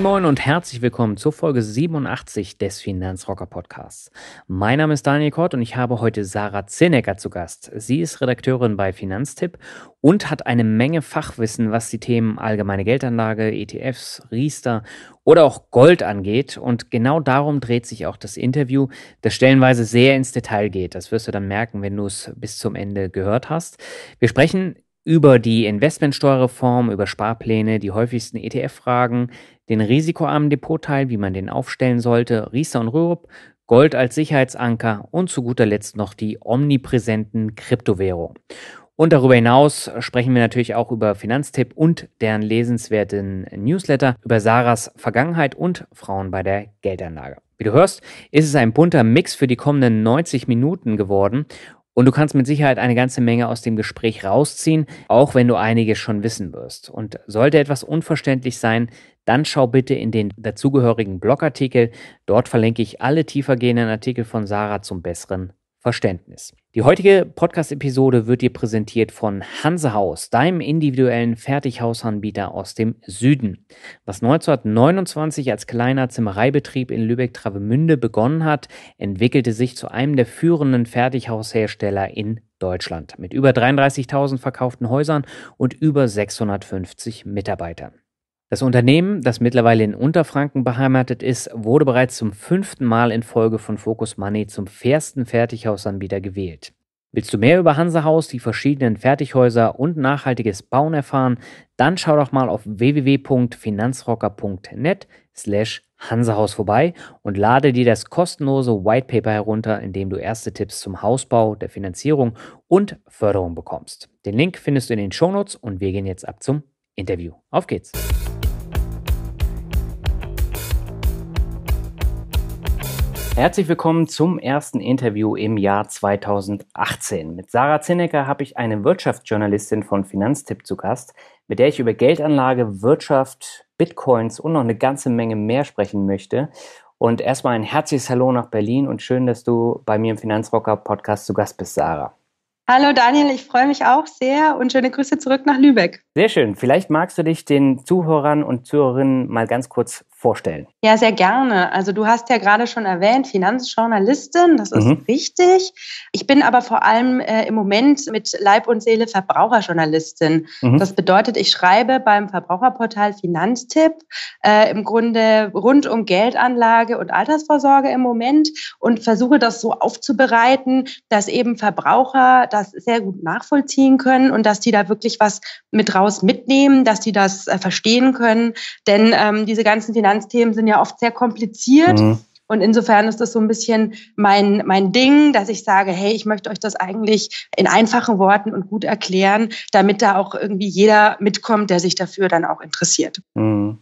Moin Moin und herzlich willkommen zur Folge 87 des Finanzrocker Podcasts. Mein Name ist Daniel Kort und ich habe heute Sarah Zinnecker zu Gast. Sie ist Redakteurin bei Finanztipp und hat eine Menge Fachwissen, was die Themen allgemeine Geldanlage, ETFs, Riester oder auch Gold angeht. Und genau darum dreht sich auch das Interview, das stellenweise sehr ins Detail geht. Das wirst du dann merken, wenn du es bis zum Ende gehört hast. Wir sprechen über die Investmentsteuerreform, über Sparpläne, die häufigsten ETF-Fragen, den risikoarmen Depotteil, wie man den aufstellen sollte, Riester und Rürup, Gold als Sicherheitsanker und zu guter Letzt noch die omnipräsenten Kryptowährungen. Und darüber hinaus sprechen wir natürlich auch über Finanztipp und deren lesenswerten Newsletter, über Sarahs Vergangenheit und Frauen bei der Geldanlage. Wie du hörst, ist es ein bunter Mix für die kommenden 90 Minuten geworden und du kannst mit Sicherheit eine ganze Menge aus dem Gespräch rausziehen, auch wenn du einiges schon wissen wirst. Und sollte etwas unverständlich sein, dann schau bitte in den dazugehörigen Blogartikel. Dort verlinke ich alle tiefergehenden Artikel von Sarah zum besseren Verständnis. Die heutige Podcast-Episode wird dir präsentiert von Hansehaus, deinem individuellen Fertighausanbieter aus dem Süden. Was 1929 als kleiner Zimmereibetrieb in Lübeck-Travemünde begonnen hat, entwickelte sich zu einem der führenden Fertighaushersteller in Deutschland mit über 33.000 verkauften Häusern und über 650 Mitarbeitern. Das Unternehmen, das mittlerweile in Unterfranken beheimatet ist, wurde bereits zum fünften Mal in Folge von Focus Money zum fairsten Fertighausanbieter gewählt. Willst du mehr über Hansehaus, die verschiedenen Fertighäuser und nachhaltiges Bauen erfahren? Dann schau doch mal auf www.finanzrocker.net slash Hansehaus vorbei und lade dir das kostenlose White Paper herunter, in dem du erste Tipps zum Hausbau, der Finanzierung und Förderung bekommst. Den Link findest du in den Shownotes und wir gehen jetzt ab zum Interview. Auf geht's! Herzlich willkommen zum ersten Interview im Jahr 2018. Mit Sarah Zinnecker habe ich eine Wirtschaftsjournalistin von Finanztipp zu Gast, mit der ich über Geldanlage, Wirtschaft, Bitcoins und noch eine ganze Menge mehr sprechen möchte. Und erstmal ein herzliches Hallo nach Berlin und schön, dass du bei mir im Finanzrocker Podcast zu Gast bist, Sarah. Hallo Daniel, ich freue mich auch sehr und schöne Grüße zurück nach Lübeck. Sehr schön. Vielleicht magst du dich den Zuhörern und Zuhörerinnen mal ganz kurz vorstellen? Ja, sehr gerne. Also du hast ja gerade schon erwähnt, Finanzjournalistin, das ist mhm. richtig. Ich bin aber vor allem äh, im Moment mit Leib und Seele Verbraucherjournalistin. Mhm. Das bedeutet, ich schreibe beim Verbraucherportal Finanztipp äh, im Grunde rund um Geldanlage und Altersvorsorge im Moment und versuche das so aufzubereiten, dass eben Verbraucher das sehr gut nachvollziehen können und dass die da wirklich was mit raus mitnehmen, dass die das äh, verstehen können. Denn ähm, diese ganzen Finanz Finanzthemen sind ja oft sehr kompliziert. Mhm. Und insofern ist das so ein bisschen mein, mein Ding, dass ich sage, hey, ich möchte euch das eigentlich in einfachen Worten und gut erklären, damit da auch irgendwie jeder mitkommt, der sich dafür dann auch interessiert. Mhm.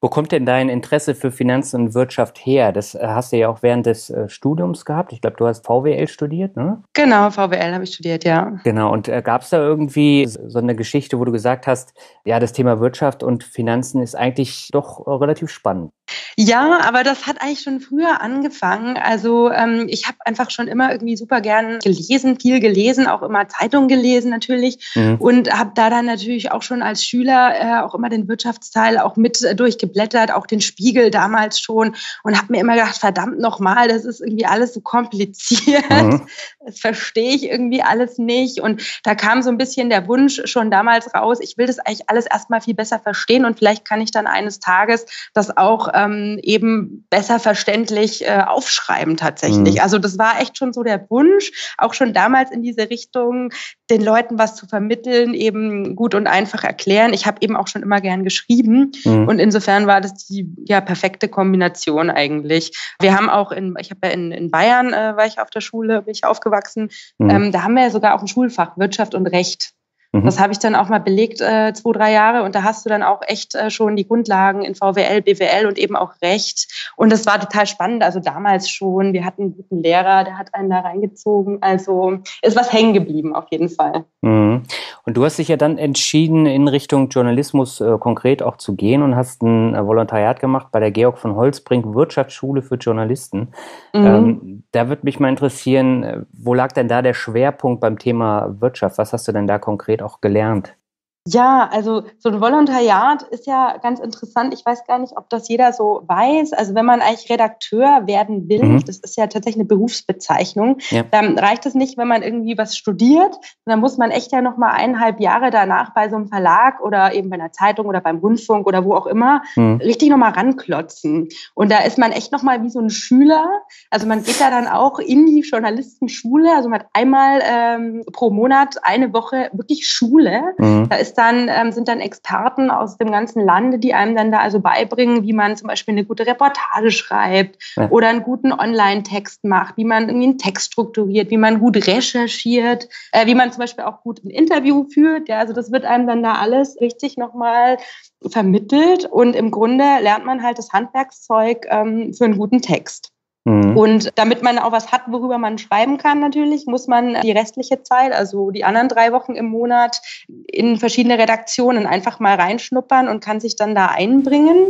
Wo kommt denn dein Interesse für Finanzen und Wirtschaft her? Das äh, hast du ja auch während des äh, Studiums gehabt. Ich glaube, du hast VWL studiert, ne? Genau, VWL habe ich studiert, ja. Genau. Und äh, gab es da irgendwie so eine Geschichte, wo du gesagt hast, ja, das Thema Wirtschaft und Finanzen ist eigentlich doch äh, relativ spannend? Ja, aber das hat eigentlich schon früher angefangen. Also ähm, ich habe einfach schon immer irgendwie super gern gelesen, viel gelesen, auch immer Zeitungen gelesen natürlich mhm. und habe da dann natürlich auch schon als Schüler äh, auch immer den Wirtschaftsteil auch mit äh, durchgeblättert, auch den Spiegel damals schon und habe mir immer gedacht, verdammt nochmal, das ist irgendwie alles so kompliziert. Mhm. Das verstehe ich irgendwie alles nicht. Und da kam so ein bisschen der Wunsch schon damals raus, ich will das eigentlich alles erstmal viel besser verstehen und vielleicht kann ich dann eines Tages das auch ähm, eben besser verständlich äh, aufschreiben tatsächlich. Mhm. Also das war echt schon so der Wunsch, auch schon damals in diese Richtung, den Leuten was zu vermitteln, eben gut und einfach erklären. Ich habe eben auch schon immer gern geschrieben mhm. und insofern war das die ja perfekte Kombination eigentlich. Wir haben auch in, ich habe ja in, in Bayern äh, war ich auf der Schule, bin ich aufgewachsen. Mhm. Ähm, da haben wir ja sogar auch ein Schulfach Wirtschaft und Recht. Mhm. Das habe ich dann auch mal belegt, äh, zwei, drei Jahre. Und da hast du dann auch echt äh, schon die Grundlagen in VWL, BWL und eben auch Recht. Und das war total spannend. Also damals schon. Wir hatten einen guten Lehrer, der hat einen da reingezogen. Also ist was hängen geblieben auf jeden Fall. Mhm. Und du hast dich ja dann entschieden, in Richtung Journalismus äh, konkret auch zu gehen und hast ein äh, Volontariat gemacht bei der Georg von Holzbrink Wirtschaftsschule für Journalisten. Mhm. Ähm, da würde mich mal interessieren, äh, wo lag denn da der Schwerpunkt beim Thema Wirtschaft? Was hast du denn da konkret auch gelernt? Ja, also so ein Volontariat ist ja ganz interessant. Ich weiß gar nicht, ob das jeder so weiß. Also wenn man eigentlich Redakteur werden will, mhm. das ist ja tatsächlich eine Berufsbezeichnung, ja. dann reicht es nicht, wenn man irgendwie was studiert. Dann muss man echt ja noch mal eineinhalb Jahre danach bei so einem Verlag oder eben bei einer Zeitung oder beim Rundfunk oder wo auch immer mhm. richtig noch mal ranklotzen. Und da ist man echt noch mal wie so ein Schüler. Also man geht da dann auch in die Journalistenschule. Also man hat einmal ähm, pro Monat eine Woche wirklich Schule. Mhm. Da ist dann, ähm, sind dann Experten aus dem ganzen Lande, die einem dann da also beibringen, wie man zum Beispiel eine gute Reportage schreibt ja. oder einen guten Online-Text macht, wie man irgendwie einen Text strukturiert, wie man gut recherchiert, äh, wie man zum Beispiel auch gut ein Interview führt. Ja, also das wird einem dann da alles richtig nochmal vermittelt und im Grunde lernt man halt das Handwerkszeug ähm, für einen guten Text. Mhm. Und damit man auch was hat, worüber man schreiben kann, natürlich, muss man die restliche Zeit, also die anderen drei Wochen im Monat, in verschiedene Redaktionen einfach mal reinschnuppern und kann sich dann da einbringen.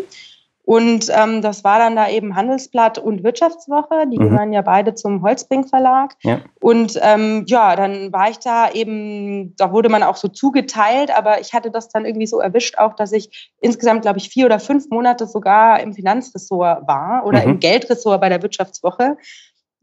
Und ähm, das war dann da eben Handelsblatt und Wirtschaftswoche. Die mhm. gehören ja beide zum Holzbrink Verlag. Ja. Und ähm, ja, dann war ich da eben, da wurde man auch so zugeteilt, aber ich hatte das dann irgendwie so erwischt auch, dass ich insgesamt, glaube ich, vier oder fünf Monate sogar im Finanzressort war oder mhm. im Geldressort bei der Wirtschaftswoche.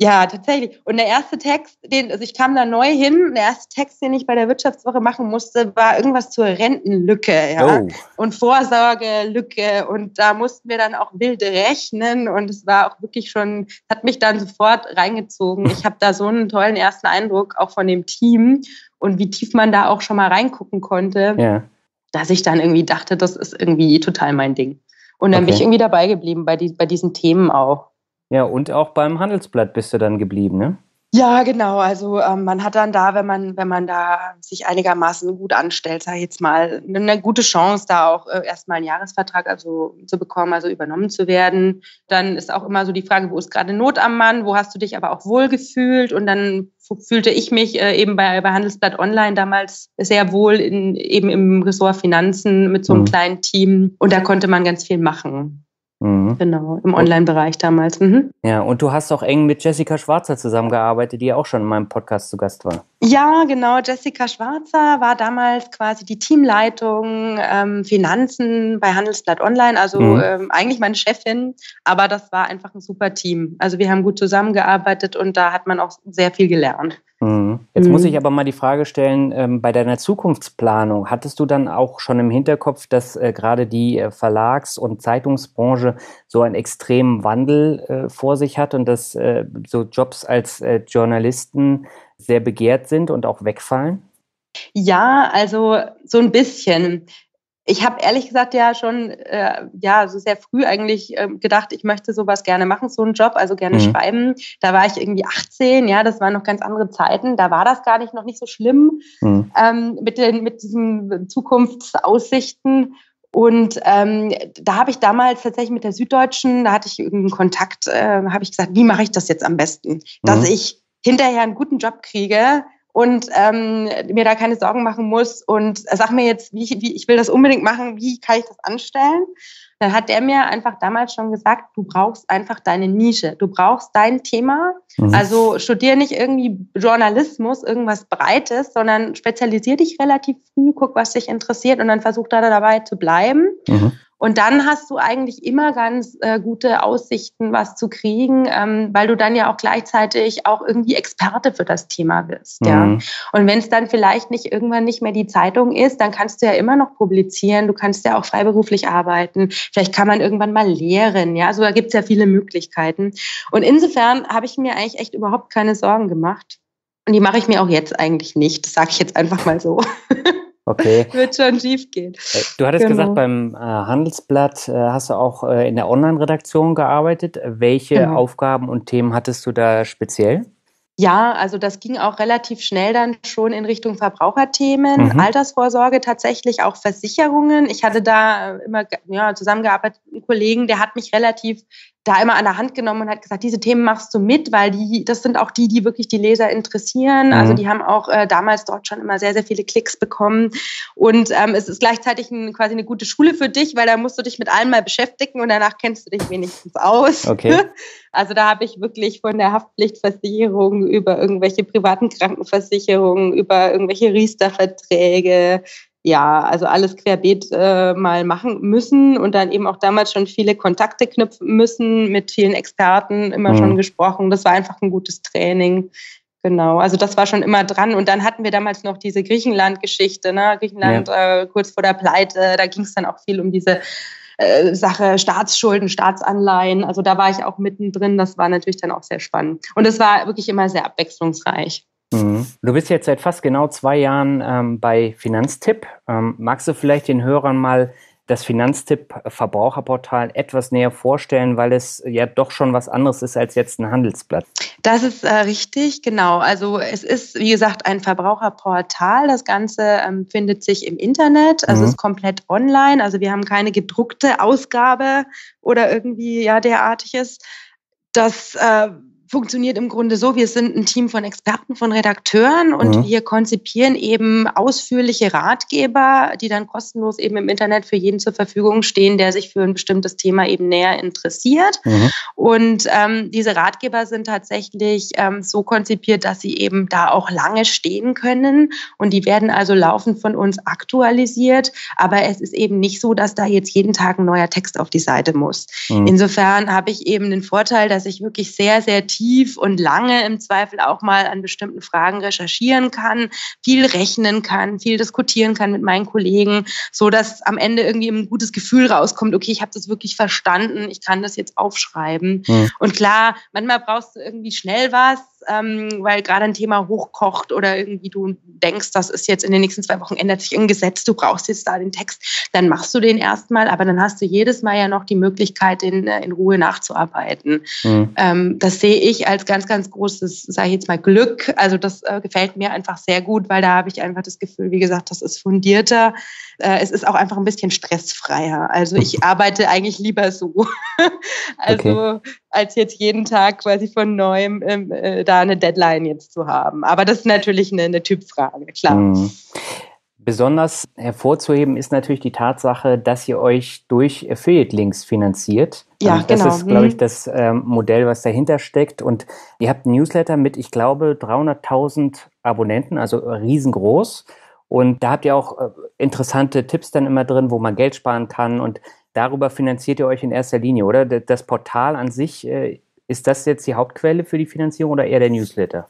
Ja, tatsächlich. Und der erste Text, den, also ich kam da neu hin, der erste Text, den ich bei der Wirtschaftswoche machen musste, war irgendwas zur Rentenlücke, ja. Oh. Und Vorsorgelücke. Und da mussten wir dann auch wild rechnen. Und es war auch wirklich schon, hat mich dann sofort reingezogen. Ich habe da so einen tollen ersten Eindruck auch von dem Team und wie tief man da auch schon mal reingucken konnte, ja. dass ich dann irgendwie dachte, das ist irgendwie total mein Ding. Und dann okay. bin ich irgendwie dabei geblieben bei, die, bei diesen Themen auch. Ja, und auch beim Handelsblatt bist du dann geblieben, ne? Ja, genau. Also ähm, man hat dann da, wenn man, wenn man da sich einigermaßen gut anstellt, sage ich jetzt mal, eine gute Chance, da auch äh, erstmal einen Jahresvertrag also zu bekommen, also übernommen zu werden. Dann ist auch immer so die Frage, wo ist gerade Not am Mann, wo hast du dich aber auch wohl gefühlt? Und dann fühlte ich mich äh, eben bei, bei Handelsblatt Online damals sehr wohl in, eben im Ressort Finanzen mit so einem mhm. kleinen Team. Und da konnte man ganz viel machen. Mhm. Genau, im Online-Bereich damals. Mhm. Ja, und du hast auch eng mit Jessica Schwarzer zusammengearbeitet, die ja auch schon in meinem Podcast zu Gast war. Ja, genau. Jessica Schwarzer war damals quasi die Teamleitung ähm, Finanzen bei Handelsblatt Online, also mhm. ähm, eigentlich meine Chefin, aber das war einfach ein super Team. Also wir haben gut zusammengearbeitet und da hat man auch sehr viel gelernt. Mhm. Jetzt mhm. muss ich aber mal die Frage stellen, ähm, bei deiner Zukunftsplanung, hattest du dann auch schon im Hinterkopf, dass äh, gerade die äh, Verlags- und Zeitungsbranche so einen extremen Wandel äh, vor sich hat und dass äh, so Jobs als äh, Journalisten sehr begehrt sind und auch wegfallen? Ja, also so ein bisschen ich habe ehrlich gesagt ja schon äh, ja so sehr früh eigentlich äh, gedacht, ich möchte sowas gerne machen, so einen Job, also gerne mhm. schreiben. Da war ich irgendwie 18, ja, das waren noch ganz andere Zeiten. Da war das gar nicht noch nicht so schlimm mhm. ähm, mit den mit diesen Zukunftsaussichten. Und ähm, da habe ich damals tatsächlich mit der Süddeutschen, da hatte ich irgendeinen Kontakt, äh, habe ich gesagt, wie mache ich das jetzt am besten, dass mhm. ich hinterher einen guten Job kriege, und ähm, mir da keine Sorgen machen muss und sag mir jetzt, wie, wie ich will das unbedingt machen, wie kann ich das anstellen? Dann hat der mir einfach damals schon gesagt, du brauchst einfach deine Nische, du brauchst dein Thema. Mhm. Also studier nicht irgendwie Journalismus, irgendwas Breites, sondern spezialisier dich relativ früh, guck, was dich interessiert und dann versuch da dabei zu bleiben. Mhm. Und dann hast du eigentlich immer ganz äh, gute Aussichten, was zu kriegen, ähm, weil du dann ja auch gleichzeitig auch irgendwie Experte für das Thema bist. Mhm. Ja. Und wenn es dann vielleicht nicht irgendwann nicht mehr die Zeitung ist, dann kannst du ja immer noch publizieren. Du kannst ja auch freiberuflich arbeiten. Vielleicht kann man irgendwann mal lehren. Ja, also da gibt es ja viele Möglichkeiten. Und insofern habe ich mir eigentlich echt überhaupt keine Sorgen gemacht. Und die mache ich mir auch jetzt eigentlich nicht. Das sage ich jetzt einfach mal so. Okay. Wird schon schief gehen. Äh, du hattest genau. gesagt, beim äh, Handelsblatt äh, hast du auch äh, in der Online-Redaktion gearbeitet. Welche genau. Aufgaben und Themen hattest du da speziell? Ja, also das ging auch relativ schnell dann schon in Richtung Verbraucherthemen, mhm. Altersvorsorge tatsächlich, auch Versicherungen. Ich hatte da immer ja, zusammengearbeitet mit einem Kollegen, der hat mich relativ da immer an der Hand genommen und hat gesagt, diese Themen machst du mit, weil die, das sind auch die, die wirklich die Leser interessieren. Also mhm. Also die haben auch äh, damals dort schon immer sehr, sehr viele Klicks bekommen. Und ähm, es ist gleichzeitig ein, quasi eine gute Schule für dich, weil da musst du dich mit allem mal beschäftigen und danach kennst du dich wenigstens aus. Okay. Also da habe ich wirklich von der Haftpflichtversicherung über irgendwelche privaten Krankenversicherungen, über irgendwelche Riester-Verträge, ja, also alles querbeet äh, mal machen müssen und dann eben auch damals schon viele Kontakte knüpfen müssen, mit vielen Experten immer mhm. schon gesprochen. Das war einfach ein gutes Training. Genau, also das war schon immer dran. Und dann hatten wir damals noch diese Griechenland-Geschichte, ne? Griechenland ja. äh, kurz vor der Pleite, da ging es dann auch viel um diese äh, Sache Staatsschulden, Staatsanleihen. Also da war ich auch mittendrin. Das war natürlich dann auch sehr spannend. Und es war wirklich immer sehr abwechslungsreich. Mhm. Du bist jetzt seit fast genau zwei Jahren ähm, bei Finanztipp. Ähm, magst du vielleicht den Hörern mal das Finanztipp Verbraucherportal etwas näher vorstellen, weil es ja doch schon was anderes ist als jetzt ein Handelsblatt. Das ist äh, richtig, genau. Also es ist, wie gesagt, ein Verbraucherportal. Das Ganze ähm, findet sich im Internet, also mhm. ist komplett online. Also wir haben keine gedruckte Ausgabe oder irgendwie ja derartiges. Das äh, funktioniert im Grunde so, wir sind ein Team von Experten, von Redakteuren und mhm. wir konzipieren eben ausführliche Ratgeber, die dann kostenlos eben im Internet für jeden zur Verfügung stehen, der sich für ein bestimmtes Thema eben näher interessiert. Mhm. Und ähm, diese Ratgeber sind tatsächlich ähm, so konzipiert, dass sie eben da auch lange stehen können und die werden also laufend von uns aktualisiert. Aber es ist eben nicht so, dass da jetzt jeden Tag ein neuer Text auf die Seite muss. Mhm. Insofern habe ich eben den Vorteil, dass ich wirklich sehr, sehr tief und lange im Zweifel auch mal an bestimmten Fragen recherchieren kann, viel rechnen kann, viel diskutieren kann mit meinen Kollegen, so dass am Ende irgendwie ein gutes Gefühl rauskommt, okay, ich habe das wirklich verstanden, ich kann das jetzt aufschreiben. Mhm. Und klar, manchmal brauchst du irgendwie schnell was, ähm, weil gerade ein Thema hochkocht oder irgendwie du denkst, das ist jetzt in den nächsten zwei Wochen ändert sich ein Gesetz, du brauchst jetzt da den Text, dann machst du den erstmal, aber dann hast du jedes Mal ja noch die Möglichkeit, den äh, in Ruhe nachzuarbeiten. Mhm. Ähm, das sehe ich als ganz, ganz großes, sage ich jetzt mal, Glück. Also das äh, gefällt mir einfach sehr gut, weil da habe ich einfach das Gefühl, wie gesagt, das ist fundierter. Äh, es ist auch einfach ein bisschen stressfreier. Also ich arbeite eigentlich lieber so. also okay. als jetzt jeden Tag quasi von neuem ähm, äh, da eine Deadline jetzt zu haben. Aber das ist natürlich eine, eine Typfrage, klar. Mhm. Besonders hervorzuheben ist natürlich die Tatsache, dass ihr euch durch Affiliate-Links finanziert. Ja, das genau. Das ist, glaube ich, mhm. das ähm, Modell, was dahinter steckt. Und ihr habt ein Newsletter mit, ich glaube, 300.000 Abonnenten, also riesengroß. Und da habt ihr auch äh, interessante Tipps dann immer drin, wo man Geld sparen kann. Und darüber finanziert ihr euch in erster Linie, oder? Das Portal an sich, äh, ist das jetzt die Hauptquelle für die Finanzierung oder eher der Newsletter?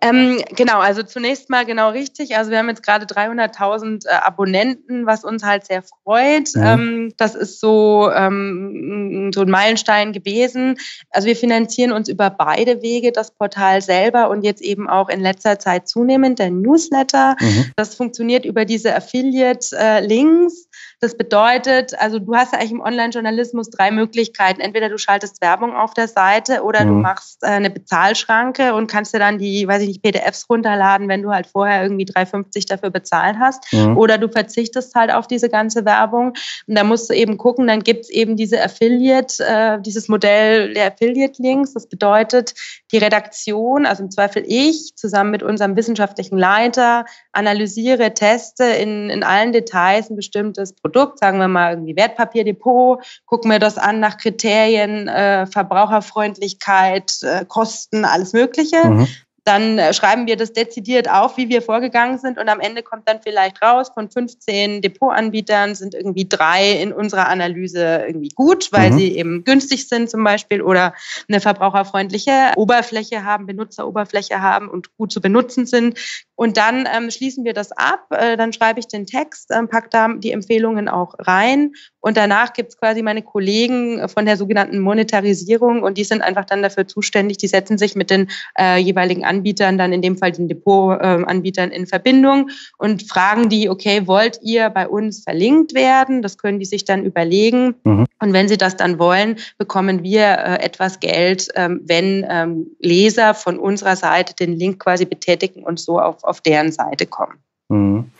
Ähm, genau, also zunächst mal genau richtig. Also wir haben jetzt gerade 300.000 äh, Abonnenten, was uns halt sehr freut. Mhm. Ähm, das ist so, ähm, so ein Meilenstein gewesen. Also wir finanzieren uns über beide Wege, das Portal selber und jetzt eben auch in letzter Zeit zunehmend der Newsletter. Mhm. Das funktioniert über diese Affiliate-Links. Äh, das bedeutet, also du hast ja eigentlich im Online-Journalismus drei Möglichkeiten. Entweder du schaltest Werbung auf der Seite oder mhm. du machst äh, eine Bezahlschranke und kannst dir dann die, weiß ich nicht, PDFs runterladen, wenn du halt vorher irgendwie 3,50 dafür bezahlt hast. Mhm. Oder du verzichtest halt auf diese ganze Werbung. Und da musst du eben gucken, dann gibt's eben diese Affiliate, äh, dieses Modell der Affiliate-Links. Das bedeutet, die Redaktion, also im Zweifel ich, zusammen mit unserem wissenschaftlichen Leiter, analysiere, teste in, in allen Details ein bestimmtes Produkt Produkt, sagen wir mal irgendwie Wertpapierdepot, gucken wir das an nach Kriterien, äh, Verbraucherfreundlichkeit, äh, Kosten, alles Mögliche. Mhm dann äh, schreiben wir das dezidiert auf, wie wir vorgegangen sind und am Ende kommt dann vielleicht raus, von 15 Depotanbietern sind irgendwie drei in unserer Analyse irgendwie gut, weil mhm. sie eben günstig sind zum Beispiel oder eine verbraucherfreundliche Oberfläche haben, Benutzeroberfläche haben und gut zu benutzen sind. Und dann ähm, schließen wir das ab, äh, dann schreibe ich den Text, ähm, pack da die Empfehlungen auch rein und danach gibt es quasi meine Kollegen von der sogenannten Monetarisierung und die sind einfach dann dafür zuständig, die setzen sich mit den äh, jeweiligen Anbietern Anbietern, dann in dem Fall den Depotanbietern in Verbindung und fragen die, okay, wollt ihr bei uns verlinkt werden? Das können die sich dann überlegen. Mhm. Und wenn sie das dann wollen, bekommen wir äh, etwas Geld, ähm, wenn ähm, Leser von unserer Seite den Link quasi betätigen und so auf, auf deren Seite kommen. Mhm.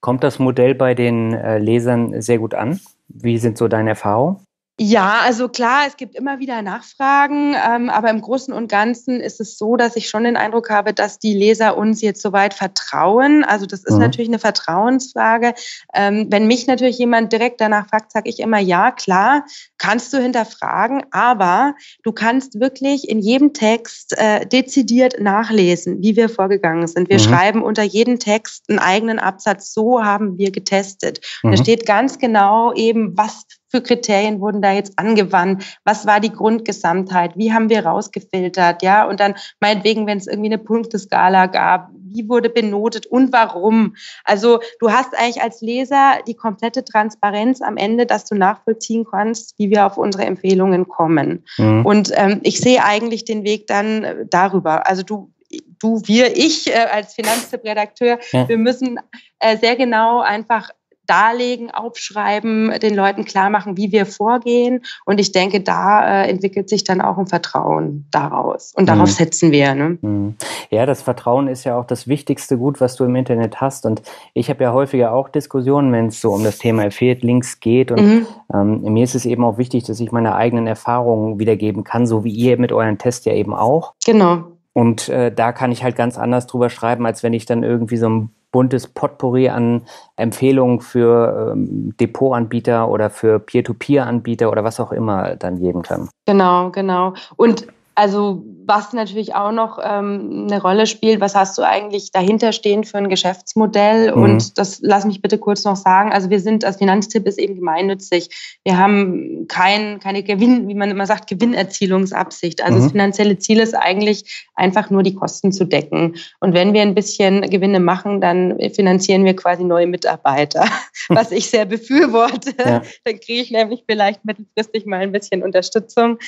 Kommt das Modell bei den äh, Lesern sehr gut an? Wie sind so deine Erfahrungen? Ja, also klar, es gibt immer wieder Nachfragen, ähm, aber im Großen und Ganzen ist es so, dass ich schon den Eindruck habe, dass die Leser uns jetzt soweit vertrauen. Also das ist mhm. natürlich eine Vertrauensfrage. Ähm, wenn mich natürlich jemand direkt danach fragt, sage ich immer, ja, klar, kannst du hinterfragen, aber du kannst wirklich in jedem Text äh, dezidiert nachlesen, wie wir vorgegangen sind. Wir mhm. schreiben unter jedem Text einen eigenen Absatz, so haben wir getestet. Mhm. Da steht ganz genau eben, was für Kriterien wurden da jetzt angewandt? Was war die Grundgesamtheit? Wie haben wir rausgefiltert? Ja, und dann meinetwegen, wenn es irgendwie eine Punkteskala gab, wie wurde benotet und warum? Also du hast eigentlich als Leser die komplette Transparenz am Ende, dass du nachvollziehen kannst, wie wir auf unsere Empfehlungen kommen. Mhm. Und ähm, ich sehe eigentlich den Weg dann äh, darüber. Also du du, wir, ich äh, als Finanztipp-Redakteur, ja. wir müssen äh, sehr genau einfach darlegen, aufschreiben, den Leuten klar machen, wie wir vorgehen. Und ich denke, da äh, entwickelt sich dann auch ein Vertrauen daraus. Und darauf mhm. setzen wir. Ne? Mhm. Ja, das Vertrauen ist ja auch das wichtigste Gut, was du im Internet hast. Und ich habe ja häufiger auch Diskussionen, wenn es so um das Thema Affiliate-Links geht. Und mhm. ähm, mir ist es eben auch wichtig, dass ich meine eigenen Erfahrungen wiedergeben kann, so wie ihr mit euren Tests ja eben auch. Genau. Und äh, da kann ich halt ganz anders drüber schreiben, als wenn ich dann irgendwie so ein buntes Potpourri an Empfehlungen für ähm, Depotanbieter oder für Peer-to-Peer-Anbieter oder was auch immer dann geben kann. Genau, genau. Und also was natürlich auch noch ähm, eine Rolle spielt, was hast du eigentlich dahinter stehen für ein Geschäftsmodell? Mhm. Und das lass mich bitte kurz noch sagen. Also wir sind als Finanztipp ist eben gemeinnützig. Wir haben kein, keine Gewinn, wie man immer sagt, Gewinnerzielungsabsicht. Also mhm. das finanzielle Ziel ist eigentlich einfach nur die Kosten zu decken. Und wenn wir ein bisschen Gewinne machen, dann finanzieren wir quasi neue Mitarbeiter, was ich sehr befürworte. Ja. Dann kriege ich nämlich vielleicht mittelfristig mal ein bisschen Unterstützung.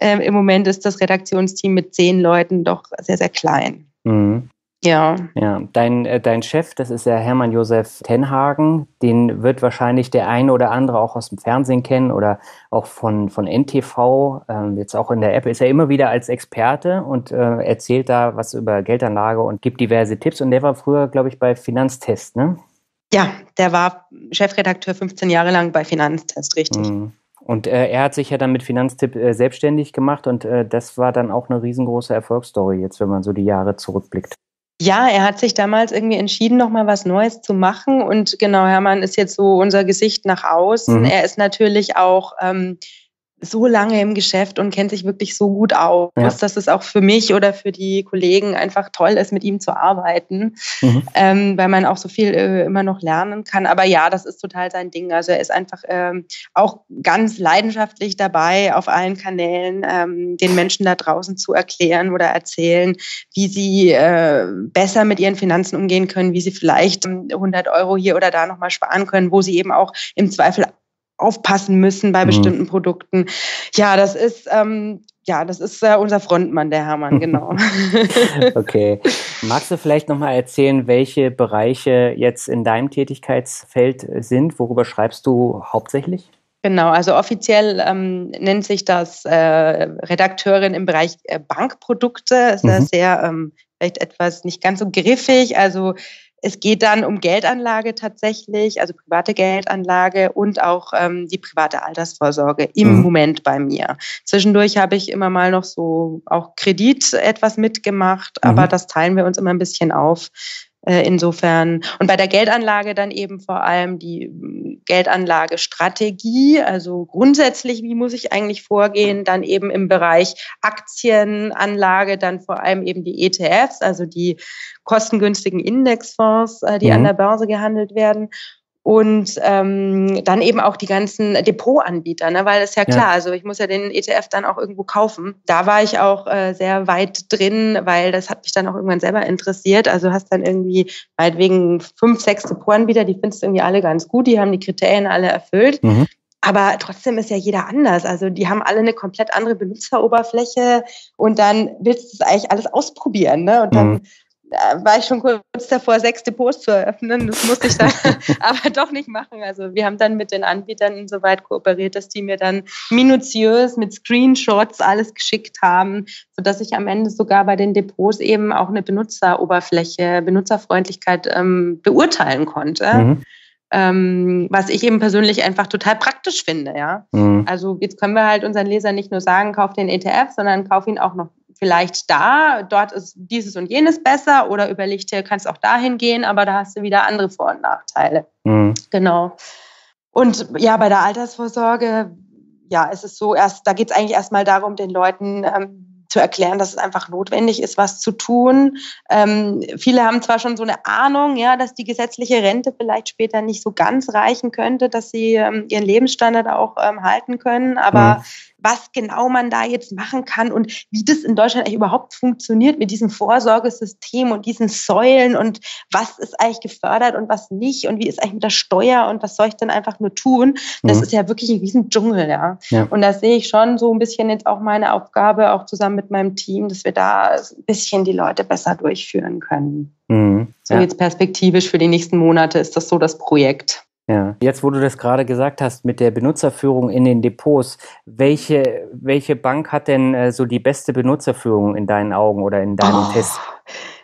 Ähm, Im Moment ist das Redaktion Redaktionsteam mit zehn Leuten doch sehr, sehr klein. Mhm. Ja. Ja, dein, äh, dein Chef, das ist ja Hermann Josef Tenhagen, den wird wahrscheinlich der eine oder andere auch aus dem Fernsehen kennen oder auch von, von NTV, ähm, jetzt auch in der App, ist er immer wieder als Experte und äh, erzählt da was über Geldanlage und gibt diverse Tipps. Und der war früher, glaube ich, bei Finanztest, ne? Ja, der war Chefredakteur 15 Jahre lang bei Finanztest, richtig. Mhm. Und äh, er hat sich ja dann mit Finanztipp äh, selbstständig gemacht und äh, das war dann auch eine riesengroße Erfolgsstory, jetzt wenn man so die Jahre zurückblickt. Ja, er hat sich damals irgendwie entschieden, nochmal was Neues zu machen. Und genau, Hermann ist jetzt so unser Gesicht nach außen. Mhm. Er ist natürlich auch ähm, so lange im Geschäft und kennt sich wirklich so gut aus, ja. dass es auch für mich oder für die Kollegen einfach toll ist, mit ihm zu arbeiten, mhm. ähm, weil man auch so viel äh, immer noch lernen kann. Aber ja, das ist total sein Ding. Also er ist einfach ähm, auch ganz leidenschaftlich dabei, auf allen Kanälen ähm, den Menschen da draußen zu erklären oder erzählen, wie sie äh, besser mit ihren Finanzen umgehen können, wie sie vielleicht 100 Euro hier oder da nochmal sparen können, wo sie eben auch im Zweifel aufpassen müssen bei mhm. bestimmten Produkten. Ja, das ist ähm, ja, das ist äh, unser Frontmann, der Hermann, genau. okay. Magst du vielleicht nochmal erzählen, welche Bereiche jetzt in deinem Tätigkeitsfeld sind? Worüber schreibst du hauptsächlich? Genau, also offiziell ähm, nennt sich das äh, Redakteurin im Bereich äh, Bankprodukte. Ist mhm. sehr ähm, vielleicht etwas nicht ganz so griffig. Also es geht dann um Geldanlage tatsächlich, also private Geldanlage und auch ähm, die private Altersvorsorge im mhm. Moment bei mir. Zwischendurch habe ich immer mal noch so auch Kredit etwas mitgemacht, mhm. aber das teilen wir uns immer ein bisschen auf. Äh, insofern, und bei der Geldanlage dann eben vor allem die hm, Geldanlagestrategie, also grundsätzlich, wie muss ich eigentlich vorgehen, dann eben im Bereich Aktienanlage, dann vor allem eben die ETFs, also die kostengünstigen Indexfonds, äh, die mhm. an der Börse gehandelt werden und ähm, dann eben auch die ganzen Depotanbieter, ne? weil das ist ja klar, ja. also ich muss ja den ETF dann auch irgendwo kaufen. Da war ich auch äh, sehr weit drin, weil das hat mich dann auch irgendwann selber interessiert. Also hast dann irgendwie meinetwegen fünf, sechs Depotanbieter, die findest du irgendwie alle ganz gut, die haben die Kriterien alle erfüllt. Mhm. Aber trotzdem ist ja jeder anders. Also die haben alle eine komplett andere Benutzeroberfläche und dann willst du es eigentlich alles ausprobieren. Ne? Und dann mhm war ich schon kurz davor, sechs Depots zu eröffnen. Das musste ich dann aber doch nicht machen. Also wir haben dann mit den Anbietern insoweit kooperiert, dass die mir dann minutiös mit Screenshots alles geschickt haben, sodass ich am Ende sogar bei den Depots eben auch eine Benutzeroberfläche, Benutzerfreundlichkeit ähm, beurteilen konnte. Mhm. ähm, was ich eben persönlich einfach total praktisch finde, ja. Mhm. Also jetzt können wir halt unseren Lesern nicht nur sagen, kauf den ETF, sondern kauf ihn auch noch vielleicht da, dort ist dieses und jenes besser oder überleg dir, kannst auch dahin gehen, aber da hast du wieder andere Vor- und Nachteile. Mhm. Genau. Und ja, bei der Altersvorsorge, ja, ist es so, erst, da geht es eigentlich erstmal darum, den Leuten ähm, zu erklären, dass es einfach notwendig ist, was zu tun. Ähm, viele haben zwar schon so eine Ahnung, ja, dass die gesetzliche Rente vielleicht später nicht so ganz reichen könnte, dass sie ähm, ihren Lebensstandard auch ähm, halten können, aber mhm was genau man da jetzt machen kann und wie das in Deutschland eigentlich überhaupt funktioniert mit diesem Vorsorgesystem und diesen Säulen und was ist eigentlich gefördert und was nicht und wie ist eigentlich mit der Steuer und was soll ich denn einfach nur tun? Das mhm. ist ja wirklich ein Riesendschungel, ja. ja. Und da sehe ich schon so ein bisschen jetzt auch meine Aufgabe, auch zusammen mit meinem Team, dass wir da ein bisschen die Leute besser durchführen können. Mhm. So ja. jetzt perspektivisch für die nächsten Monate ist das so das Projekt. Ja. Jetzt, wo du das gerade gesagt hast mit der Benutzerführung in den Depots, welche, welche Bank hat denn äh, so die beste Benutzerführung in deinen Augen oder in deinem oh. Test?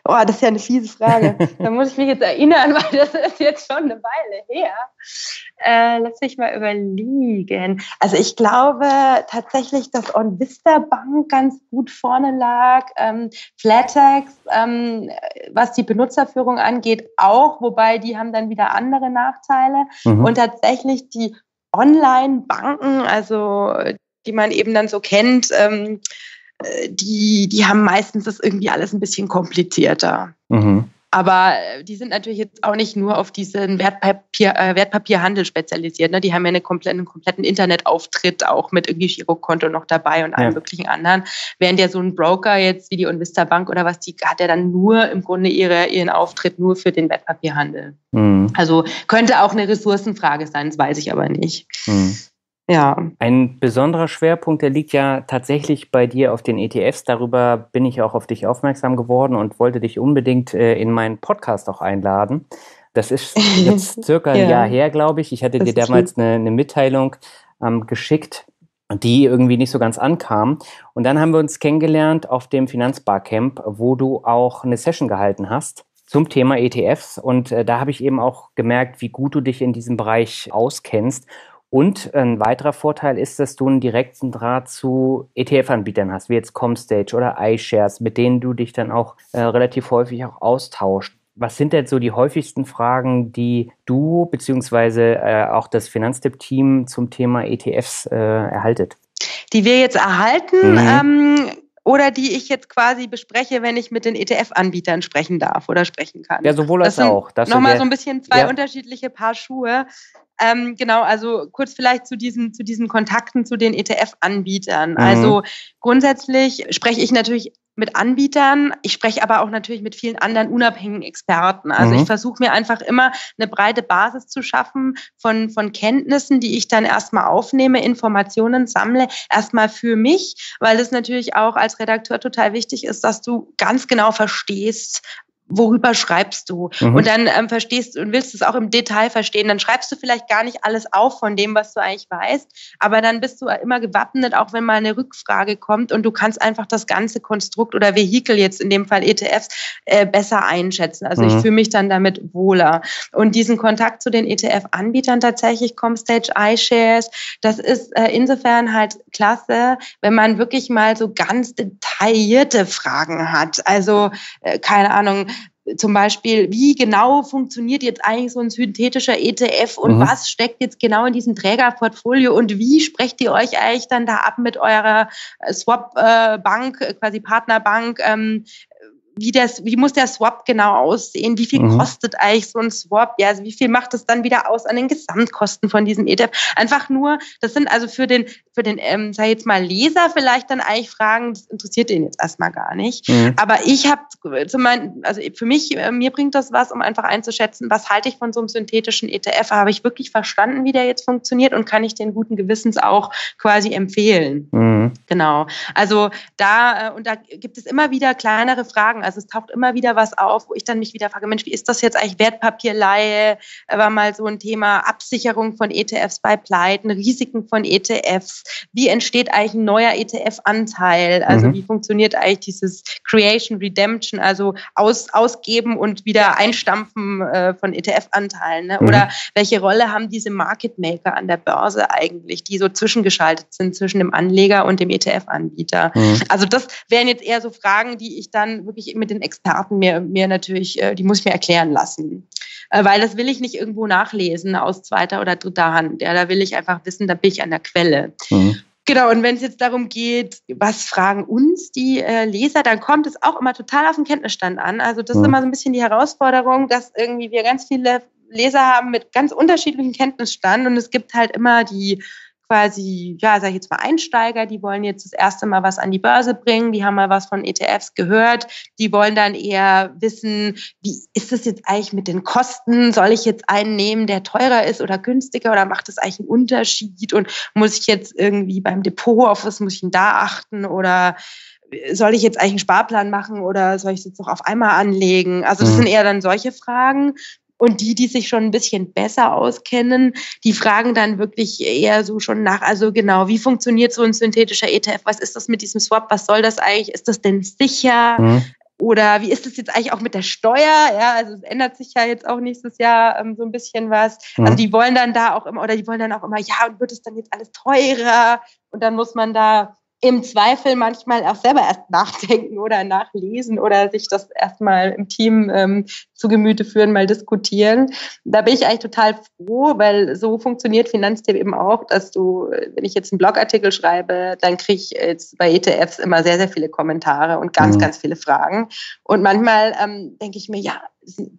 Oh, das ist ja eine fiese Frage. da muss ich mich jetzt erinnern, weil das ist jetzt schon eine Weile her. Äh, lass mich mal überlegen. Also ich glaube tatsächlich, dass OnVista Bank ganz gut vorne lag. Ähm, Flatex, ähm, was die Benutzerführung angeht, auch, wobei die haben dann wieder andere Nachteile. Mhm. Und tatsächlich die Online-Banken, also die man eben dann so kennt, ähm, äh, die, die haben meistens das irgendwie alles ein bisschen komplizierter. Mhm. Aber äh, die sind natürlich jetzt auch nicht nur auf diesen Wertpapier, äh, Wertpapierhandel spezialisiert. Ne? Die haben ja eine komplette, einen kompletten Internetauftritt auch mit irgendwie Girokonto noch dabei und allen ja. möglichen anderen. Während ja so ein Broker jetzt wie die Unvista Bank oder was, die hat ja dann nur im Grunde ihre, ihren Auftritt nur für den Wertpapierhandel. Mhm. Also könnte auch eine Ressourcenfrage sein, das weiß ich aber nicht. Mhm. Ja. Ein besonderer Schwerpunkt, der liegt ja tatsächlich bei dir auf den ETFs. Darüber bin ich auch auf dich aufmerksam geworden und wollte dich unbedingt äh, in meinen Podcast auch einladen. Das ist jetzt circa ein ja. Jahr her, glaube ich. Ich hatte das dir damals eine, eine, Mitteilung ähm, geschickt, die irgendwie nicht so ganz ankam. Und dann haben wir uns kennengelernt auf dem Finanzbarcamp, wo du auch eine Session gehalten hast zum Thema ETFs. Und äh, da habe ich eben auch gemerkt, wie gut du dich in diesem Bereich auskennst und ein weiterer Vorteil ist, dass du einen direkten Draht zu ETF-Anbietern hast, wie jetzt Comstage oder iShares, mit denen du dich dann auch äh, relativ häufig auch austauscht. Was sind denn so die häufigsten Fragen, die du beziehungsweise äh, auch das Finanztipp-Team zum Thema ETFs äh, erhaltet? Die wir jetzt erhalten, mhm. ähm, oder die ich jetzt quasi bespreche, wenn ich mit den ETF-Anbietern sprechen darf oder sprechen kann. Ja, sowohl als auch. Nochmal so ein bisschen zwei ja. unterschiedliche Paar Schuhe. Ähm, genau, also kurz vielleicht zu diesen, zu diesen Kontakten zu den ETF-Anbietern. Mhm. Also grundsätzlich spreche ich natürlich mit Anbietern, ich spreche aber auch natürlich mit vielen anderen unabhängigen Experten. Also mhm. ich versuche mir einfach immer eine breite Basis zu schaffen von, von Kenntnissen, die ich dann erstmal aufnehme, Informationen sammle, erstmal für mich, weil es natürlich auch als Redakteur total wichtig ist, dass du ganz genau verstehst, worüber schreibst du? Mhm. Und dann ähm, verstehst und willst es auch im Detail verstehen. Dann schreibst du vielleicht gar nicht alles auf von dem, was du eigentlich weißt, aber dann bist du immer gewappnet, auch wenn mal eine Rückfrage kommt und du kannst einfach das ganze Konstrukt oder Vehikel jetzt in dem Fall ETFs äh, besser einschätzen. Also mhm. ich fühle mich dann damit wohler. Und diesen Kontakt zu den ETF-Anbietern tatsächlich, Comstage, iShares, das ist äh, insofern halt klasse, wenn man wirklich mal so ganz detaillierte Fragen hat. Also äh, keine Ahnung, zum Beispiel, wie genau funktioniert jetzt eigentlich so ein synthetischer ETF und mhm. was steckt jetzt genau in diesem Trägerportfolio und wie sprecht ihr euch eigentlich dann da ab mit eurer Swap-Bank, äh, quasi Partnerbank? Ähm, wie, das, wie muss der Swap genau aussehen? Wie viel mhm. kostet eigentlich so ein Swap? Ja, also wie viel macht es dann wieder aus an den Gesamtkosten von diesem ETF? Einfach nur, das sind also für den, für den, ähm, sag ich jetzt mal, Leser vielleicht dann eigentlich Fragen, das interessiert den jetzt erstmal gar nicht. Mhm. Aber ich habe zum meinen, also für mich, äh, mir bringt das was, um einfach einzuschätzen, was halte ich von so einem synthetischen ETF? Habe ich wirklich verstanden, wie der jetzt funktioniert und kann ich den guten Gewissens auch quasi empfehlen? Mhm. Genau. Also da, äh, und da gibt es immer wieder kleinere Fragen. Also es taucht immer wieder was auf, wo ich dann mich wieder frage, Mensch, wie ist das jetzt eigentlich Wertpapierleihe? War mal so ein Thema Absicherung von ETFs bei Pleiten, Risiken von ETFs. Wie entsteht eigentlich ein neuer ETF-Anteil? Also mhm. wie funktioniert eigentlich dieses Creation, Redemption, also aus, ausgeben und wieder einstampfen äh, von ETF-Anteilen? Ne? Mhm. Oder welche Rolle haben diese Market Maker an der Börse eigentlich, die so zwischengeschaltet sind zwischen dem Anleger und dem ETF-Anbieter? Mhm. Also das wären jetzt eher so Fragen, die ich dann wirklich mit den Experten mir, mir natürlich, äh, die muss ich mir erklären lassen. Äh, weil das will ich nicht irgendwo nachlesen aus zweiter oder dritter Hand. Ja, da will ich einfach wissen, da bin ich an der Quelle. Mhm. Genau, und wenn es jetzt darum geht, was fragen uns die äh, Leser, dann kommt es auch immer total auf den Kenntnisstand an. Also das mhm. ist immer so ein bisschen die Herausforderung, dass irgendwie wir ganz viele Leser haben mit ganz unterschiedlichen Kenntnisstand und es gibt halt immer die quasi, ja, sag ich jetzt mal Einsteiger, die wollen jetzt das erste Mal was an die Börse bringen, die haben mal was von ETFs gehört, die wollen dann eher wissen, wie ist es jetzt eigentlich mit den Kosten? Soll ich jetzt einen nehmen, der teurer ist oder günstiger oder macht das eigentlich einen Unterschied? Und muss ich jetzt irgendwie beim Depot, auf was muss ich denn da achten oder soll ich jetzt eigentlich einen Sparplan machen oder soll ich es jetzt noch auf einmal anlegen? Also das mhm. sind eher dann solche Fragen. Und die, die sich schon ein bisschen besser auskennen, die fragen dann wirklich eher so schon nach, also genau, wie funktioniert so ein synthetischer ETF? Was ist das mit diesem Swap? Was soll das eigentlich? Ist das denn sicher? Mhm. Oder wie ist es jetzt eigentlich auch mit der Steuer? Ja, also es ändert sich ja jetzt auch nächstes Jahr ähm, so ein bisschen was. Mhm. Also die wollen dann da auch immer, oder die wollen dann auch immer, ja, und wird es dann jetzt alles teurer? Und dann muss man da im Zweifel manchmal auch selber erst nachdenken oder nachlesen oder sich das erstmal im Team ähm, zu Gemüte führen, mal diskutieren. Da bin ich eigentlich total froh, weil so funktioniert Finanztipp eben auch, dass du, wenn ich jetzt einen Blogartikel schreibe, dann kriege ich jetzt bei ETFs immer sehr, sehr viele Kommentare und ganz, mhm. ganz viele Fragen. Und manchmal ähm, denke ich mir, ja,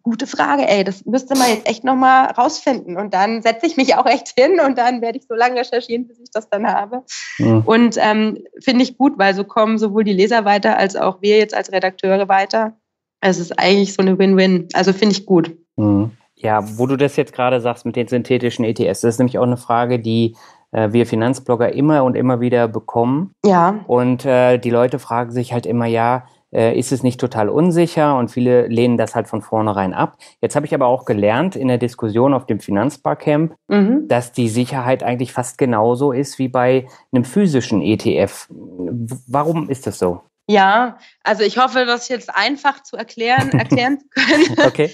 gute Frage, ey, das müsste man jetzt echt nochmal rausfinden. Und dann setze ich mich auch echt hin und dann werde ich so lange recherchieren, bis ich das dann habe. Mhm. Und ähm, finde ich gut, weil so kommen sowohl die Leser weiter als auch wir jetzt als Redakteure weiter. Es ist eigentlich so eine Win-Win. Also finde ich gut. Mhm. Ja, wo du das jetzt gerade sagst mit den synthetischen ETS, das ist nämlich auch eine Frage, die äh, wir Finanzblogger immer und immer wieder bekommen. Ja. Und äh, die Leute fragen sich halt immer, ja, äh, ist es nicht total unsicher und viele lehnen das halt von vornherein ab. Jetzt habe ich aber auch gelernt in der Diskussion auf dem Finanzbarcamp, mhm. dass die Sicherheit eigentlich fast genauso ist wie bei einem physischen ETF. Warum ist das so? Ja, also ich hoffe, das jetzt einfach zu erklären, erklären zu können. okay.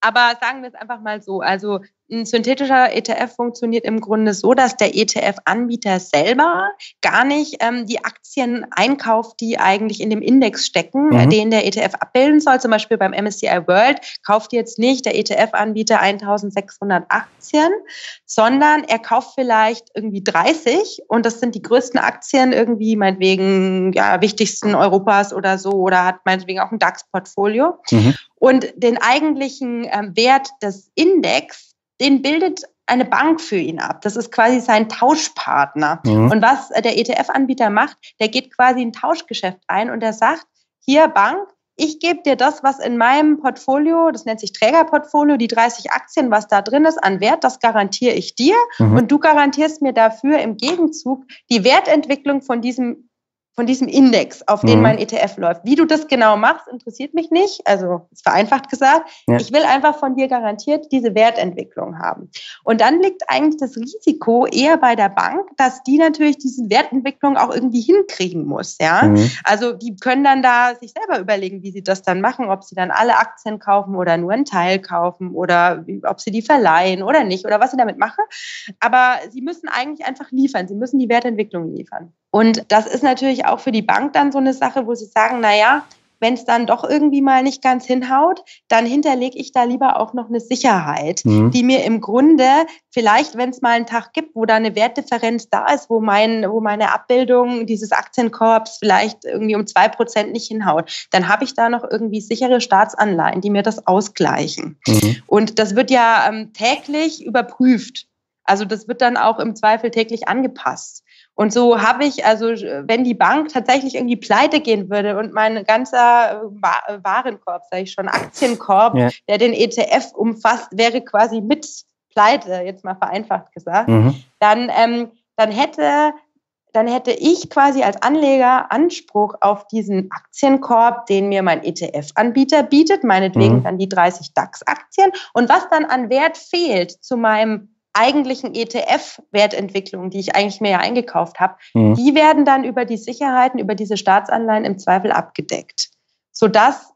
Aber sagen wir es einfach mal so. Also ein synthetischer ETF funktioniert im Grunde so, dass der ETF-Anbieter selber gar nicht ähm, die Aktien einkauft, die eigentlich in dem Index stecken, mhm. den der ETF abbilden soll. Zum Beispiel beim MSCI World kauft jetzt nicht der ETF-Anbieter 1600 Aktien, sondern er kauft vielleicht irgendwie 30 und das sind die größten Aktien irgendwie meinetwegen ja, wichtigsten Europas oder so oder hat meinetwegen auch ein DAX-Portfolio. Mhm. Und den eigentlichen ähm, Wert des Index den bildet eine Bank für ihn ab. Das ist quasi sein Tauschpartner. Mhm. Und was der ETF-Anbieter macht, der geht quasi ein Tauschgeschäft ein und er sagt, hier Bank, ich gebe dir das, was in meinem Portfolio, das nennt sich Trägerportfolio, die 30 Aktien, was da drin ist an Wert, das garantiere ich dir. Mhm. Und du garantierst mir dafür im Gegenzug die Wertentwicklung von diesem von diesem Index, auf den mhm. mein ETF läuft. Wie du das genau machst, interessiert mich nicht. Also ist vereinfacht gesagt. Ja. Ich will einfach von dir garantiert diese Wertentwicklung haben. Und dann liegt eigentlich das Risiko eher bei der Bank, dass die natürlich diese Wertentwicklung auch irgendwie hinkriegen muss. Ja, mhm. also die können dann da sich selber überlegen, wie sie das dann machen, ob sie dann alle Aktien kaufen oder nur einen Teil kaufen oder ob sie die verleihen oder nicht oder was sie damit machen. Aber sie müssen eigentlich einfach liefern. Sie müssen die Wertentwicklung liefern. Und das ist natürlich auch für die Bank dann so eine Sache, wo sie sagen, na ja, wenn es dann doch irgendwie mal nicht ganz hinhaut, dann hinterlege ich da lieber auch noch eine Sicherheit, mhm. die mir im Grunde vielleicht, wenn es mal einen Tag gibt, wo da eine Wertdifferenz da ist, wo mein, wo meine Abbildung dieses Aktienkorps vielleicht irgendwie um zwei Prozent nicht hinhaut, dann habe ich da noch irgendwie sichere Staatsanleihen, die mir das ausgleichen. Mhm. Und das wird ja ähm, täglich überprüft. Also das wird dann auch im Zweifel täglich angepasst. Und so habe ich, also wenn die Bank tatsächlich irgendwie pleite gehen würde und mein ganzer äh, Warenkorb, sage ich schon, Aktienkorb, ja. der den ETF umfasst, wäre quasi mit pleite, jetzt mal vereinfacht gesagt, mhm. dann, ähm, dann hätte dann hätte ich quasi als Anleger Anspruch auf diesen Aktienkorb, den mir mein ETF-Anbieter bietet, meinetwegen mhm. dann die 30 DAX-Aktien. Und was dann an Wert fehlt zu meinem eigentlichen ETF-Wertentwicklung, die ich eigentlich mir ja eingekauft habe, mhm. die werden dann über die Sicherheiten, über diese Staatsanleihen im Zweifel abgedeckt, sodass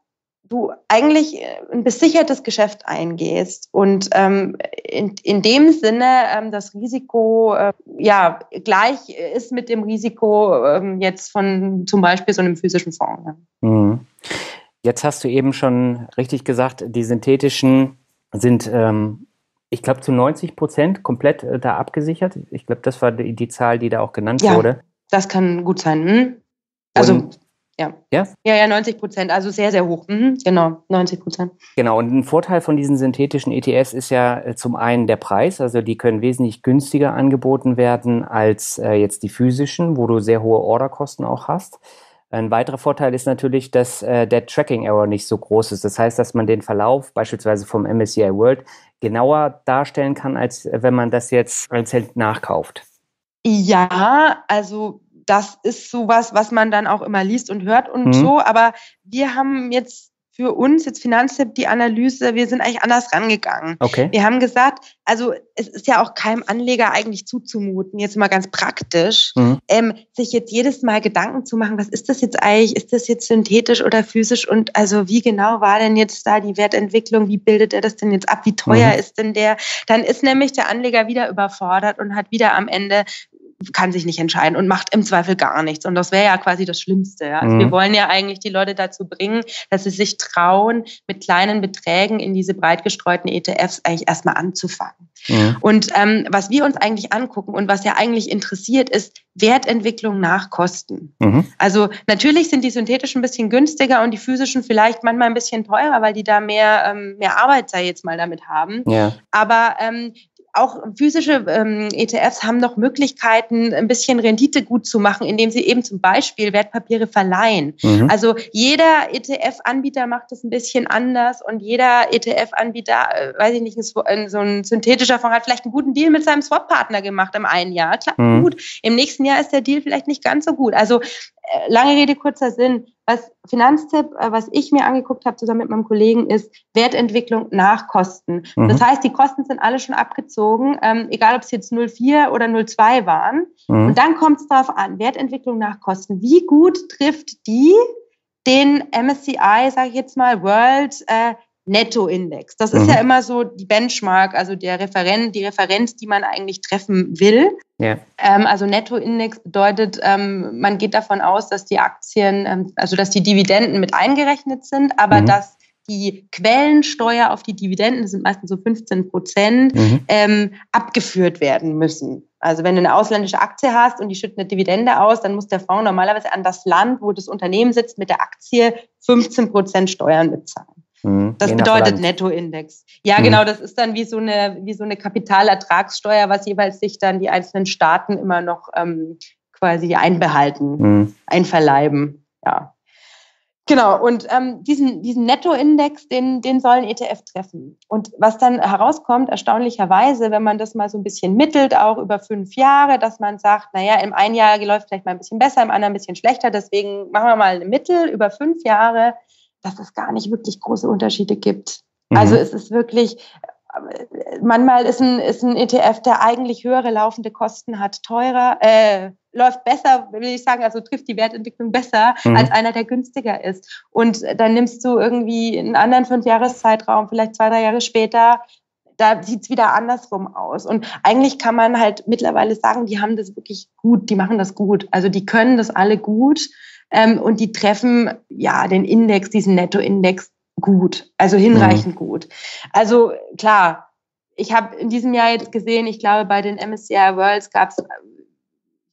du eigentlich äh, ein besichertes Geschäft eingehst und ähm, in, in dem Sinne ähm, das Risiko äh, ja gleich ist mit dem Risiko ähm, jetzt von zum Beispiel so einem physischen Fonds. Ja. Mhm. Jetzt hast du eben schon richtig gesagt, die synthetischen sind ähm, ich glaube, zu 90 Prozent komplett äh, da abgesichert. Ich glaube, das war die, die, Zahl, die da auch genannt ja, wurde. Das kann gut sein. Hm? Also, und, ja. ja. Ja, ja, 90 Prozent, also sehr, sehr hoch. Mhm, genau, 90 Prozent. Genau, und ein Vorteil von diesen synthetischen ETFs ist ja äh, zum einen der Preis. Also, die können wesentlich günstiger angeboten werden als äh, jetzt die physischen, wo du sehr hohe Orderkosten auch hast. Ein weiterer Vorteil ist natürlich, dass äh, der Tracking Error nicht so groß ist. Das heißt, dass man den Verlauf beispielsweise vom MSCI World genauer darstellen kann, als wenn man das jetzt einzeln nachkauft. Ja, also das ist sowas, was man dann auch immer liest und hört und mhm. so. Aber wir haben jetzt für uns jetzt Finanztipp die Analyse, wir sind eigentlich anders rangegangen. Okay. Wir haben gesagt, also es ist ja auch keinem Anleger eigentlich zuzumuten, jetzt mal ganz praktisch, mhm. ähm, sich jetzt jedes Mal Gedanken zu machen, was ist das jetzt eigentlich, ist das jetzt synthetisch oder physisch und also wie genau war denn jetzt da die Wertentwicklung, wie bildet er das denn jetzt ab, wie teuer mhm. ist denn der? Dann ist nämlich der Anleger wieder überfordert und hat wieder am Ende kann sich nicht entscheiden und macht im Zweifel gar nichts. Und das wäre ja quasi das Schlimmste. Ja? Also mhm. Wir wollen ja eigentlich die Leute dazu bringen, dass sie sich trauen, mit kleinen Beträgen in diese breit gestreuten ETFs eigentlich erstmal anzufangen. Mhm. Und ähm, was wir uns eigentlich angucken und was ja eigentlich interessiert, ist Wertentwicklung nach Kosten. Mhm. Also natürlich sind die synthetischen ein bisschen günstiger und die physischen vielleicht manchmal ein bisschen teurer, weil die da mehr, ähm, mehr Arbeit, sei jetzt mal, damit haben. Ja. Aber ähm, auch physische ähm, ETFs haben noch Möglichkeiten, ein bisschen Rendite gut zu machen, indem sie eben zum Beispiel Wertpapiere verleihen. Mhm. Also jeder ETF-Anbieter macht das ein bisschen anders und jeder ETF-Anbieter, äh, weiß ich nicht, so ein synthetischer Fonds hat vielleicht einen guten Deal mit seinem Swap-Partner gemacht im einen Jahr. Klappt mhm. gut. Im nächsten Jahr ist der Deal vielleicht nicht ganz so gut. Also äh, lange Rede, kurzer Sinn. Was Finanztipp, äh, was ich mir angeguckt habe zusammen mit meinem Kollegen, ist Wertentwicklung nach Kosten. Mhm. Das heißt, die Kosten sind alle schon abgezogen, ähm, egal ob es jetzt 0,4 oder 0,2 waren. Mhm. Und dann kommt es darauf an, Wertentwicklung nach Kosten. Wie gut trifft die den MSCI, sage ich jetzt mal, World äh, Nettoindex. Das ist mhm. ja immer so die Benchmark, also der Referent, die Referenz, die man eigentlich treffen will. Ja. Ähm, also Nettoindex bedeutet, ähm, man geht davon aus, dass die Aktien, ähm, also dass die Dividenden mit eingerechnet sind, aber mhm. dass die Quellensteuer auf die Dividenden, das sind meistens so 15 Prozent, mhm. ähm, abgeführt werden müssen. Also wenn du eine ausländische Aktie hast und die schüttet eine Dividende aus, dann muss der Fonds normalerweise an das Land, wo das Unternehmen sitzt, mit der Aktie 15 Prozent Steuern bezahlen. Mhm, das bedeutet Nettoindex. Ja, mhm. genau, das ist dann wie so eine, wie so eine Kapitalertragssteuer, was jeweils sich dann die einzelnen Staaten immer noch ähm, quasi einbehalten, mhm. einverleiben. Ja. Genau, und ähm, diesen, diesen Nettoindex, den, den sollen ETF treffen. Und was dann herauskommt, erstaunlicherweise, wenn man das mal so ein bisschen mittelt, auch über fünf Jahre, dass man sagt, naja, im einen Jahr läuft vielleicht mal ein bisschen besser, im anderen ein bisschen schlechter, deswegen machen wir mal ein Mittel über fünf Jahre, dass es gar nicht wirklich große Unterschiede gibt. Mhm. Also es ist wirklich, manchmal ist ein, ist ein ETF, der eigentlich höhere laufende Kosten hat, teurer, äh, läuft besser, will ich sagen, also trifft die Wertentwicklung besser mhm. als einer, der günstiger ist. Und dann nimmst du irgendwie einen anderen Fünfjahreszeitraum, vielleicht zwei, drei Jahre später, da sieht's wieder andersrum aus. Und eigentlich kann man halt mittlerweile sagen, die haben das wirklich gut, die machen das gut. Also die können das alle gut ähm, und die treffen ja den Index, diesen Nettoindex gut, also hinreichend mhm. gut. Also klar, ich habe in diesem Jahr jetzt gesehen, ich glaube, bei den MSCI Worlds gab es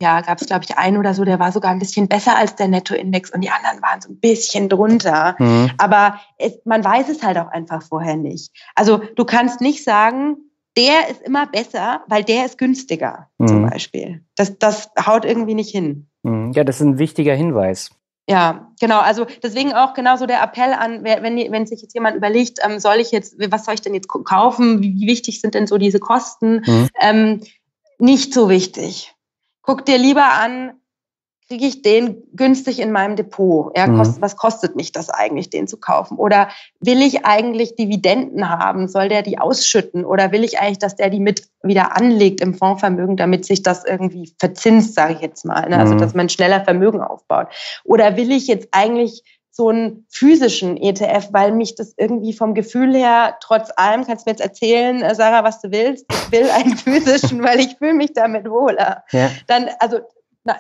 ja, gab es, glaube ich, einen oder so, der war sogar ein bisschen besser als der Nettoindex und die anderen waren so ein bisschen drunter. Mhm. Aber es, man weiß es halt auch einfach vorher nicht. Also du kannst nicht sagen, der ist immer besser, weil der ist günstiger, mhm. zum Beispiel. Das, das haut irgendwie nicht hin. Mhm. Ja, das ist ein wichtiger Hinweis. Ja, genau. Also deswegen auch genauso der Appell an, wenn, wenn sich jetzt jemand überlegt, ähm, soll ich jetzt, was soll ich denn jetzt kaufen? Wie, wie wichtig sind denn so diese Kosten? Mhm. Ähm, nicht so wichtig. guck dir lieber an, kriege ich den günstig in meinem Depot? Ja, mhm. kost, was kostet mich das eigentlich, den zu kaufen? Oder will ich eigentlich Dividenden haben? Soll der die ausschütten? Oder will ich eigentlich, dass der die mit wieder anlegt im Fondsvermögen, damit sich das irgendwie verzinst, sage ich jetzt mal. Ne? Also, mhm. dass man schneller Vermögen aufbaut. Oder will ich jetzt eigentlich so einen physischen ETF, weil mich das irgendwie vom Gefühl her, trotz allem, kannst du mir jetzt erzählen, äh, Sarah, was du willst, ich will einen physischen, weil ich fühle mich damit wohler. Ja. Dann, also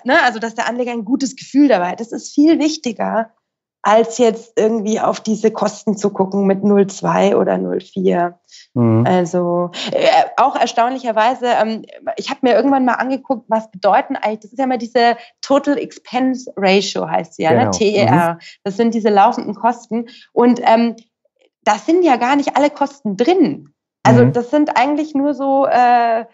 ne, also dass der Anleger ein gutes Gefühl dabei hat. Das ist viel wichtiger, als jetzt irgendwie auf diese Kosten zu gucken mit 0,2 oder 0,4. Mhm. Also äh, auch erstaunlicherweise, ähm, ich habe mir irgendwann mal angeguckt, was bedeuten eigentlich, das ist ja mal diese Total Expense Ratio heißt sie ja, ne? genau. ne? TER. Mhm. Das sind diese laufenden Kosten. Und ähm, da sind ja gar nicht alle Kosten drin. Also mhm. das sind eigentlich nur so äh,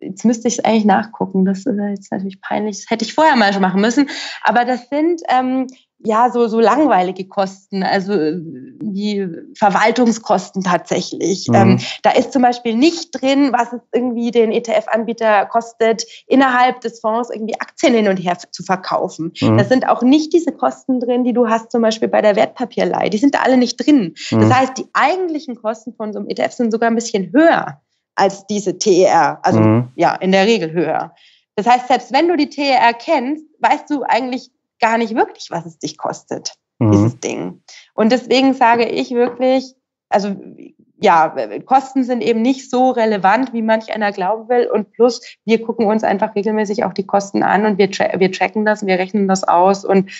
jetzt müsste ich es eigentlich nachgucken. Das ist jetzt natürlich peinlich. Das hätte ich vorher mal schon machen müssen. Aber das sind ähm, ja so, so langweilige Kosten, also wie Verwaltungskosten tatsächlich. Mhm. Ähm, da ist zum Beispiel nicht drin, was es irgendwie den ETF-Anbieter kostet, innerhalb des Fonds irgendwie Aktien hin und her zu verkaufen. Mhm. Das sind auch nicht diese Kosten drin, die du hast zum Beispiel bei der Wertpapierleihe. Die sind da alle nicht drin. Mhm. Das heißt, die eigentlichen Kosten von so einem ETF sind sogar ein bisschen höher als diese TER. Also mhm. ja, in der Regel höher. Das heißt, selbst wenn du die TER kennst, weißt du eigentlich gar nicht wirklich, was es dich kostet, mhm. dieses Ding. Und deswegen sage ich wirklich, also ja, Kosten sind eben nicht so relevant, wie manch einer glauben will. Und plus, wir gucken uns einfach regelmäßig auch die Kosten an und wir, tra wir tracken das, wir rechnen das aus und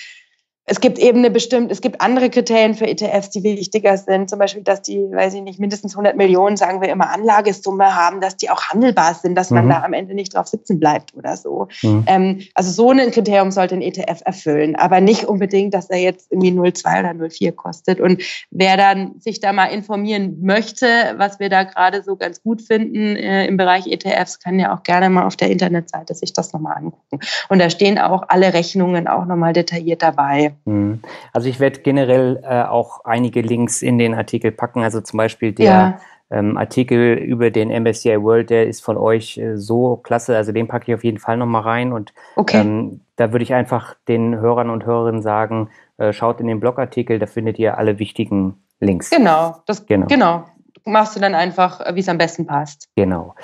es gibt eben eine bestimmte, es gibt andere Kriterien für ETFs, die wichtiger sind. Zum Beispiel, dass die, weiß ich nicht, mindestens 100 Millionen, sagen wir immer, Anlagesumme haben, dass die auch handelbar sind, dass man mhm. da am Ende nicht drauf sitzen bleibt oder so. Mhm. Ähm, also so ein Kriterium sollte ein ETF erfüllen, aber nicht unbedingt, dass er jetzt irgendwie 0,2 oder 0,4 kostet. Und wer dann sich da mal informieren möchte, was wir da gerade so ganz gut finden äh, im Bereich ETFs, kann ja auch gerne mal auf der Internetseite sich das nochmal angucken. Und da stehen auch alle Rechnungen auch nochmal detailliert dabei. Mhm. Also ich werde generell äh, auch einige Links in den Artikel packen. Also zum Beispiel der ja. ähm, Artikel über den MSCI World, der ist von euch äh, so klasse. Also den packe ich auf jeden Fall nochmal rein. Und okay. ähm, da würde ich einfach den Hörern und Hörerinnen sagen, äh, schaut in den Blogartikel, da findet ihr alle wichtigen Links. Genau, das genau. genau. Machst du dann einfach, äh, wie es am besten passt. Genau.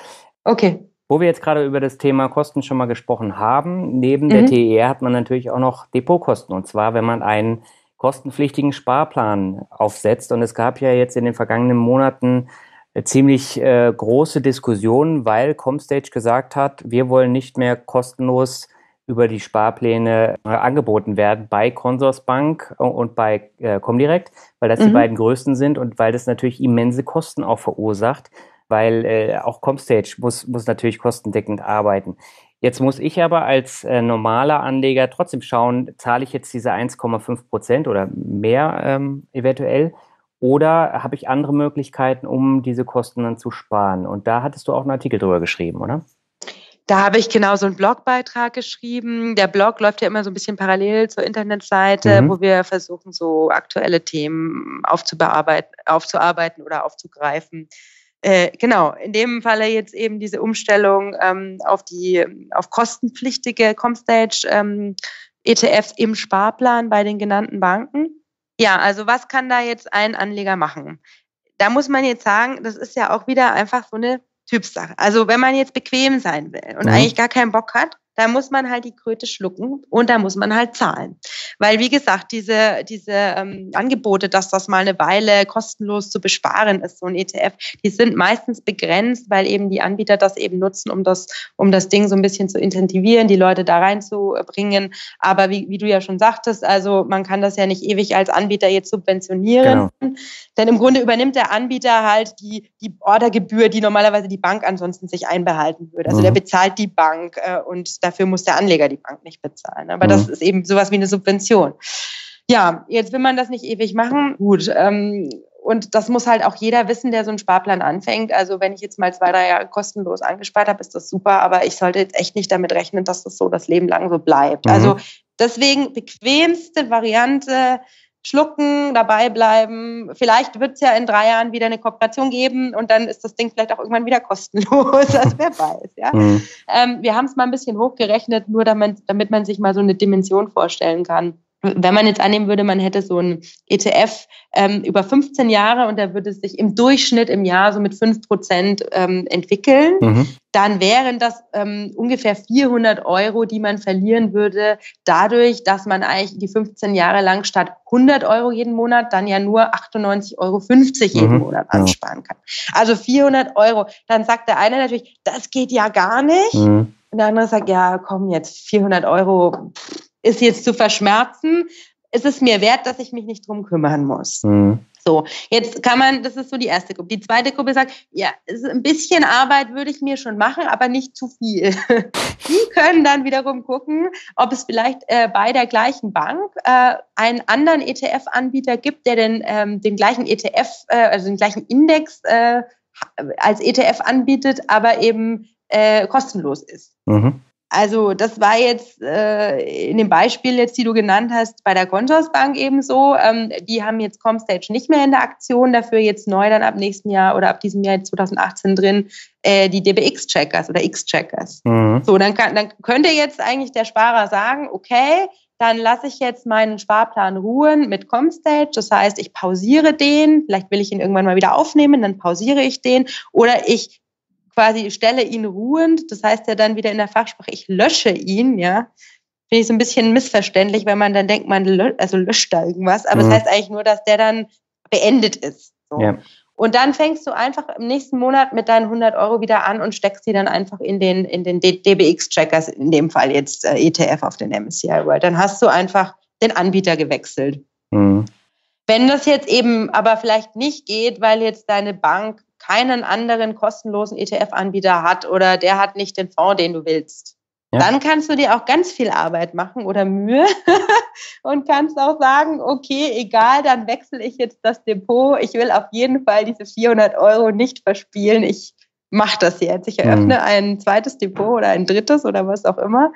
Okay. Wo wir jetzt gerade über das Thema Kosten schon mal gesprochen haben, neben mhm. der TER hat man natürlich auch noch Depotkosten. Und zwar, wenn man einen kostenpflichtigen Sparplan aufsetzt. Und es gab ja jetzt in den vergangenen Monaten äh, ziemlich äh, große Diskussionen, weil Comstage gesagt hat, wir wollen nicht mehr kostenlos über die Sparpläne äh, angeboten werden bei Consorsbank und bei äh, Comdirect, weil das mhm. die beiden größten sind und weil das natürlich immense Kosten auch verursacht weil äh, auch Comstage muss, muss natürlich kostendeckend arbeiten. Jetzt muss ich aber als äh, normaler Anleger trotzdem schauen, zahle ich jetzt diese 1,5 Prozent oder mehr ähm, eventuell oder habe ich andere Möglichkeiten, um diese Kosten dann zu sparen? Und da hattest du auch einen Artikel drüber geschrieben, oder? Da habe ich genau so einen Blogbeitrag geschrieben. Der Blog läuft ja immer so ein bisschen parallel zur Internetseite, mhm. wo wir versuchen, so aktuelle Themen aufzubearbeiten, aufzuarbeiten oder aufzugreifen. Äh, genau, in dem Falle jetzt eben diese Umstellung ähm, auf die auf kostenpflichtige Comstage ähm, ETFs im Sparplan bei den genannten Banken. Ja, also was kann da jetzt ein Anleger machen? Da muss man jetzt sagen, das ist ja auch wieder einfach so eine Typsache. Also wenn man jetzt bequem sein will und mhm. eigentlich gar keinen Bock hat, da muss man halt die Kröte schlucken und da muss man halt zahlen. Weil, wie gesagt, diese, diese ähm, Angebote, dass das mal eine Weile kostenlos zu besparen ist, so ein ETF, die sind meistens begrenzt, weil eben die Anbieter das eben nutzen, um das, um das Ding so ein bisschen zu intensivieren, die Leute da reinzubringen. Aber wie, wie du ja schon sagtest, also man kann das ja nicht ewig als Anbieter jetzt subventionieren. Genau. Denn im Grunde übernimmt der Anbieter halt die, die Ordergebühr, die normalerweise die Bank ansonsten sich einbehalten würde. Also mhm. der bezahlt die Bank äh, und dafür muss der Anleger die Bank nicht bezahlen. Aber mhm. das ist eben sowas wie eine Subvention. Ja, jetzt will man das nicht ewig machen. Gut. Ähm, und das muss halt auch jeder wissen, der so einen Sparplan anfängt. Also wenn ich jetzt mal zwei, drei Jahre kostenlos angespart habe, ist das super. Aber ich sollte jetzt echt nicht damit rechnen, dass das so das Leben lang so bleibt. Mhm. Also deswegen bequemste Variante, schlucken, dabei bleiben. Vielleicht wird es ja in drei Jahren wieder eine Kooperation geben und dann ist das Ding vielleicht auch irgendwann wieder kostenlos. Also wer weiß, ja. Mhm. Ähm, wir haben es mal ein bisschen hochgerechnet, nur damit, damit man sich mal so eine Dimension vorstellen kann wenn man jetzt annehmen würde, man hätte so ein ETF ähm, über 15 Jahre und der würde sich im Durchschnitt im Jahr so mit 5 Prozent ähm, entwickeln, mhm. dann wären das ähm, ungefähr 400 Euro, die man verlieren würde, dadurch, dass man eigentlich die 15 Jahre lang statt 100 Euro jeden Monat dann ja nur 98,50 Euro jeden mhm. Monat ansparen kann. Also 400 Euro. Dann sagt der eine natürlich, das geht ja gar nicht. Mhm. Und der andere sagt, ja, komm jetzt, 400 Euro. Pff, ist jetzt zu verschmerzen, ist es mir wert, dass ich mich nicht drum kümmern muss. Mhm. So, jetzt kann man, das ist so die erste Gruppe. Die zweite Gruppe sagt, ja, ein bisschen Arbeit würde ich mir schon machen, aber nicht zu viel. Die können dann wiederum gucken, ob es vielleicht äh, bei der gleichen Bank äh, einen anderen ETF-Anbieter gibt, der den, ähm, den gleichen ETF, äh, also den gleichen Index äh, als ETF anbietet, aber eben äh, kostenlos ist. Mhm. Also das war jetzt äh, in dem Beispiel jetzt, die du genannt hast, bei der Consorsbank eben so. Ähm, die haben jetzt Comstage nicht mehr in der Aktion, dafür jetzt neu dann ab nächsten Jahr oder ab diesem Jahr 2018 drin äh, die DBX-Checkers oder X-Checkers. Mhm. So, dann, kann, dann könnte jetzt eigentlich der Sparer sagen, okay, dann lasse ich jetzt meinen Sparplan ruhen mit Comstage. Das heißt, ich pausiere den, vielleicht will ich ihn irgendwann mal wieder aufnehmen, dann pausiere ich den oder ich quasi stelle ihn ruhend. Das heißt ja dann wieder in der Fachsprache, ich lösche ihn, ja. Finde ich so ein bisschen missverständlich, wenn man dann denkt, man lö also löscht da irgendwas. Aber es mhm. das heißt eigentlich nur, dass der dann beendet ist. So. Ja. Und dann fängst du einfach im nächsten Monat mit deinen 100 Euro wieder an und steckst sie dann einfach in den, in den DBX-Checkers, in dem Fall jetzt äh, ETF auf den MSCI World. Dann hast du einfach den Anbieter gewechselt. Mhm. Wenn das jetzt eben aber vielleicht nicht geht, weil jetzt deine Bank keinen anderen kostenlosen ETF-Anbieter hat oder der hat nicht den Fonds, den du willst. Ja. Dann kannst du dir auch ganz viel Arbeit machen oder Mühe und kannst auch sagen, okay, egal, dann wechsle ich jetzt das Depot. Ich will auf jeden Fall diese 400 Euro nicht verspielen. Ich mache das jetzt. Ich eröffne mhm. ein zweites Depot oder ein drittes oder was auch immer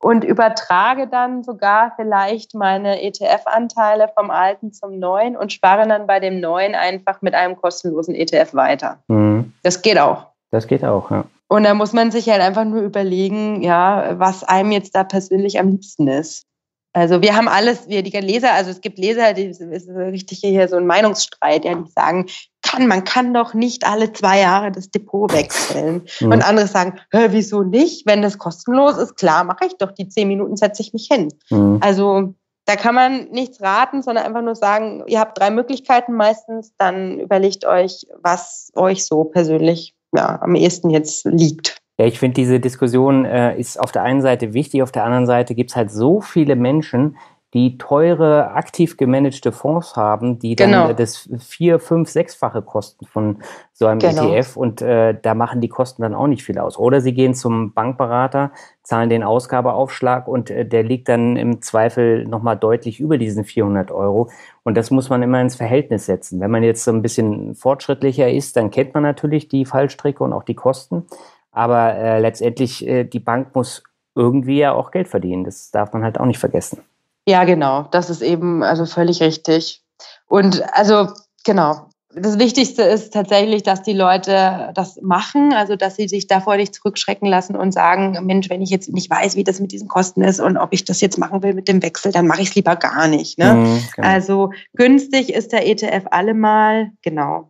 und übertrage dann sogar vielleicht meine ETF-Anteile vom alten zum neuen und spare dann bei dem neuen einfach mit einem kostenlosen ETF weiter. Mhm. Das geht auch. Das geht auch, ja. Und da muss man sich halt einfach nur überlegen, ja, was einem jetzt da persönlich am liebsten ist. Also wir haben alles, wir die Leser, also es gibt Leser, die ist richtig hier so ein Meinungsstreit, ja, die sagen, kann, man kann doch nicht alle zwei Jahre das Depot wechseln. Mhm. Und andere sagen, wieso nicht? Wenn das kostenlos ist, klar, mache ich doch die zehn Minuten, setze ich mich hin. Mhm. Also da kann man nichts raten, sondern einfach nur sagen, ihr habt drei Möglichkeiten meistens, dann überlegt euch, was euch so persönlich ja, am ehesten jetzt liegt. Ja, ich finde, diese Diskussion äh, ist auf der einen Seite wichtig, auf der anderen Seite gibt es halt so viele Menschen, die teure, aktiv gemanagte Fonds haben, die dann genau. das vier, fünf, sechsfache kosten von so einem genau. ETF und äh, da machen die Kosten dann auch nicht viel aus. Oder sie gehen zum Bankberater, zahlen den Ausgabeaufschlag und äh, der liegt dann im Zweifel nochmal deutlich über diesen 400 Euro. Und das muss man immer ins Verhältnis setzen. Wenn man jetzt so ein bisschen fortschrittlicher ist, dann kennt man natürlich die Fallstricke und auch die Kosten. Aber äh, letztendlich, äh, die Bank muss irgendwie ja auch Geld verdienen. Das darf man halt auch nicht vergessen. Ja, genau. Das ist eben also völlig richtig. Und also genau. Das Wichtigste ist tatsächlich, dass die Leute das machen, also dass sie sich davor nicht zurückschrecken lassen und sagen, Mensch, wenn ich jetzt nicht weiß, wie das mit diesen Kosten ist und ob ich das jetzt machen will mit dem Wechsel, dann mache ich es lieber gar nicht. Ne? Mhm, genau. Also günstig ist der ETF allemal, genau.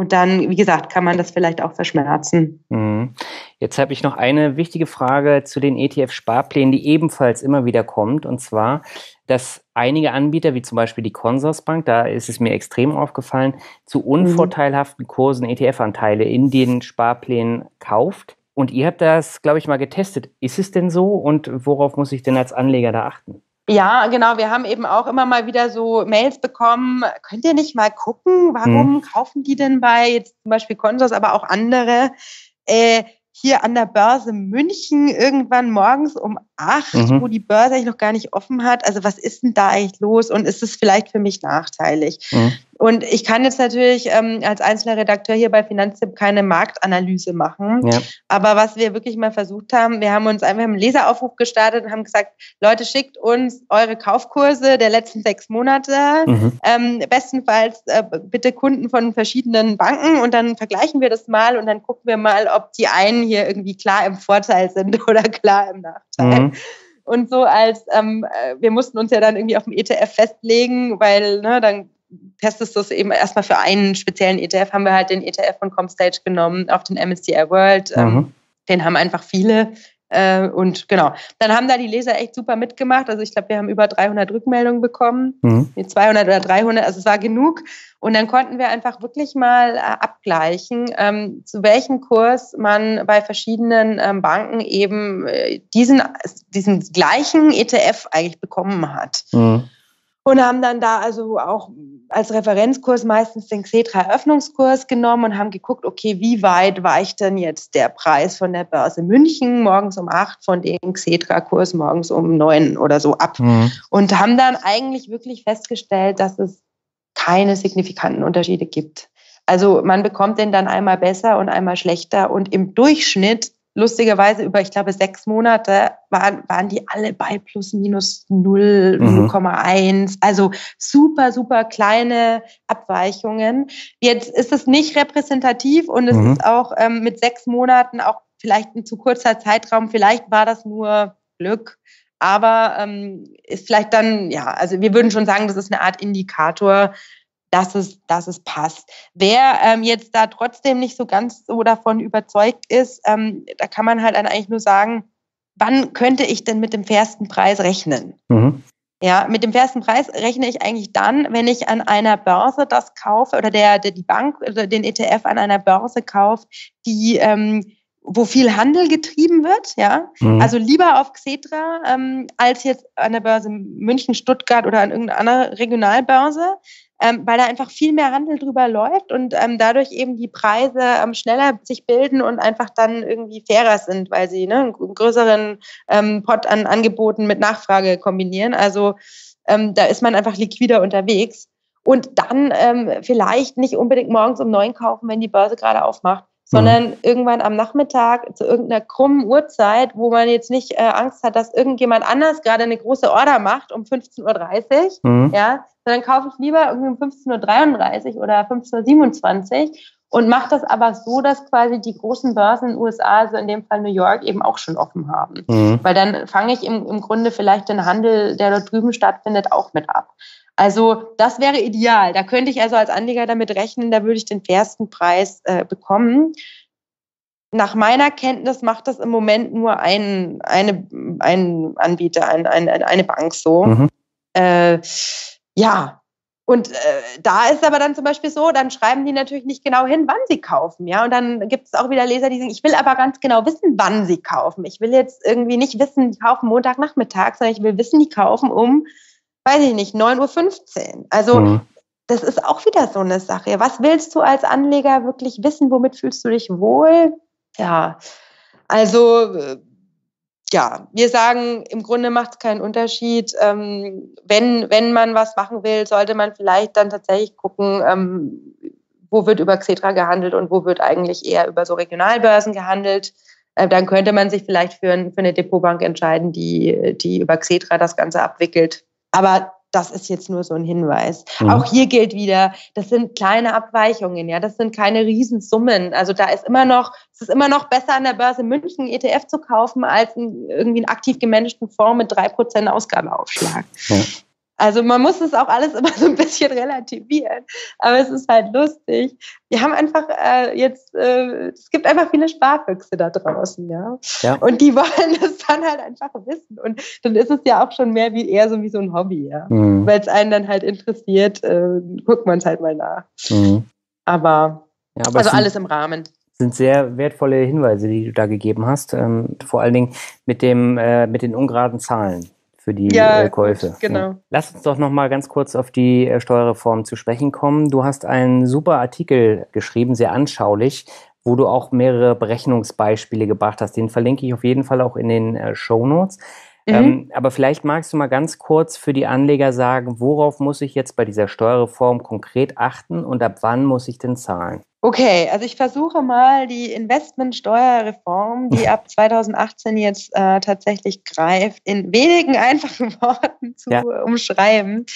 Und dann, wie gesagt, kann man das vielleicht auch verschmerzen. Mhm. Jetzt habe ich noch eine wichtige Frage zu den ETF-Sparplänen, die ebenfalls immer wieder kommt. Und zwar, dass einige Anbieter, wie zum Beispiel die Consorsbank, da ist es mir extrem aufgefallen, zu mhm. unvorteilhaften Kursen ETF-Anteile in den Sparplänen kauft. Und ihr habt das, glaube ich, mal getestet. Ist es denn so? Und worauf muss ich denn als Anleger da achten? Ja, genau. Wir haben eben auch immer mal wieder so Mails bekommen. Könnt ihr nicht mal gucken, warum hm. kaufen die denn bei jetzt zum Beispiel Konsors, aber auch andere äh, hier an der Börse München irgendwann morgens um acht, mhm. wo die Börse eigentlich noch gar nicht offen hat. Also was ist denn da eigentlich los und ist es vielleicht für mich nachteilig? Mhm. Und ich kann jetzt natürlich ähm, als einzelner Redakteur hier bei Finanztipp keine Marktanalyse machen. Ja. Aber was wir wirklich mal versucht haben, wir haben uns einfach einen Leseraufruf gestartet und haben gesagt, Leute, schickt uns eure Kaufkurse der letzten sechs Monate. Mhm. Ähm, bestenfalls äh, bitte Kunden von verschiedenen Banken und dann vergleichen wir das mal und dann gucken wir mal, ob die einen hier irgendwie klar im Vorteil sind oder klar im Nachteil. Mhm und so als ähm, äh, wir mussten uns ja dann irgendwie auf dem ETF festlegen, weil ne, dann testest du es eben erstmal für einen speziellen ETF, haben wir halt den ETF von Comstage genommen auf den MSCI World. Ähm, mhm. Den haben einfach viele. Äh, und genau, dann haben da die Leser echt super mitgemacht. Also ich glaube, wir haben über 300 Rückmeldungen bekommen, mhm. 200 oder 300, also es war genug. Und dann konnten wir einfach wirklich mal äh, abgleichen, ähm, zu welchem Kurs man bei verschiedenen ähm, Banken eben äh, diesen, diesen gleichen ETF eigentlich bekommen hat. Mhm und haben dann da also auch als Referenzkurs meistens den Xetra-Eröffnungskurs genommen und haben geguckt, okay, wie weit weicht denn jetzt der Preis von der Börse München morgens um acht von dem Xetra-Kurs morgens um neun oder so ab. Mhm. Und haben dann eigentlich wirklich festgestellt, dass es keine signifikanten Unterschiede gibt. Also man bekommt den dann einmal besser und einmal schlechter und im Durchschnitt lustigerweise über, ich glaube, sechs Monate waren, waren die alle bei plus minus 0, mhm. 0,1. Also super, super kleine Abweichungen. Jetzt ist es nicht repräsentativ und es mhm. ist auch ähm, mit sechs Monaten auch vielleicht ein zu kurzer Zeitraum. Vielleicht war das nur Glück. Aber ähm, ist vielleicht dann, ja, also wir würden schon sagen, das ist eine Art Indikator, dass es, dass es passt. Wer ähm, jetzt da trotzdem nicht so ganz so davon überzeugt ist, ähm, da kann man halt dann eigentlich nur sagen, wann könnte ich denn mit dem fairsten Preis rechnen? Mhm. Ja, mit dem fairsten Preis rechne ich eigentlich dann, wenn ich an einer Börse das kaufe oder der, der die Bank oder den ETF an einer Börse kauft, die ähm, wo viel Handel getrieben wird, ja. Mhm. Also lieber auf Xetra ähm, als jetzt an der Börse München, Stuttgart oder an irgendeiner Regionalbörse ähm, weil da einfach viel mehr Handel drüber läuft und ähm, dadurch eben die Preise ähm, schneller sich bilden und einfach dann irgendwie fairer sind, weil sie ne, einen größeren ähm, Pot an Angeboten mit Nachfrage kombinieren. Also ähm, da ist man einfach liquider unterwegs. Und dann ähm, vielleicht nicht unbedingt morgens um neun kaufen, wenn die Börse gerade aufmacht, sondern mhm. irgendwann am Nachmittag zu irgendeiner krummen Uhrzeit, wo man jetzt nicht äh, Angst hat, dass irgendjemand anders gerade eine große Order macht um 15.30 Uhr, mhm. ja, sondern kaufe ich lieber irgendwie um 15.33 Uhr oder 15.27 Uhr und mache das aber so, dass quasi die großen Börsen in den USA, also in dem Fall New York, eben auch schon offen haben. Mhm. Weil dann fange ich im, im Grunde vielleicht den Handel, der dort drüben stattfindet, auch mit ab. Also das wäre ideal. Da könnte ich also als Anleger damit rechnen, da würde ich den fairsten Preis äh, bekommen. Nach meiner Kenntnis macht das im Moment nur ein, eine, ein Anbieter, ein, ein, eine Bank so. Mhm. Äh, ja, und äh, da ist aber dann zum Beispiel so, dann schreiben die natürlich nicht genau hin, wann sie kaufen, ja. Und dann gibt es auch wieder Leser, die sagen, ich will aber ganz genau wissen, wann sie kaufen. Ich will jetzt irgendwie nicht wissen, die kaufen Montagnachmittag, sondern ich will wissen, die kaufen um weiß ich nicht, 9.15 Uhr. Also mhm. das ist auch wieder so eine Sache. Was willst du als Anleger wirklich wissen? Womit fühlst du dich wohl? Ja, also äh, ja, wir sagen, im Grunde macht es keinen Unterschied. Ähm, wenn, wenn man was machen will, sollte man vielleicht dann tatsächlich gucken, ähm, wo wird über Xetra gehandelt und wo wird eigentlich eher über so Regionalbörsen gehandelt. Äh, dann könnte man sich vielleicht für, ein, für eine Depotbank entscheiden, die, die über Xetra das Ganze abwickelt. Aber das ist jetzt nur so ein Hinweis. Mhm. Auch hier gilt wieder, das sind kleine Abweichungen, ja, das sind keine Riesensummen. Also da ist immer noch, es ist immer noch besser an der Börse München ETF zu kaufen als einen, irgendwie einen aktiv gemanagten Fonds mit drei Prozent Ausgabeaufschlag. Ja. Also man muss es auch alles immer so ein bisschen relativieren, aber es ist halt lustig. Wir haben einfach äh, jetzt, äh, es gibt einfach viele Sparfüchse da draußen, ja? ja. Und die wollen das dann halt einfach wissen. Und dann ist es ja auch schon mehr wie eher so wie so ein Hobby, ja. Mhm. Weil es einen dann halt interessiert, äh, guckt man es halt mal nach. Mhm. Aber, ja, aber also alles im Rahmen sind sehr wertvolle Hinweise, die du da gegeben hast. Ähm, vor allen Dingen mit dem äh, mit den ungeraden Zahlen für die ja, äh, Käufe. Genau. Lass uns doch noch mal ganz kurz auf die äh, Steuerreform zu sprechen kommen. Du hast einen super Artikel geschrieben, sehr anschaulich, wo du auch mehrere Berechnungsbeispiele gebracht hast. Den verlinke ich auf jeden Fall auch in den äh, Show Notes. Mhm. Ähm, aber vielleicht magst du mal ganz kurz für die Anleger sagen, worauf muss ich jetzt bei dieser Steuerreform konkret achten und ab wann muss ich denn zahlen? Okay, also ich versuche mal die Investmentsteuerreform, die ab 2018 jetzt äh, tatsächlich greift, in wenigen einfachen Worten zu ja. umschreiben.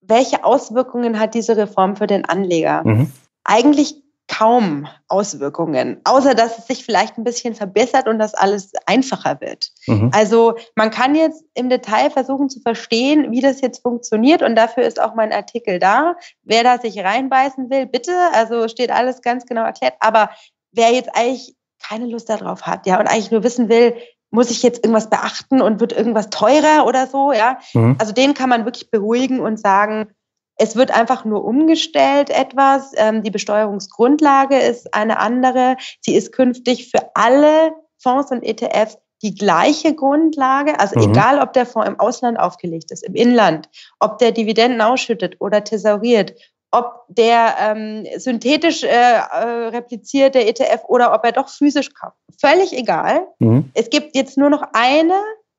Welche Auswirkungen hat diese Reform für den Anleger? Mhm. Eigentlich kaum Auswirkungen, außer dass es sich vielleicht ein bisschen verbessert und dass alles einfacher wird. Mhm. Also man kann jetzt im Detail versuchen zu verstehen, wie das jetzt funktioniert und dafür ist auch mein Artikel da. Wer da sich reinbeißen will, bitte, also steht alles ganz genau erklärt. Aber wer jetzt eigentlich keine Lust darauf hat, ja, und eigentlich nur wissen will, muss ich jetzt irgendwas beachten und wird irgendwas teurer oder so, ja. Mhm. Also den kann man wirklich beruhigen und sagen, es wird einfach nur umgestellt etwas. Ähm, die Besteuerungsgrundlage ist eine andere. Sie ist künftig für alle Fonds und ETFs die gleiche Grundlage, also mhm. egal ob der Fonds im Ausland aufgelegt ist, im Inland, ob der Dividenden ausschüttet oder thesauriert, ob der ähm, synthetisch äh, äh, repliziert, der ETF, oder ob er doch physisch kauft. Völlig egal. Mhm. Es gibt jetzt nur noch eine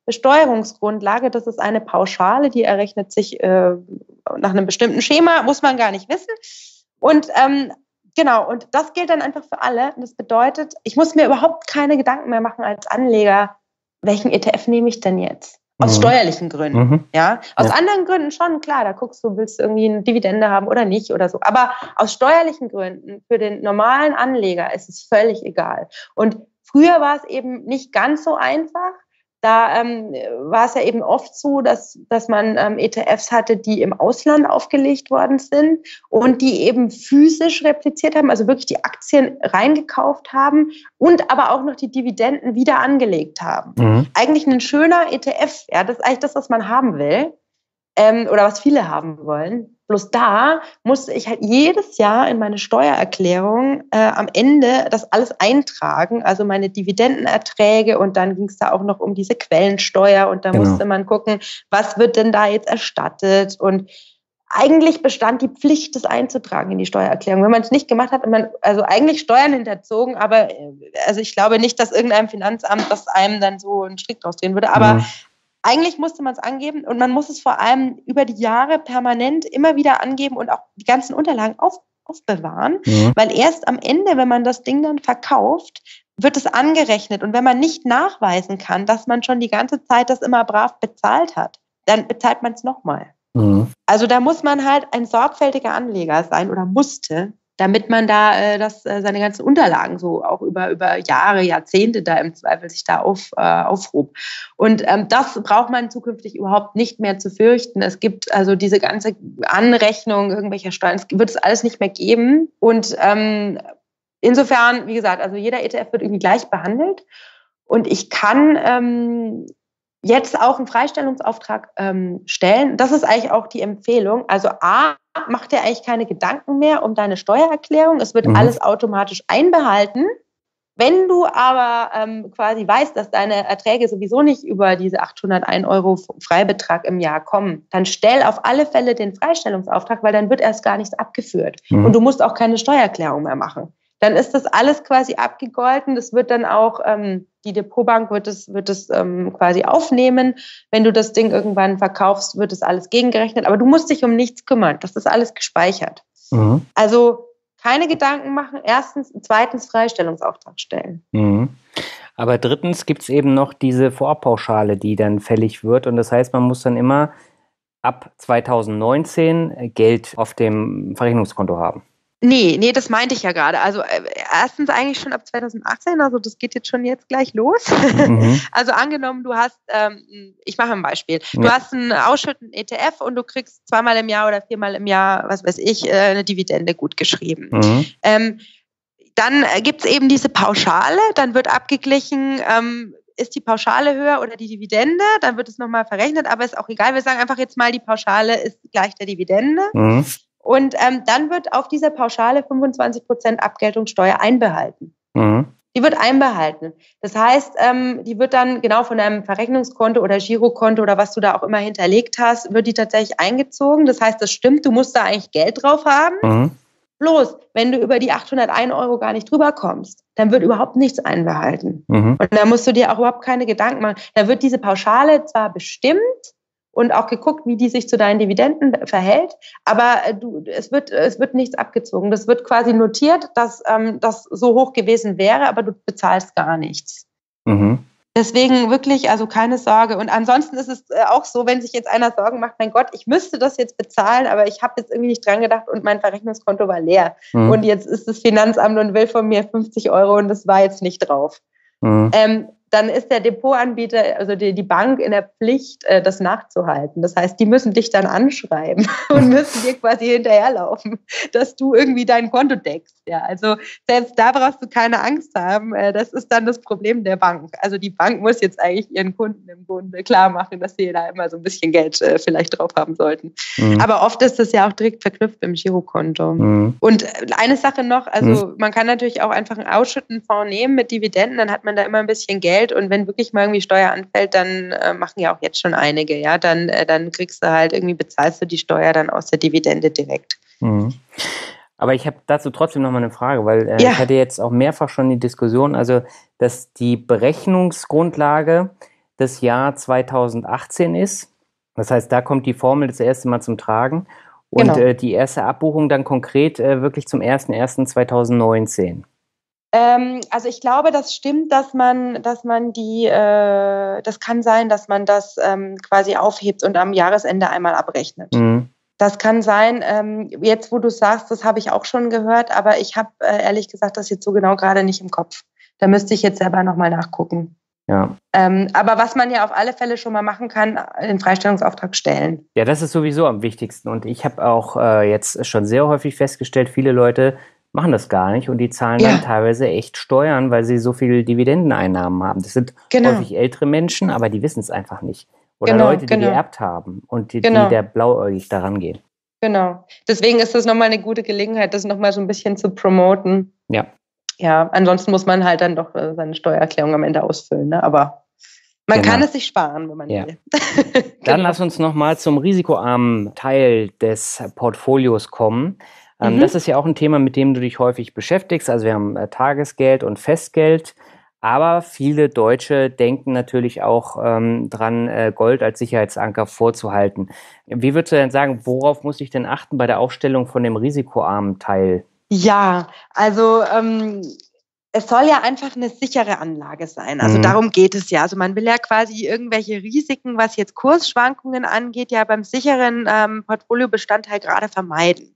Besteuerungsgrundlage, das ist eine Pauschale, die errechnet sich äh, nach einem bestimmten Schema, muss man gar nicht wissen. Und ähm, genau, und das gilt dann einfach für alle. Und das bedeutet, ich muss mir überhaupt keine Gedanken mehr machen als Anleger, welchen ETF nehme ich denn jetzt? Aus mhm. steuerlichen Gründen, mhm. ja. Aus ja. anderen Gründen schon, klar, da guckst du, willst du irgendwie eine Dividende haben oder nicht oder so. Aber aus steuerlichen Gründen, für den normalen Anleger ist es völlig egal. Und früher war es eben nicht ganz so einfach da ähm, war es ja eben oft so, dass, dass man ähm, ETFs hatte, die im Ausland aufgelegt worden sind und die eben physisch repliziert haben, also wirklich die Aktien reingekauft haben und aber auch noch die Dividenden wieder angelegt haben. Mhm. Eigentlich ein schöner ETF, ja, das ist eigentlich das, was man haben will ähm, oder was viele haben wollen. Bloß da musste ich halt jedes Jahr in meine Steuererklärung äh, am Ende das alles eintragen, also meine Dividendenerträge und dann ging es da auch noch um diese Quellensteuer und da genau. musste man gucken, was wird denn da jetzt erstattet und eigentlich bestand die Pflicht, das einzutragen in die Steuererklärung. Wenn man es nicht gemacht hat, man, also eigentlich Steuern hinterzogen, aber äh, also ich glaube nicht, dass irgendeinem Finanzamt das einem dann so einen Strick draus drehen würde. Aber mhm. Eigentlich musste man es angeben und man muss es vor allem über die Jahre permanent immer wieder angeben und auch die ganzen Unterlagen auf, aufbewahren, mhm. weil erst am Ende, wenn man das Ding dann verkauft, wird es angerechnet. Und wenn man nicht nachweisen kann, dass man schon die ganze Zeit das immer brav bezahlt hat, dann bezahlt man es nochmal. Mhm. Also da muss man halt ein sorgfältiger Anleger sein oder musste, damit man da äh, das, äh, seine ganzen Unterlagen so auch über, über Jahre, Jahrzehnte da im Zweifel sich da auf, äh, aufhob. Und ähm, das braucht man zukünftig überhaupt nicht mehr zu fürchten. Es gibt also diese ganze Anrechnung irgendwelcher Steuern, es wird es alles nicht mehr geben. Und ähm, insofern, wie gesagt, also jeder ETF wird irgendwie gleich behandelt. Und ich kann ähm, jetzt auch einen Freistellungsauftrag ähm, stellen. Das ist eigentlich auch die Empfehlung. Also A, mach dir eigentlich keine Gedanken mehr um deine Steuererklärung. Es wird mhm. alles automatisch einbehalten. Wenn du aber ähm, quasi weißt, dass deine Erträge sowieso nicht über diese 801 Euro Freibetrag im Jahr kommen, dann stell auf alle Fälle den Freistellungsauftrag, weil dann wird erst gar nichts abgeführt. Mhm. Und du musst auch keine Steuererklärung mehr machen dann ist das alles quasi abgegolten. Das wird dann auch, ähm, die Depotbank wird es, wird es ähm, quasi aufnehmen. Wenn du das Ding irgendwann verkaufst, wird es alles gegengerechnet. Aber du musst dich um nichts kümmern. Das ist alles gespeichert. Mhm. Also keine Gedanken machen. Erstens, zweitens Freistellungsauftrag stellen. Mhm. Aber drittens gibt es eben noch diese Vorpauschale, die dann fällig wird. Und das heißt, man muss dann immer ab 2019 Geld auf dem Verrechnungskonto haben. Nee, nee, das meinte ich ja gerade. Also äh, erstens eigentlich schon ab 2018, also das geht jetzt schon jetzt gleich los. Mhm. Also angenommen, du hast, ähm, ich mache ein Beispiel, ja. du hast einen ausschüttenden ETF und du kriegst zweimal im Jahr oder viermal im Jahr, was weiß ich, äh, eine Dividende gut geschrieben. Mhm. Ähm, dann gibt es eben diese Pauschale, dann wird abgeglichen, ähm, ist die Pauschale höher oder die Dividende, dann wird es nochmal verrechnet, aber ist auch egal, wir sagen einfach jetzt mal, die Pauschale ist gleich der Dividende. Mhm. Und ähm, dann wird auf dieser Pauschale 25 Prozent Abgeltungssteuer einbehalten. Mhm. Die wird einbehalten. Das heißt, ähm, die wird dann genau von deinem Verrechnungskonto oder Girokonto oder was du da auch immer hinterlegt hast, wird die tatsächlich eingezogen. Das heißt, das stimmt, du musst da eigentlich Geld drauf haben. Mhm. Bloß, wenn du über die 801 Euro gar nicht drüber kommst, dann wird überhaupt nichts einbehalten. Mhm. Und da musst du dir auch überhaupt keine Gedanken machen. Da wird diese Pauschale zwar bestimmt und auch geguckt, wie die sich zu deinen Dividenden verhält, aber äh, du, es, wird, es wird nichts abgezogen. Das wird quasi notiert, dass ähm, das so hoch gewesen wäre, aber du bezahlst gar nichts. Mhm. Deswegen wirklich, also keine Sorge. Und ansonsten ist es äh, auch so, wenn sich jetzt einer Sorgen macht, mein Gott, ich müsste das jetzt bezahlen, aber ich habe jetzt irgendwie nicht dran gedacht und mein Verrechnungskonto war leer. Mhm. Und jetzt ist das Finanzamt und will von mir 50 Euro und das war jetzt nicht drauf. Mhm. Ähm, dann ist der Depotanbieter, also die, die Bank in der Pflicht, äh, das nachzuhalten. Das heißt, die müssen dich dann anschreiben und müssen dir quasi hinterherlaufen, dass du irgendwie dein Konto deckst. Ja, also selbst da brauchst du keine Angst haben. Äh, das ist dann das Problem der Bank. Also die Bank muss jetzt eigentlich ihren Kunden im Grunde klar machen, dass sie da immer so ein bisschen Geld äh, vielleicht drauf haben sollten. Mhm. Aber oft ist das ja auch direkt verknüpft mit dem Girokonto. Mhm. Und eine Sache noch, also mhm. man kann natürlich auch einfach einen Ausschüttenfonds nehmen mit Dividenden, dann hat man da immer ein bisschen Geld Geld und wenn wirklich mal irgendwie Steuer anfällt, dann äh, machen ja auch jetzt schon einige, ja, dann, äh, dann kriegst du halt irgendwie, bezahlst du die Steuer dann aus der Dividende direkt. Mhm. Aber ich habe dazu trotzdem noch mal eine Frage, weil äh, ja. ich hatte jetzt auch mehrfach schon die Diskussion, also dass die Berechnungsgrundlage das Jahr 2018 ist. Das heißt, da kommt die Formel das erste Mal zum Tragen und genau. äh, die erste Abbuchung dann konkret äh, wirklich zum 01.01.2019. Ähm, also ich glaube, das stimmt, dass man, dass man die, äh, das kann sein, dass man das ähm, quasi aufhebt und am Jahresende einmal abrechnet. Mhm. Das kann sein. Ähm, jetzt, wo du sagst, das habe ich auch schon gehört, aber ich habe äh, ehrlich gesagt das jetzt so genau gerade nicht im Kopf. Da müsste ich jetzt selber nochmal nachgucken. Ja. Ähm, aber was man ja auf alle Fälle schon mal machen kann, den Freistellungsauftrag stellen. Ja, das ist sowieso am wichtigsten. Und ich habe auch äh, jetzt schon sehr häufig festgestellt, viele Leute machen das gar nicht und die zahlen ja. dann teilweise echt Steuern, weil sie so viel Dividendeneinnahmen haben. Das sind genau. häufig ältere Menschen, aber die wissen es einfach nicht. Oder genau, Leute, die genau. geerbt haben und die, genau. die der blauäugig daran gehen. Genau. Deswegen ist das nochmal eine gute Gelegenheit, das nochmal so ein bisschen zu promoten. Ja. Ja, ansonsten muss man halt dann doch äh, seine Steuererklärung am Ende ausfüllen, ne? aber man genau. kann es sich sparen, wenn man ja. will. Dann genau. lass uns nochmal zum risikoarmen Teil des Portfolios kommen. Ähm, mhm. Das ist ja auch ein Thema, mit dem du dich häufig beschäftigst. Also wir haben äh, Tagesgeld und Festgeld. Aber viele Deutsche denken natürlich auch ähm, dran, äh, Gold als Sicherheitsanker vorzuhalten. Wie würdest du denn sagen, worauf muss ich denn achten bei der Aufstellung von dem risikoarmen Teil? Ja, also ähm, es soll ja einfach eine sichere Anlage sein. Also mhm. darum geht es ja. Also man will ja quasi irgendwelche Risiken, was jetzt Kursschwankungen angeht, ja beim sicheren ähm, Portfoliobestandteil gerade vermeiden.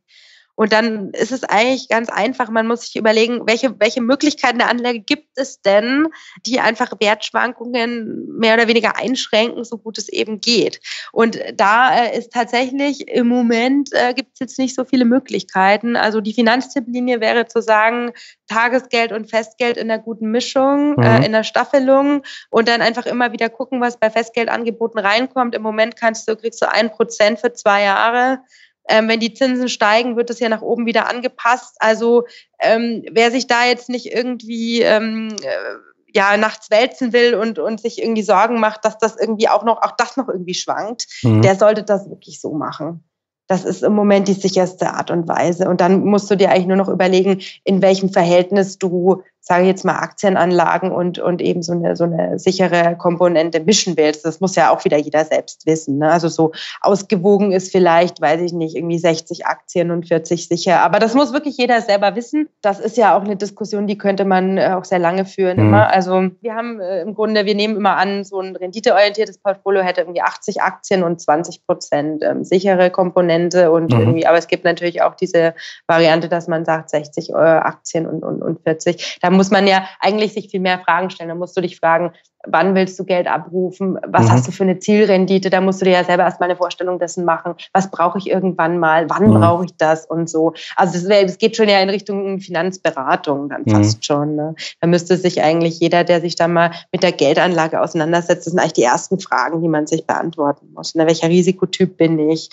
Und dann ist es eigentlich ganz einfach. Man muss sich überlegen, welche, welche Möglichkeiten der Anlage gibt es denn, die einfach Wertschwankungen mehr oder weniger einschränken, so gut es eben geht. Und da äh, ist tatsächlich im Moment äh, gibt es jetzt nicht so viele Möglichkeiten. Also die Finanztipplinie wäre zu sagen, Tagesgeld und Festgeld in einer guten Mischung, äh, mhm. äh, in der Staffelung und dann einfach immer wieder gucken, was bei Festgeldangeboten reinkommt. Im Moment kannst du, kriegst du ein Prozent für zwei Jahre. Ähm, wenn die Zinsen steigen, wird das ja nach oben wieder angepasst. Also ähm, wer sich da jetzt nicht irgendwie ähm, äh, ja nachts wälzen will und und sich irgendwie Sorgen macht, dass das irgendwie auch noch auch das noch irgendwie schwankt, mhm. der sollte das wirklich so machen. Das ist im Moment die sicherste Art und Weise. Und dann musst du dir eigentlich nur noch überlegen, in welchem Verhältnis du sage ich jetzt mal, Aktienanlagen und, und eben so eine, so eine sichere Komponente mischen willst. Das muss ja auch wieder jeder selbst wissen. Ne? Also so ausgewogen ist vielleicht, weiß ich nicht, irgendwie 60 Aktien und 40 sicher. Aber das muss wirklich jeder selber wissen. Das ist ja auch eine Diskussion, die könnte man äh, auch sehr lange führen mhm. immer. Also wir haben äh, im Grunde, wir nehmen immer an, so ein renditeorientiertes Portfolio hätte irgendwie 80 Aktien und 20 Prozent ähm, sichere Komponente und mhm. irgendwie, aber es gibt natürlich auch diese Variante, dass man sagt 60 äh, Aktien und, und, und 40. Da muss man ja eigentlich sich viel mehr Fragen stellen. Da musst du dich fragen, wann willst du Geld abrufen? Was mhm. hast du für eine Zielrendite? Da musst du dir ja selber erstmal eine Vorstellung dessen machen. Was brauche ich irgendwann mal? Wann mhm. brauche ich das? Und so. Also das, geht schon ja in Richtung Finanzberatung dann mhm. fast schon. Ne? Da müsste sich eigentlich jeder, der sich da mal mit der Geldanlage auseinandersetzt, das sind eigentlich die ersten Fragen, die man sich beantworten muss. Ne? Welcher Risikotyp bin ich?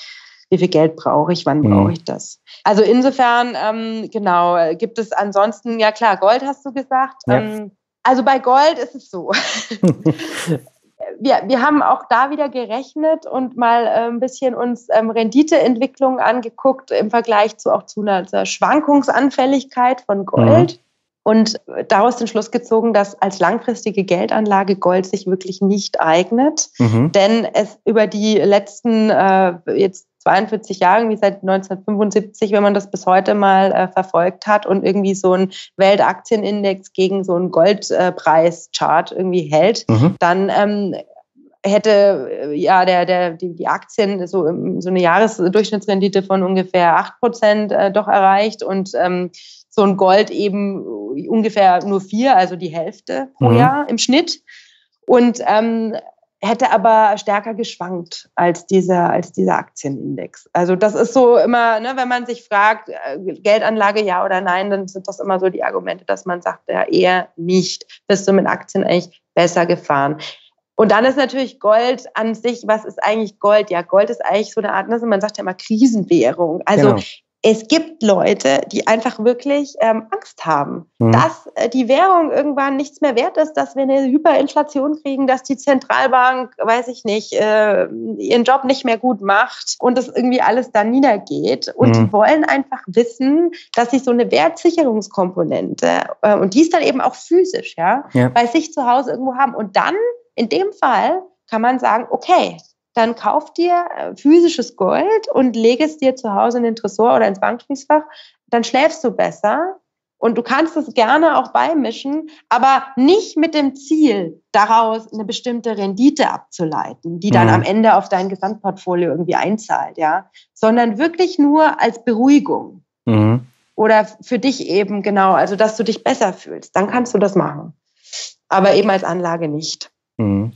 Wie viel Geld brauche ich? Wann mhm. brauche ich das? Also insofern, ähm, genau, gibt es ansonsten, ja klar, Gold hast du gesagt. Ja. Ähm, also bei Gold ist es so. wir, wir haben auch da wieder gerechnet und mal äh, ein bisschen uns ähm, Renditeentwicklung angeguckt im Vergleich zu auch zu einer, einer Schwankungsanfälligkeit von Gold. Mhm. Und daraus den Schluss gezogen, dass als langfristige Geldanlage Gold sich wirklich nicht eignet, mhm. denn es über die letzten äh, jetzt 42 Jahren, wie seit 1975, wenn man das bis heute mal äh, verfolgt hat und irgendwie so ein Weltaktienindex gegen so einen Goldpreischart äh, irgendwie hält, mhm. dann ähm, hätte äh, ja der, der, die, die Aktien so, so eine Jahresdurchschnittsrendite von ungefähr 8 Prozent äh, doch erreicht und ähm, so ein Gold eben ungefähr nur vier, also die Hälfte pro mhm. Jahr im Schnitt. Und ähm, hätte aber stärker geschwankt als dieser, als dieser Aktienindex. Also das ist so immer, ne, wenn man sich fragt, äh, Geldanlage ja oder nein, dann sind das immer so die Argumente, dass man sagt, ja eher nicht. Bist du mit Aktien eigentlich besser gefahren? Und dann ist natürlich Gold an sich, was ist eigentlich Gold? Ja, Gold ist eigentlich so eine Art, also man sagt ja immer Krisenwährung. Also genau es gibt Leute, die einfach wirklich ähm, Angst haben, mhm. dass äh, die Währung irgendwann nichts mehr wert ist, dass wir eine Hyperinflation kriegen, dass die Zentralbank, weiß ich nicht, äh, ihren Job nicht mehr gut macht und das irgendwie alles dann niedergeht. Und mhm. die wollen einfach wissen, dass sie so eine Wertsicherungskomponente, äh, und die ist dann eben auch physisch, ja, ja, bei sich zu Hause irgendwo haben. Und dann, in dem Fall, kann man sagen, okay, dann kauf dir äh, physisches Gold und lege es dir zu Hause in den Tresor oder ins Bankschließfach, dann schläfst du besser. Und du kannst es gerne auch beimischen, aber nicht mit dem Ziel, daraus eine bestimmte Rendite abzuleiten, die dann mhm. am Ende auf dein Gesamtportfolio irgendwie einzahlt, ja, sondern wirklich nur als Beruhigung. Mhm. Oder für dich eben genau, also dass du dich besser fühlst. Dann kannst du das machen. Aber eben als Anlage nicht. Mhm.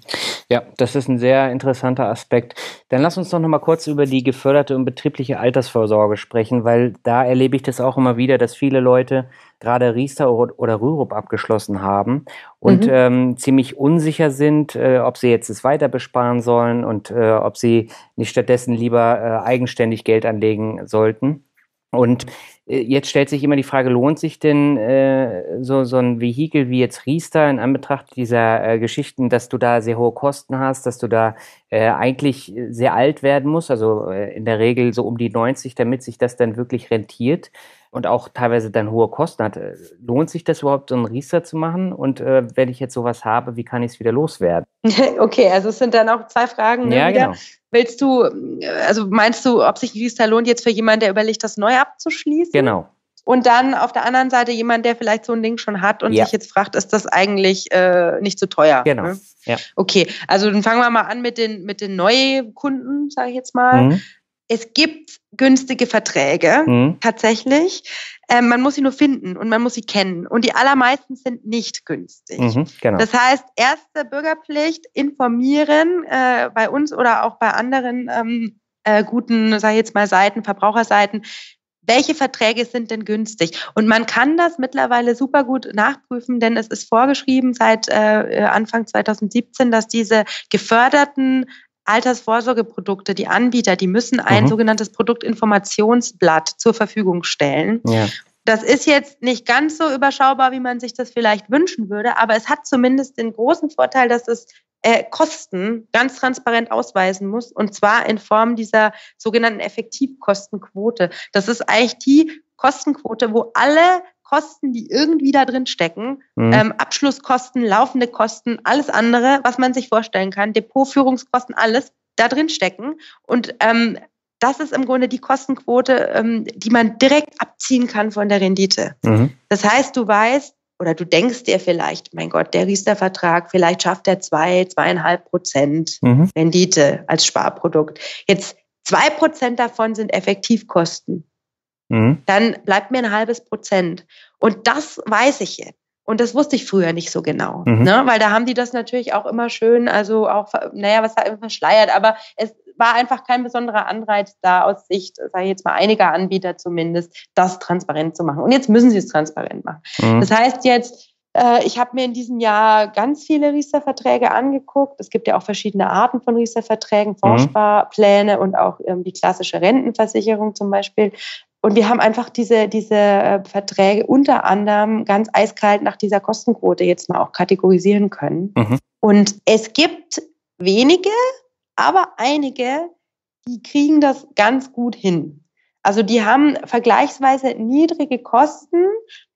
Ja, das ist ein sehr interessanter Aspekt. Dann lass uns doch noch mal kurz über die geförderte und betriebliche Altersvorsorge sprechen, weil da erlebe ich das auch immer wieder, dass viele Leute gerade Riester oder Rürup abgeschlossen haben und mhm. ähm, ziemlich unsicher sind, äh, ob sie jetzt es weiter besparen sollen und äh, ob sie nicht stattdessen lieber äh, eigenständig Geld anlegen sollten. Und äh, jetzt stellt sich immer die Frage, lohnt sich denn äh, so, so ein Vehikel wie jetzt Riester in Anbetracht dieser äh, Geschichten, dass du da sehr hohe Kosten hast, dass du da äh, eigentlich sehr alt werden musst, also äh, in der Regel so um die 90, damit sich das dann wirklich rentiert und auch teilweise dann hohe Kosten hat. Äh, lohnt sich das überhaupt, so einen Riester zu machen? Und äh, wenn ich jetzt sowas habe, wie kann ich es wieder loswerden? Okay, also es sind dann auch zwei Fragen. Ne, ja, wieder. genau. Willst du, also meinst du, ob sich ein Riester lohnt jetzt für jemanden, der überlegt, das neu abzuschließen? Genau. Und dann auf der anderen Seite jemand, der vielleicht so ein Ding schon hat und ja. sich jetzt fragt, ist das eigentlich äh, nicht zu teuer? Genau. Ne? Ja. Okay, also dann fangen wir mal an mit den, mit den neuen Kunden, sage ich jetzt mal. Mhm. Es gibt günstige Verträge, mhm. tatsächlich. Ähm, man muss sie nur finden und man muss sie kennen. Und die allermeisten sind nicht günstig. Mhm, genau. Das heißt, erste Bürgerpflicht, informieren äh, bei uns oder auch bei anderen ähm, äh, guten, sage ich jetzt mal, Seiten, Verbraucherseiten, welche Verträge sind denn günstig? Und man kann das mittlerweile super gut nachprüfen, denn es ist vorgeschrieben seit äh, Anfang 2017, dass diese geförderten Altersvorsorgeprodukte, die Anbieter, die müssen ein mhm. sogenanntes Produktinformationsblatt zur Verfügung stellen. Ja. Das ist jetzt nicht ganz so überschaubar, wie man sich das vielleicht wünschen würde, aber es hat zumindest den großen Vorteil, dass es äh, Kosten ganz transparent ausweisen muss und zwar in Form dieser sogenannten Effektivkostenquote. Das ist eigentlich die Kostenquote, wo alle Kosten, die irgendwie da drin stecken, mhm. ähm, Abschlusskosten, laufende Kosten, alles andere, was man sich vorstellen kann, Depotführungskosten, alles da drin stecken. Und ähm, das ist im Grunde die Kostenquote, ähm, die man direkt abziehen kann von der Rendite. Mhm. Das heißt, du weißt oder du denkst dir vielleicht, mein Gott, der Riester-Vertrag, vielleicht schafft er zwei, zweieinhalb Prozent mhm. Rendite als Sparprodukt. Jetzt zwei Prozent davon sind Effektivkosten. Mhm. Dann bleibt mir ein halbes Prozent. Und das weiß ich jetzt. Und das wusste ich früher nicht so genau, mhm. ne? weil da haben die das natürlich auch immer schön, also auch, naja, was da immer verschleiert, aber es war einfach kein besonderer Anreiz da aus Sicht, sage ich jetzt mal, einiger Anbieter zumindest, das transparent zu machen. Und jetzt müssen sie es transparent machen. Mhm. Das heißt jetzt, äh, ich habe mir in diesem Jahr ganz viele Riester-Verträge angeguckt. Es gibt ja auch verschiedene Arten von Riester-Verträgen, mhm. Vorsparpläne und auch ähm, die klassische Rentenversicherung zum Beispiel. Und wir haben einfach diese, diese äh, Verträge unter anderem ganz eiskalt nach dieser Kostenquote jetzt mal auch kategorisieren können. Mhm. Und es gibt wenige, aber einige, die kriegen das ganz gut hin. Also die haben vergleichsweise niedrige Kosten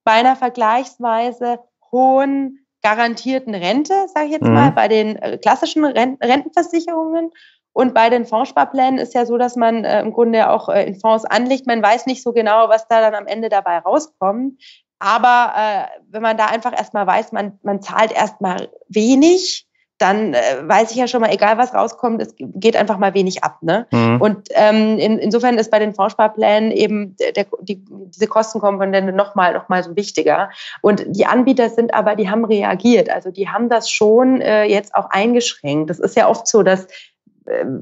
bei einer vergleichsweise hohen garantierten Rente, sage ich jetzt mhm. mal, bei den äh, klassischen Rentenversicherungen. Und bei den Fondssparplänen ist ja so, dass man äh, im Grunde auch äh, in Fonds anlegt. Man weiß nicht so genau, was da dann am Ende dabei rauskommt. Aber äh, wenn man da einfach erstmal weiß, man, man zahlt erstmal wenig, dann äh, weiß ich ja schon mal, egal was rauskommt, es geht einfach mal wenig ab. Ne? Mhm. Und ähm, in, insofern ist bei den Fondssparplänen eben der, die, diese Kostenkomponente nochmal noch mal so wichtiger. Und die Anbieter sind aber, die haben reagiert. Also die haben das schon äh, jetzt auch eingeschränkt. Das ist ja oft so, dass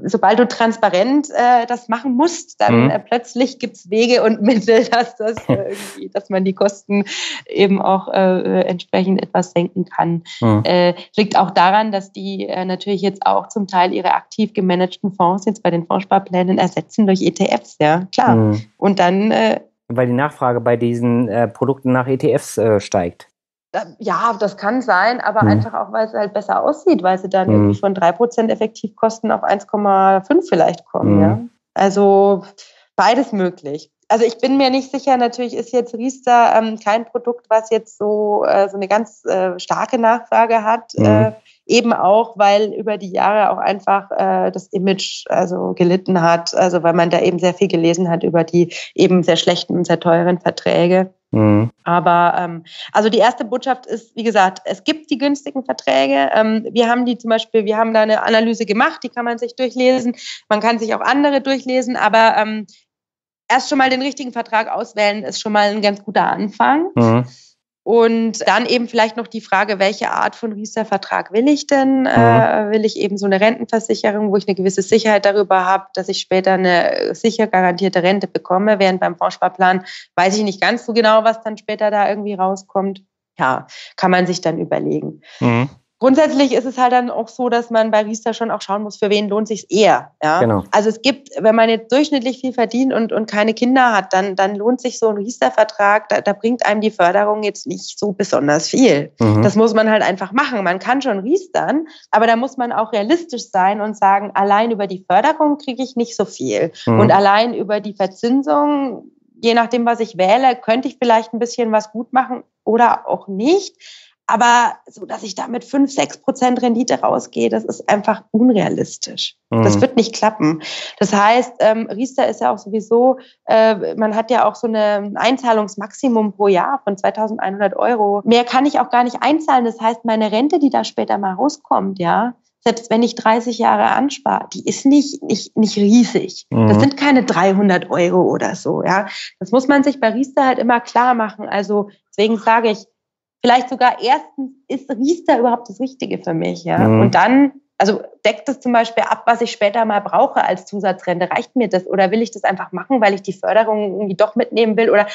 sobald du transparent äh, das machen musst, dann mhm. äh, plötzlich gibt's Wege und Mittel, dass, das, äh, dass man die Kosten eben auch äh, entsprechend etwas senken kann. Mhm. Äh, liegt auch daran, dass die äh, natürlich jetzt auch zum Teil ihre aktiv gemanagten Fonds jetzt bei den Fondssparplänen ersetzen durch ETFs, ja, klar. Mhm. Und dann weil die Nachfrage bei diesen Produkten nach ETFs steigt. Ja, das kann sein, aber mhm. einfach auch, weil es halt besser aussieht, weil sie dann mhm. irgendwie von 3% Effektivkosten auf 1,5 vielleicht kommen. Mhm. Ja? Also beides möglich. Also ich bin mir nicht sicher, natürlich ist jetzt Riester ähm, kein Produkt, was jetzt so, äh, so eine ganz äh, starke Nachfrage hat. Mhm. Äh, eben auch, weil über die Jahre auch einfach äh, das Image also gelitten hat, also weil man da eben sehr viel gelesen hat über die eben sehr schlechten und sehr teuren Verträge. Mhm. Aber ähm, also die erste Botschaft ist, wie gesagt, es gibt die günstigen Verträge. Ähm, wir haben die zum Beispiel, wir haben da eine Analyse gemacht, die kann man sich durchlesen. Man kann sich auch andere durchlesen, aber ähm, erst schon mal den richtigen Vertrag auswählen ist schon mal ein ganz guter Anfang. Mhm. Und dann eben vielleicht noch die Frage, welche Art von Riester-Vertrag will ich denn? Mhm. Äh, will ich eben so eine Rentenversicherung, wo ich eine gewisse Sicherheit darüber habe, dass ich später eine sicher garantierte Rente bekomme, während beim Fondssparplan weiß ich nicht ganz so genau, was dann später da irgendwie rauskommt. Ja, kann man sich dann überlegen. Mhm. Grundsätzlich ist es halt dann auch so, dass man bei Riester schon auch schauen muss, für wen lohnt sich eher. Ja? Genau. Also es gibt, wenn man jetzt durchschnittlich viel verdient und, und keine Kinder hat, dann, dann lohnt sich so ein Riester-Vertrag, da, da bringt einem die Förderung jetzt nicht so besonders viel. Mhm. Das muss man halt einfach machen. Man kann schon riestern, aber da muss man auch realistisch sein und sagen, allein über die Förderung kriege ich nicht so viel. Mhm. Und allein über die Verzinsung, je nachdem, was ich wähle, könnte ich vielleicht ein bisschen was gut machen oder auch nicht. Aber so, dass ich da mit 5, 6 Prozent Rendite rausgehe, das ist einfach unrealistisch. Mhm. Das wird nicht klappen. Das heißt, ähm, Riester ist ja auch sowieso, äh, man hat ja auch so ein Einzahlungsmaximum pro Jahr von 2100 Euro. Mehr kann ich auch gar nicht einzahlen. Das heißt, meine Rente, die da später mal rauskommt, ja, selbst wenn ich 30 Jahre anspare, die ist nicht, nicht, nicht riesig. Mhm. Das sind keine 300 Euro oder so, ja. Das muss man sich bei Riester halt immer klar machen. Also deswegen sage ich, vielleicht sogar erstens, ist Riester überhaupt das Richtige für mich, ja? Mhm. Und dann, also deckt das zum Beispiel ab, was ich später mal brauche als Zusatzrente? Reicht mir das? Oder will ich das einfach machen, weil ich die Förderung irgendwie doch mitnehmen will? Oder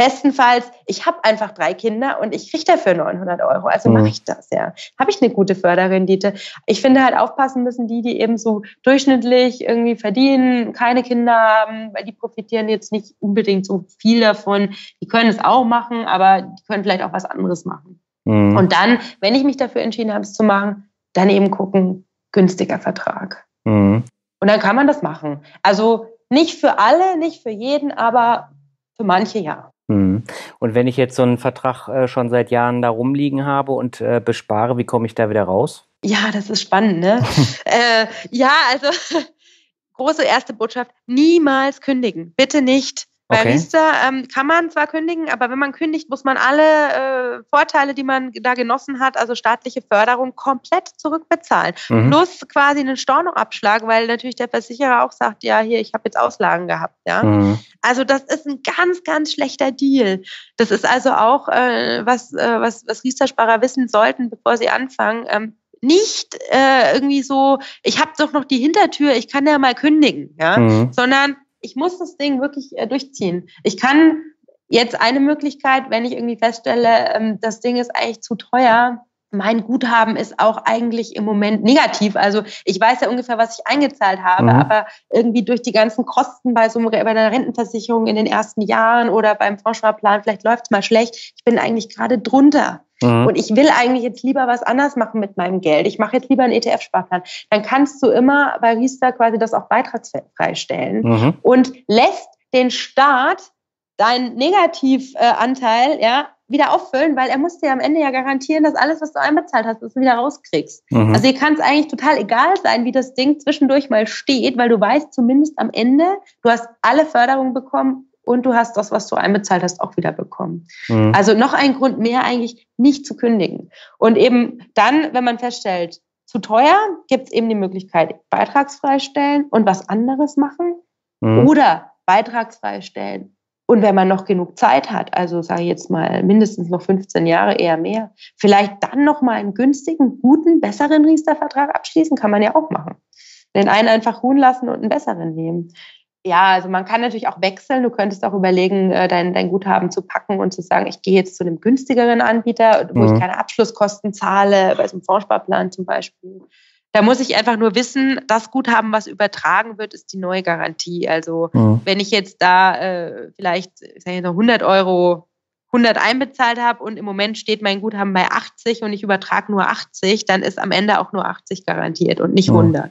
Bestenfalls, ich habe einfach drei Kinder und ich kriege dafür 900 Euro. Also mhm. mache ich das, ja. Habe ich eine gute Förderrendite. Ich finde halt aufpassen müssen die, die eben so durchschnittlich irgendwie verdienen, keine Kinder haben, weil die profitieren jetzt nicht unbedingt so viel davon. Die können es auch machen, aber die können vielleicht auch was anderes machen. Mhm. Und dann, wenn ich mich dafür entschieden habe, es zu machen, dann eben gucken, günstiger Vertrag. Mhm. Und dann kann man das machen. Also nicht für alle, nicht für jeden, aber für manche ja. Mhm. Und wenn ich jetzt so einen Vertrag äh, schon seit Jahren da rumliegen habe und äh, bespare, wie komme ich da wieder raus? Ja, das ist spannend, ne? äh, ja, also große erste Botschaft, niemals kündigen. Bitte nicht. Bei okay. Riester ähm, kann man zwar kündigen, aber wenn man kündigt, muss man alle äh, Vorteile, die man da genossen hat, also staatliche Förderung, komplett zurückbezahlen. Mhm. Plus quasi einen Stornoabschlag, weil natürlich der Versicherer auch sagt, ja, hier, ich habe jetzt Auslagen gehabt. Ja? Mhm. Also das ist ein ganz, ganz schlechter Deal. Das ist also auch, äh, was, äh, was, was Riester-Sparer wissen sollten, bevor sie anfangen. Ähm, nicht äh, irgendwie so, ich habe doch noch die Hintertür, ich kann ja mal kündigen, ja, mhm. sondern ich muss das Ding wirklich äh, durchziehen. Ich kann jetzt eine Möglichkeit, wenn ich irgendwie feststelle, ähm, das Ding ist eigentlich zu teuer, mein Guthaben ist auch eigentlich im Moment negativ. Also ich weiß ja ungefähr, was ich eingezahlt habe, mhm. aber irgendwie durch die ganzen Kosten bei so bei einer Rentenversicherung in den ersten Jahren oder beim Vorsparplan, vielleicht läuft es mal schlecht. Ich bin eigentlich gerade drunter. Mhm. Und ich will eigentlich jetzt lieber was anders machen mit meinem Geld. Ich mache jetzt lieber einen ETF-Sparplan. Dann kannst du immer bei Riester quasi das auch beitragsfrei stellen mhm. und lässt den Staat deinen Negativanteil, ja, wieder auffüllen, weil er muss dir am Ende ja garantieren, dass alles, was du einbezahlt hast, dass du wieder rauskriegst. Mhm. Also dir kann es eigentlich total egal sein, wie das Ding zwischendurch mal steht, weil du weißt zumindest am Ende, du hast alle Förderungen bekommen und du hast das, was du einbezahlt hast, auch wieder bekommen. Mhm. Also noch ein Grund mehr eigentlich nicht zu kündigen. Und eben dann, wenn man feststellt, zu teuer, gibt es eben die Möglichkeit, beitragsfrei stellen und was anderes machen mhm. oder beitragsfrei stellen und wenn man noch genug Zeit hat, also sage ich jetzt mal mindestens noch 15 Jahre, eher mehr, vielleicht dann noch mal einen günstigen, guten, besseren Riester-Vertrag abschließen, kann man ja auch machen. Den einen einfach ruhen lassen und einen besseren nehmen. Ja, also man kann natürlich auch wechseln. Du könntest auch überlegen, äh, dein, dein Guthaben zu packen und zu sagen, ich gehe jetzt zu einem günstigeren Anbieter, wo mhm. ich keine Abschlusskosten zahle, bei so einem Fondssparplan zum Beispiel. Da muss ich einfach nur wissen, das Guthaben, was übertragen wird, ist die neue Garantie. Also mhm. wenn ich jetzt da äh, vielleicht sag ich noch 100 Euro 100 einbezahlt habe und im Moment steht mein Guthaben bei 80 und ich übertrage nur 80, dann ist am Ende auch nur 80 garantiert und nicht 100. Mhm.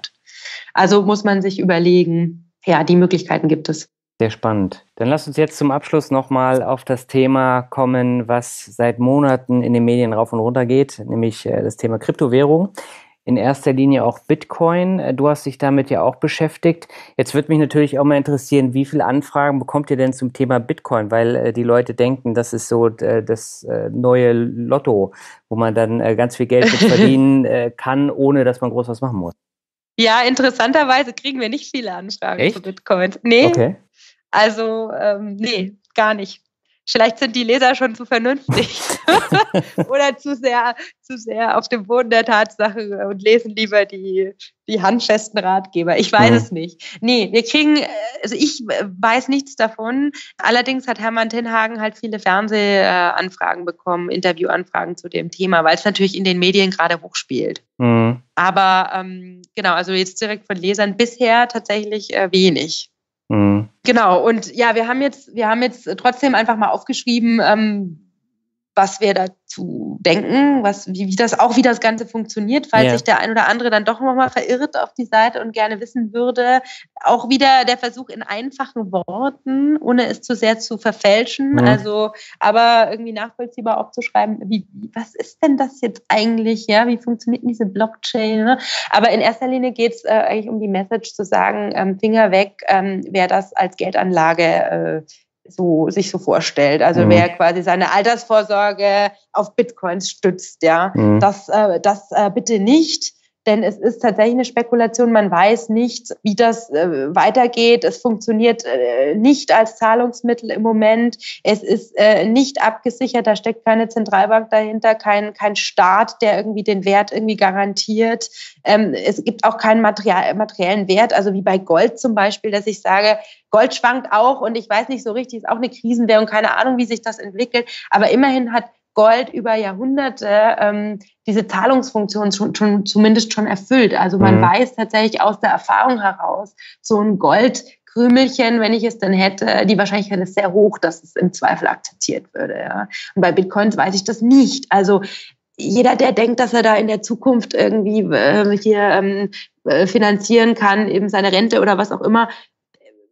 Also muss man sich überlegen, ja, die Möglichkeiten gibt es. Sehr spannend. Dann lass uns jetzt zum Abschluss nochmal auf das Thema kommen, was seit Monaten in den Medien rauf und runter geht, nämlich äh, das Thema Kryptowährung in erster Linie auch Bitcoin. Äh, du hast dich damit ja auch beschäftigt. Jetzt würde mich natürlich auch mal interessieren, wie viele Anfragen bekommt ihr denn zum Thema Bitcoin? Weil äh, die Leute denken, das ist so äh, das äh, neue Lotto, wo man dann äh, ganz viel Geld verdienen äh, kann, ohne dass man groß was machen muss. Ja, interessanterweise kriegen wir nicht viele Anfragen Echt? zu Bitcoin. Nee. Okay. Also, ähm, nee, gar nicht. Vielleicht sind die Leser schon zu vernünftig oder zu sehr, zu sehr auf dem Boden der Tatsache und lesen lieber die, die handfesten Ratgeber. Ich weiß mhm. es nicht. Nee, wir kriegen, also ich weiß nichts davon. Allerdings hat Hermann Tenhagen halt viele Fernsehanfragen bekommen, Interviewanfragen zu dem Thema, weil es natürlich in den Medien gerade hochspielt. Mhm. Aber ähm, genau, also jetzt direkt von Lesern bisher tatsächlich äh, wenig. Mhm. Genau, und ja, wir haben jetzt, wir haben jetzt trotzdem einfach mal aufgeschrieben, ähm, was wir dazu denken, was, wie, wie das auch, wie das Ganze funktioniert, falls ja. sich der ein oder andere dann doch nochmal verirrt auf die Seite und gerne wissen würde. Auch wieder der Versuch in einfachen Worten, ohne es zu sehr zu verfälschen, mhm. also aber irgendwie nachvollziehbar aufzuschreiben, wie, was ist denn das jetzt eigentlich, ja, wie funktioniert diese Blockchain? Ne? Aber in erster Linie geht es äh, eigentlich um die Message zu sagen, ähm, Finger weg, ähm, wer das als Geldanlage äh, so sich so vorstellt. Also mhm. wer quasi seine Altersvorsorge auf Bitcoins stützt, ja, mhm. das, äh, das äh, bitte nicht denn es ist tatsächlich eine Spekulation. Man weiß nicht, wie das äh, weitergeht. Es funktioniert äh, nicht als Zahlungsmittel im Moment. Es ist äh, nicht abgesichert. Da steckt keine Zentralbank dahinter, kein, kein Staat, der irgendwie den Wert irgendwie garantiert. Ähm, es gibt auch keinen Material, materiellen Wert, also wie bei Gold zum Beispiel, dass ich sage, Gold schwankt auch und ich weiß nicht so richtig, ist auch eine Krisenwährung, keine Ahnung, wie sich das entwickelt. Aber immerhin hat Gold über Jahrhunderte ähm, diese Zahlungsfunktion schon, schon, zumindest schon erfüllt. Also man mhm. weiß tatsächlich aus der Erfahrung heraus, so ein Goldkrümelchen, wenn ich es dann hätte, die Wahrscheinlichkeit ist sehr hoch, dass es im Zweifel akzeptiert würde. Ja. Und bei Bitcoins weiß ich das nicht. Also jeder, der denkt, dass er da in der Zukunft irgendwie äh, hier ähm, äh, finanzieren kann, eben seine Rente oder was auch immer,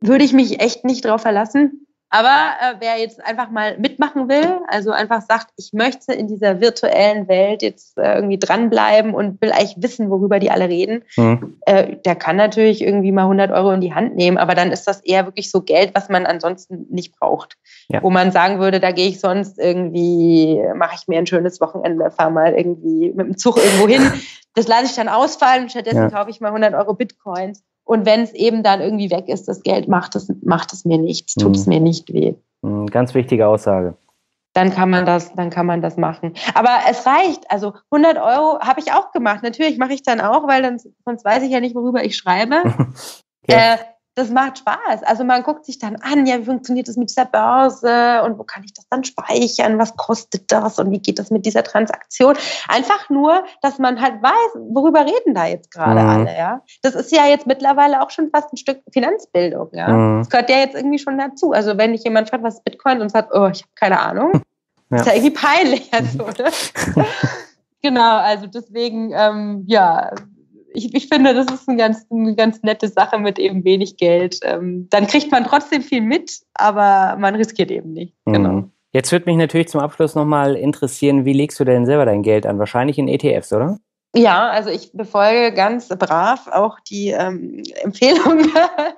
würde ich mich echt nicht drauf verlassen. Aber äh, wer jetzt einfach mal mitmachen will, also einfach sagt, ich möchte in dieser virtuellen Welt jetzt äh, irgendwie dranbleiben und will eigentlich wissen, worüber die alle reden, mhm. äh, der kann natürlich irgendwie mal 100 Euro in die Hand nehmen, aber dann ist das eher wirklich so Geld, was man ansonsten nicht braucht. Ja. Wo man sagen würde, da gehe ich sonst irgendwie, mache ich mir ein schönes Wochenende, fahre mal irgendwie mit dem Zug irgendwo hin. Das lasse ich dann ausfallen und stattdessen ja. kaufe ich mal 100 Euro Bitcoins. Und wenn es eben dann irgendwie weg ist, das Geld, macht es, macht es mir nichts, tut es mhm. mir nicht weh. Mhm, ganz wichtige Aussage. Dann kann man das, dann kann man das machen. Aber es reicht. Also 100 Euro habe ich auch gemacht. Natürlich mache ich dann auch, weil dann, sonst weiß ich ja nicht, worüber ich schreibe. ja. äh, das macht Spaß. Also man guckt sich dann an, ja, wie funktioniert das mit dieser Börse und wo kann ich das dann speichern? Was kostet das und wie geht das mit dieser Transaktion? Einfach nur, dass man halt weiß, worüber reden da jetzt gerade mhm. alle, ja. Das ist ja jetzt mittlerweile auch schon fast ein Stück Finanzbildung, ja. Mhm. Das gehört ja jetzt irgendwie schon dazu. Also wenn ich jemand fragt, was ist Bitcoin und sagt, oh, ich habe keine Ahnung, ja. ist ja irgendwie peinlich, also, oder? genau, also deswegen, ähm, ja, ich, ich finde, das ist eine ganz, eine ganz nette Sache mit eben wenig Geld. Ähm, dann kriegt man trotzdem viel mit, aber man riskiert eben nicht. Mhm. Genau. Jetzt würde mich natürlich zum Abschluss nochmal interessieren, wie legst du denn selber dein Geld an? Wahrscheinlich in ETFs, oder? Ja, also ich befolge ganz brav auch die ähm, Empfehlungen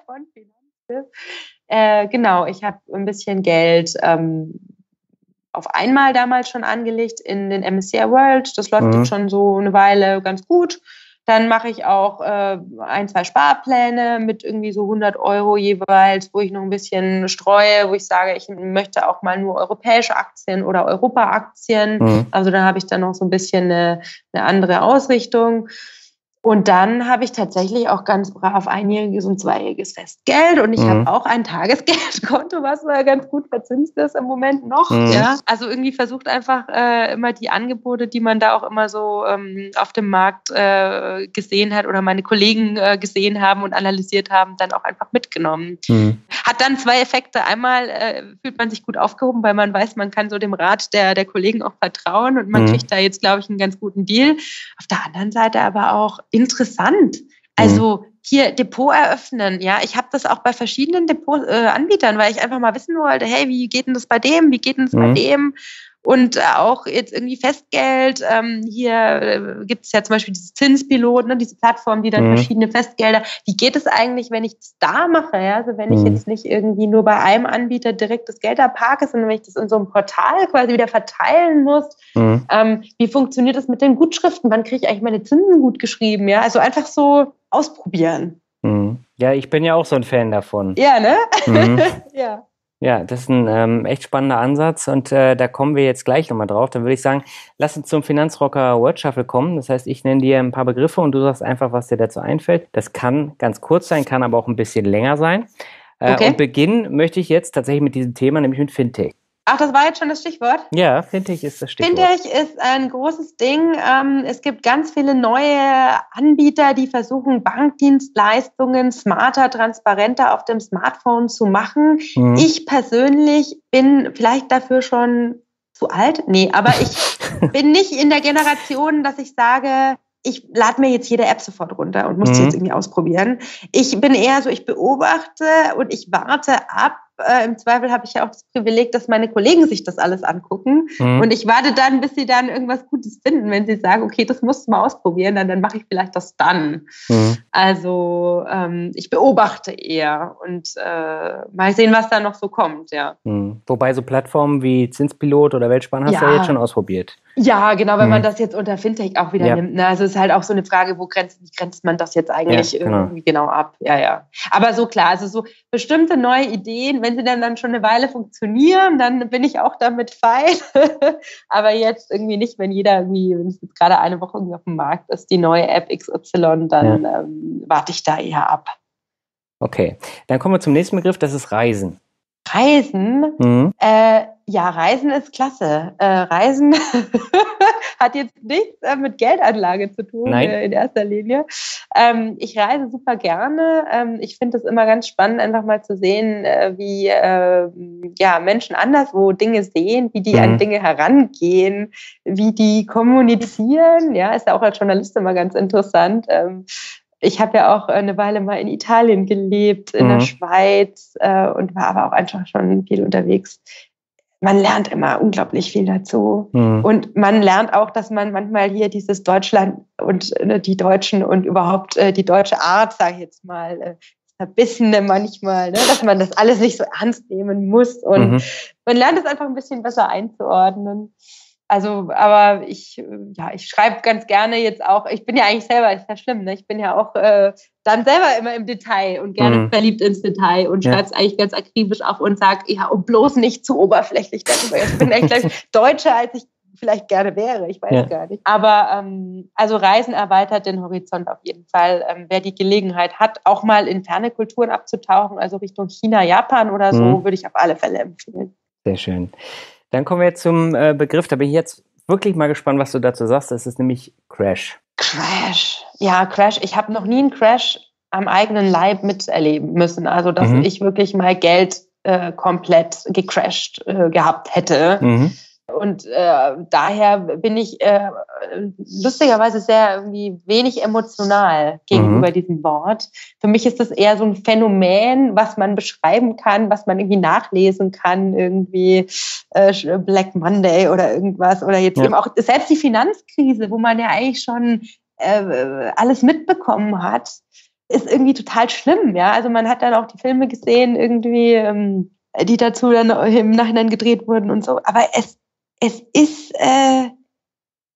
von Finanztipp. Äh, genau, ich habe ein bisschen Geld ähm, auf einmal damals schon angelegt in den MSCI World. Das läuft mhm. jetzt schon so eine Weile ganz gut. Dann mache ich auch äh, ein, zwei Sparpläne mit irgendwie so 100 Euro jeweils, wo ich noch ein bisschen streue, wo ich sage, ich möchte auch mal nur europäische Aktien oder Europa-Aktien. Mhm. Also da habe ich dann noch so ein bisschen eine, eine andere Ausrichtung. Und dann habe ich tatsächlich auch ganz brav einjähriges und zweijähriges Festgeld und ich mhm. habe auch ein Tagesgeldkonto, was ganz gut verzinst ist im Moment noch. Mhm. Ja. Also irgendwie versucht einfach äh, immer die Angebote, die man da auch immer so ähm, auf dem Markt äh, gesehen hat oder meine Kollegen äh, gesehen haben und analysiert haben, dann auch einfach mitgenommen. Mhm. Hat dann zwei Effekte. Einmal äh, fühlt man sich gut aufgehoben, weil man weiß, man kann so dem Rat der, der Kollegen auch vertrauen und man mhm. kriegt da jetzt, glaube ich, einen ganz guten Deal. Auf der anderen Seite aber auch interessant. Also mhm. hier Depot eröffnen, ja, ich habe das auch bei verschiedenen Depot-Anbietern, äh, weil ich einfach mal wissen wollte, hey, wie geht denn das bei dem, wie geht denn das mhm. bei dem? Und äh, auch jetzt irgendwie Festgeld. Ähm, hier äh, gibt es ja zum Beispiel diese Zinspilot, ne, diese Plattform, die dann mhm. verschiedene Festgelder. Wie geht es eigentlich, wenn ich das da mache? Ja? Also wenn ich mhm. jetzt nicht irgendwie nur bei einem Anbieter direkt das Geld abparke, sondern wenn ich das in so einem Portal quasi wieder verteilen muss. Mhm. Ähm, wie funktioniert das mit den Gutschriften? Wann kriege ich eigentlich meine Zinsen gut geschrieben? Ja, also einfach so ausprobieren. Mhm. Ja, ich bin ja auch so ein Fan davon. Ja, ne? Mhm. ja. Ja, das ist ein ähm, echt spannender Ansatz und äh, da kommen wir jetzt gleich nochmal drauf. Dann würde ich sagen, lass uns zum Finanzrocker Word Shuffle kommen. Das heißt, ich nenne dir ein paar Begriffe und du sagst einfach, was dir dazu einfällt. Das kann ganz kurz sein, kann aber auch ein bisschen länger sein. Äh, okay. Und beginnen möchte ich jetzt tatsächlich mit diesem Thema, nämlich mit Fintech. Ach, das war jetzt schon das Stichwort? Ja, Fintech ist das Stichwort. Fintech ist ein großes Ding. Ähm, es gibt ganz viele neue Anbieter, die versuchen, Bankdienstleistungen smarter, transparenter auf dem Smartphone zu machen. Mhm. Ich persönlich bin vielleicht dafür schon zu alt. Nee, aber ich bin nicht in der Generation, dass ich sage, ich lade mir jetzt jede App sofort runter und muss mhm. die jetzt irgendwie ausprobieren. Ich bin eher so, ich beobachte und ich warte ab, äh, Im Zweifel habe ich ja auch das Privileg, dass meine Kollegen sich das alles angucken. Mhm. Und ich warte dann, bis sie dann irgendwas Gutes finden. Wenn sie sagen, okay, das musst du mal ausprobieren, dann, dann mache ich vielleicht das dann. Mhm. Also ähm, ich beobachte eher und äh, mal sehen, was da noch so kommt, ja. Mhm. Wobei so Plattformen wie Zinspilot oder Weltspann hast ja. du ja jetzt schon ausprobiert. Ja, genau, wenn man mhm. das jetzt unter Fintech auch wieder ja. nimmt. Ne? Also es ist halt auch so eine Frage, wo grenzt, wie grenzt man das jetzt eigentlich ja, genau. irgendwie genau ab? Ja, ja. Aber so klar, also so bestimmte neue Ideen, wenn wenn sie dann, dann schon eine Weile funktionieren, dann bin ich auch damit fein. Aber jetzt irgendwie nicht, wenn jeder irgendwie, wenn es jetzt gerade eine Woche irgendwie auf dem Markt ist, die neue App XY, dann ja. ähm, warte ich da eher ab. Okay, dann kommen wir zum nächsten Begriff, das ist Reisen. Reisen? Mhm. Äh, ja, Reisen ist klasse. Äh, Reisen hat jetzt nichts äh, mit Geldanlage zu tun äh, in erster Linie. Ähm, ich reise super gerne. Ähm, ich finde es immer ganz spannend, einfach mal zu sehen, äh, wie äh, ja, Menschen anderswo Dinge sehen, wie die mhm. an Dinge herangehen, wie die kommunizieren. Ja, ist ja auch als Journalist immer ganz interessant. Ähm, ich habe ja auch eine Weile mal in Italien gelebt, in mhm. der Schweiz äh, und war aber auch einfach schon viel unterwegs man lernt immer unglaublich viel dazu. Mhm. Und man lernt auch, dass man manchmal hier dieses Deutschland und äh, die Deutschen und überhaupt äh, die deutsche Art, sage ich jetzt mal, äh, Verbissene manchmal, ne? dass man das alles nicht so ernst nehmen muss. Und mhm. man lernt es einfach ein bisschen besser einzuordnen. Also, aber ich, ja, ich schreibe ganz gerne jetzt auch, ich bin ja eigentlich selber, ist ja schlimm, ne? Ich bin ja auch äh, dann selber immer im Detail und gerne mhm. verliebt ins Detail und ja. schreibe es eigentlich ganz akribisch auf und sage, ja, und bloß nicht zu oberflächlich darüber. Ich bin echt gleich deutscher, als ich vielleicht gerne wäre, ich weiß ja. gar nicht. Aber ähm, also Reisen erweitert den Horizont auf jeden Fall. Ähm, wer die Gelegenheit hat, auch mal in ferne Kulturen abzutauchen, also Richtung China, Japan oder so, mhm. würde ich auf alle Fälle empfehlen. Sehr schön. Dann kommen wir jetzt zum äh, Begriff, da bin ich jetzt wirklich mal gespannt, was du dazu sagst. Das ist nämlich Crash. Crash. Ja, Crash. Ich habe noch nie einen Crash am eigenen Leib miterleben müssen. Also, dass mhm. ich wirklich mal Geld äh, komplett gecrashed äh, gehabt hätte. Mhm. Und äh, daher bin ich äh, lustigerweise sehr irgendwie wenig emotional gegenüber mhm. diesem Wort. Für mich ist das eher so ein Phänomen, was man beschreiben kann, was man irgendwie nachlesen kann, irgendwie äh, Black Monday oder irgendwas. Oder jetzt ja. eben auch selbst die Finanzkrise, wo man ja eigentlich schon äh, alles mitbekommen hat ist irgendwie total schlimm, ja. Also man hat dann auch die Filme gesehen, irgendwie, ähm, die dazu dann im Nachhinein gedreht wurden und so. Aber es, es ist, äh,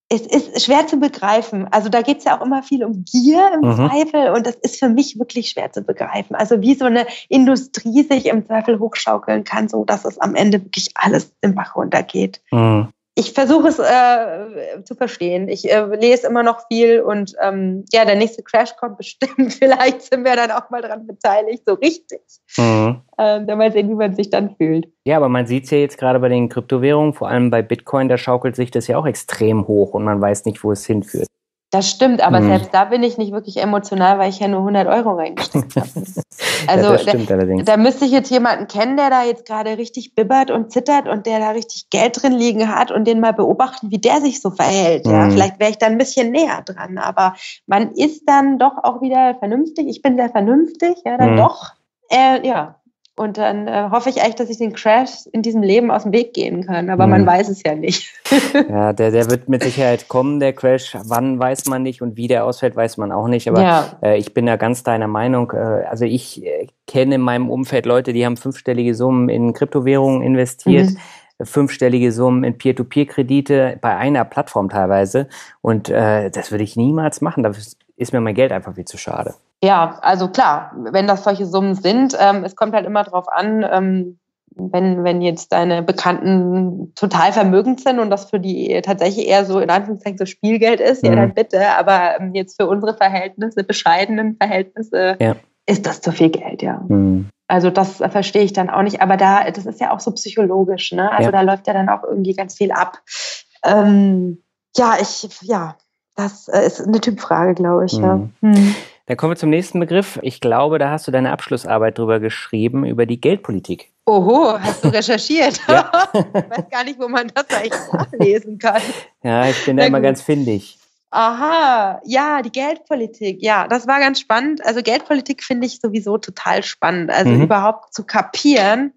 es ist schwer zu begreifen. Also da geht es ja auch immer viel um Gier im mhm. Zweifel und das ist für mich wirklich schwer zu begreifen. Also wie so eine Industrie sich im Zweifel hochschaukeln kann, so dass es am Ende wirklich alles im Bach runtergeht. Mhm ich versuche es äh, zu verstehen. Ich äh, lese immer noch viel und ähm, ja, der nächste Crash kommt bestimmt. Vielleicht sind wir dann auch mal dran beteiligt, so richtig. Mhm. Ähm, mal sehen, wie man sich dann fühlt. Ja, aber man sieht es ja jetzt gerade bei den Kryptowährungen, vor allem bei Bitcoin, da schaukelt sich das ja auch extrem hoch und man weiß nicht, wo es hinführt. Das stimmt, aber mhm. selbst da bin ich nicht wirklich emotional, weil ich ja nur 100 Euro reingesteckt habe. Also ja, stimmt, da, da, müsste ich jetzt jemanden kennen, der da jetzt gerade richtig bibbert und zittert und der da richtig Geld drin liegen hat und den mal beobachten, wie der sich so verhält. Mhm. Ja, vielleicht wäre ich da ein bisschen näher dran, aber man ist dann doch auch wieder vernünftig. Ich bin sehr vernünftig, ja, dann mhm. doch. Äh, ja, und dann äh, hoffe ich echt, dass ich den Crash in diesem Leben aus dem Weg gehen kann. Aber mhm. man weiß es ja nicht. ja, der, der wird mit Sicherheit kommen, der Crash. Wann weiß man nicht und wie der ausfällt, weiß man auch nicht. Aber ja. äh, ich bin da ganz deiner Meinung. Äh, also ich äh, kenne in meinem Umfeld Leute, die haben fünfstellige Summen in Kryptowährungen investiert. Mhm fünfstellige Summen in Peer-to-Peer-Kredite bei einer Plattform teilweise. Und äh, das würde ich niemals machen. Da ist mir mein Geld einfach viel zu schade. Ja, also klar, wenn das solche Summen sind, ähm, es kommt halt immer darauf an, ähm, wenn, wenn jetzt deine Bekannten total vermögend sind und das für die tatsächlich eher so in Anführungszeichen so Spielgeld ist, mhm. ja dann bitte, aber ähm, jetzt für unsere Verhältnisse, bescheidenen Verhältnisse, ja. ist das zu viel Geld, ja. Mhm. Also das verstehe ich dann auch nicht, aber da, das ist ja auch so psychologisch, ne? Also ja. da läuft ja dann auch irgendwie ganz viel ab. Ähm, ja, ich, ja, das äh, ist eine Typfrage, glaube ich. Mhm. Ja. Mhm. Dann kommen wir zum nächsten Begriff. Ich glaube, da hast du deine Abschlussarbeit drüber geschrieben, über die Geldpolitik. Oho, hast du recherchiert? Ja. ich weiß gar nicht, wo man das eigentlich nachlesen kann. Ja, ich bin da immer ganz findig. Aha, ja, die Geldpolitik. Ja, das war ganz spannend. Also Geldpolitik finde ich sowieso total spannend. Also mhm. überhaupt zu kapieren,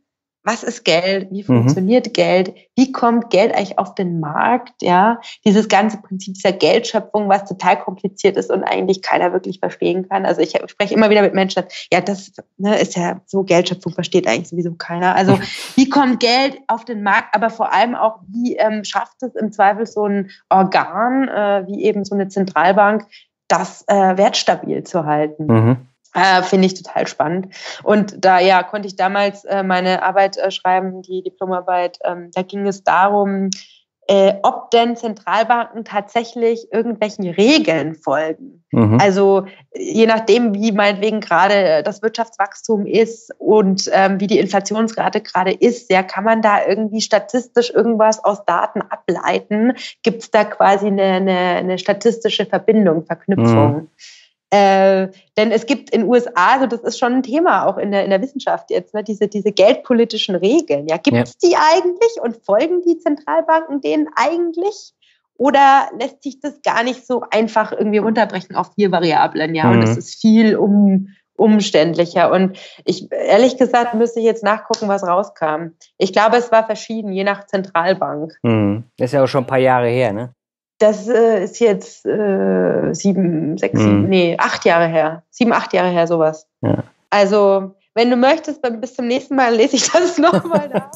was ist Geld, wie mhm. funktioniert mhm. Geld, wie kommt Geld eigentlich auf den Markt, ja, dieses ganze Prinzip dieser Geldschöpfung, was total kompliziert ist und eigentlich keiner wirklich verstehen kann. Also ich spreche immer wieder mit Menschen, ja, das ne, ist ja so, Geldschöpfung versteht eigentlich sowieso keiner. Also wie kommt Geld auf den Markt, aber vor allem auch, wie ähm, schafft es im Zweifel so ein Organ, äh, wie eben so eine Zentralbank, das äh, wertstabil zu halten. Mhm. Äh, Finde ich total spannend. Und da ja konnte ich damals äh, meine Arbeit äh, schreiben, die Diplomarbeit. Ähm, da ging es darum, äh, ob denn Zentralbanken tatsächlich irgendwelchen Regeln folgen. Mhm. Also je nachdem, wie meinetwegen gerade das Wirtschaftswachstum ist und ähm, wie die Inflationsrate gerade ist, ja, kann man da irgendwie statistisch irgendwas aus Daten ableiten? Gibt es da quasi eine, eine, eine statistische Verbindung, Verknüpfung? Mhm. Äh, denn es gibt in den USA, also das ist schon ein Thema auch in der, in der Wissenschaft jetzt, ne, diese, diese geldpolitischen Regeln. Ja, gibt es ja. die eigentlich und folgen die Zentralbanken denen eigentlich? Oder lässt sich das gar nicht so einfach irgendwie runterbrechen auf vier Variablen? Ja, mhm. und es ist viel um, umständlicher. Und ich, ehrlich gesagt, müsste ich jetzt nachgucken, was rauskam. Ich glaube, es war verschieden, je nach Zentralbank. Mhm. Das ist ja auch schon ein paar Jahre her, ne? Das äh, ist jetzt äh, sieben, sechs, mhm. sieben, nee, acht Jahre her. Sieben, acht Jahre her, sowas. Ja. Also, wenn du möchtest, bis zum nächsten Mal lese ich das nochmal nach.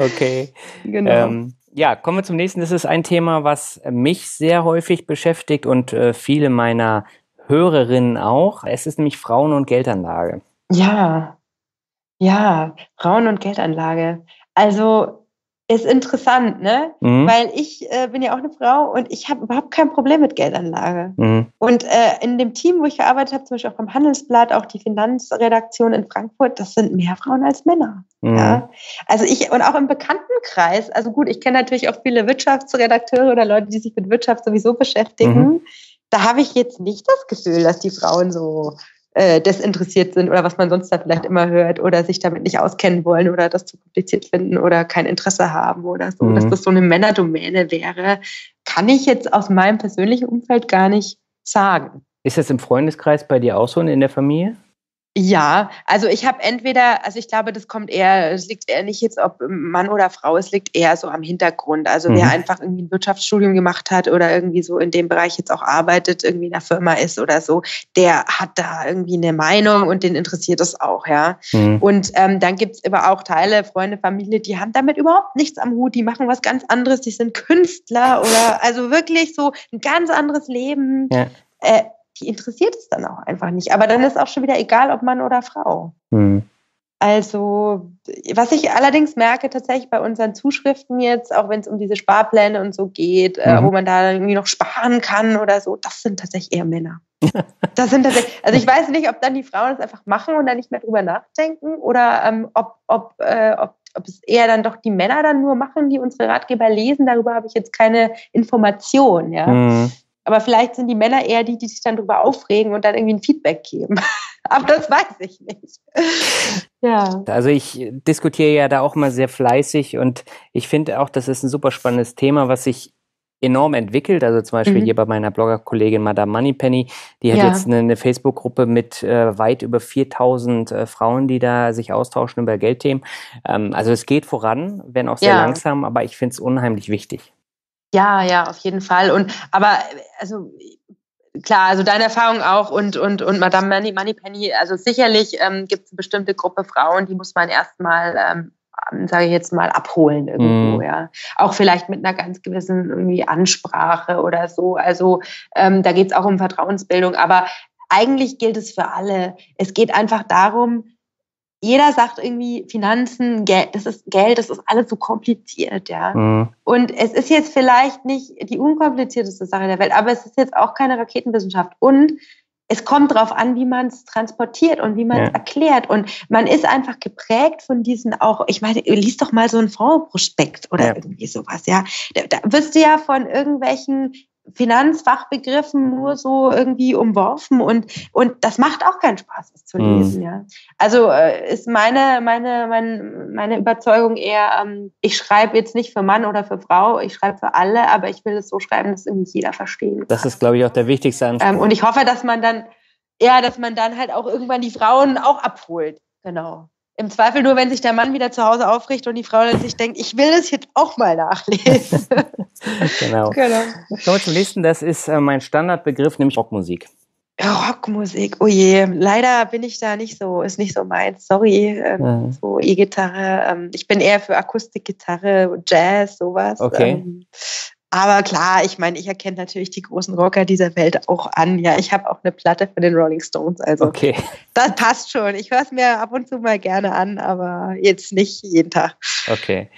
okay. Genau. Ähm, ja, kommen wir zum nächsten. Das ist ein Thema, was mich sehr häufig beschäftigt und äh, viele meiner Hörerinnen auch. Es ist nämlich Frauen- und Geldanlage. Ja, ja, Frauen- und Geldanlage. Also ist interessant, ne? Mhm. Weil ich äh, bin ja auch eine Frau und ich habe überhaupt kein Problem mit Geldanlage. Mhm. Und äh, in dem Team, wo ich gearbeitet habe, zum Beispiel auch beim Handelsblatt, auch die Finanzredaktion in Frankfurt, das sind mehr Frauen als Männer. Mhm. Ja? Also ich, und auch im Bekanntenkreis, also gut, ich kenne natürlich auch viele Wirtschaftsredakteure oder Leute, die sich mit Wirtschaft sowieso beschäftigen. Mhm. Da habe ich jetzt nicht das Gefühl, dass die Frauen so äh, desinteressiert sind oder was man sonst da vielleicht immer hört oder sich damit nicht auskennen wollen oder das zu kompliziert finden oder kein Interesse haben oder so, mhm. dass das so eine Männerdomäne wäre, kann ich jetzt aus meinem persönlichen Umfeld gar nicht sagen. Ist das im Freundeskreis bei dir auch so in der Familie? Ja, also ich habe entweder, also ich glaube, das kommt eher, es liegt eher nicht jetzt, ob Mann oder Frau, es liegt eher so am Hintergrund. Also mhm. wer einfach irgendwie ein Wirtschaftsstudium gemacht hat oder irgendwie so in dem Bereich jetzt auch arbeitet, irgendwie in der Firma ist oder so, der hat da irgendwie eine Meinung und den interessiert das auch, ja. Mhm. Und ähm, dann gibt's aber auch Teile, Freunde, Familie, die haben damit überhaupt nichts am Hut, die machen was ganz anderes, die sind Künstler oder also wirklich so ein ganz anderes Leben. Ja. Äh, die interessiert es dann auch einfach nicht. Aber dann ist auch schon wieder egal, ob Mann oder Frau. Mhm. Also, was ich allerdings merke, tatsächlich bei unseren Zuschriften jetzt, auch wenn es um diese Sparpläne und so geht, äh, mhm. äh, wo man da irgendwie noch sparen kann oder so, das sind tatsächlich eher Männer. das sind tatsächlich, also ich weiß nicht, ob dann die Frauen das einfach machen und dann nicht mehr drüber nachdenken oder ähm, ob, ob, äh, ob, ob es eher dann doch die Männer dann nur machen, die unsere Ratgeber lesen. Darüber habe ich jetzt keine Information, ja. Mhm. Aber vielleicht sind die Männer eher die, die sich dann darüber aufregen und dann irgendwie ein Feedback geben. Aber das weiß ich nicht. ja. Also ich diskutiere ja da auch mal sehr fleißig und ich finde auch, das ist ein super spannendes Thema, was sich enorm entwickelt. Also zum Beispiel mhm. hier bei meiner Bloggerkollegin Madame Moneypenny, die hat ja. jetzt eine, eine Facebook-Gruppe mit äh, weit über 4000 äh, Frauen, die da sich austauschen über Geldthemen. Ähm, also es geht voran, wenn auch sehr ja. langsam, aber ich finde es unheimlich wichtig. Ja, ja, auf jeden Fall. Und aber also klar, also deine Erfahrung auch und und und Madame Money, Moneypenny, also sicherlich ähm, gibt es eine bestimmte Gruppe Frauen, die muss man erstmal ähm, sage ich jetzt mal, abholen irgendwo, mm. ja. Auch vielleicht mit einer ganz gewissen irgendwie Ansprache oder so. Also ähm, da geht es auch um Vertrauensbildung, aber eigentlich gilt es für alle. Es geht einfach darum, jeder sagt irgendwie Finanzen, Geld, das ist Geld, das ist alles so kompliziert, ja. Mhm. Und es ist jetzt vielleicht nicht die unkomplizierteste Sache der Welt, aber es ist jetzt auch keine Raketenwissenschaft. Und es kommt darauf an, wie man es transportiert und wie man es ja. erklärt. Und man ist einfach geprägt von diesen auch, ich meine, liest doch mal so ein Fondsprospekt oder ja. irgendwie sowas, ja. Da, da wirst du ja von irgendwelchen Finanzfachbegriffen nur so irgendwie umworfen und, und das macht auch keinen Spaß, es zu mhm. lesen, mhm. ja. Also äh, ist meine, meine, meine, meine Überzeugung eher, ähm, ich schreibe jetzt nicht für Mann oder für Frau, ich schreibe für alle, aber ich will es so schreiben, dass irgendwie jeder verstehen kann. Das ist, glaube ich, auch der wichtigste Anspruch. Ähm, und ich hoffe, dass man dann, ja, dass man dann halt auch irgendwann die Frauen auch abholt. Genau. Im Zweifel nur, wenn sich der Mann wieder zu Hause aufrichtet und die Frau dann sich denkt, ich will das jetzt auch mal nachlesen. genau. genau. Kommen wir zum nächsten, das ist äh, mein Standardbegriff, nämlich Rockmusik. Rockmusik, oh je, leider bin ich da nicht so, ist nicht so meins, sorry, ähm, mhm. so E-Gitarre. Ähm, ich bin eher für Akustikgitarre, Jazz, sowas. Okay. Ähm, aber klar, ich meine, ich erkenne natürlich die großen Rocker dieser Welt auch an. Ja, ich habe auch eine Platte von den Rolling Stones. Also okay. das passt schon. Ich höre es mir ab und zu mal gerne an, aber jetzt nicht jeden Tag. Okay.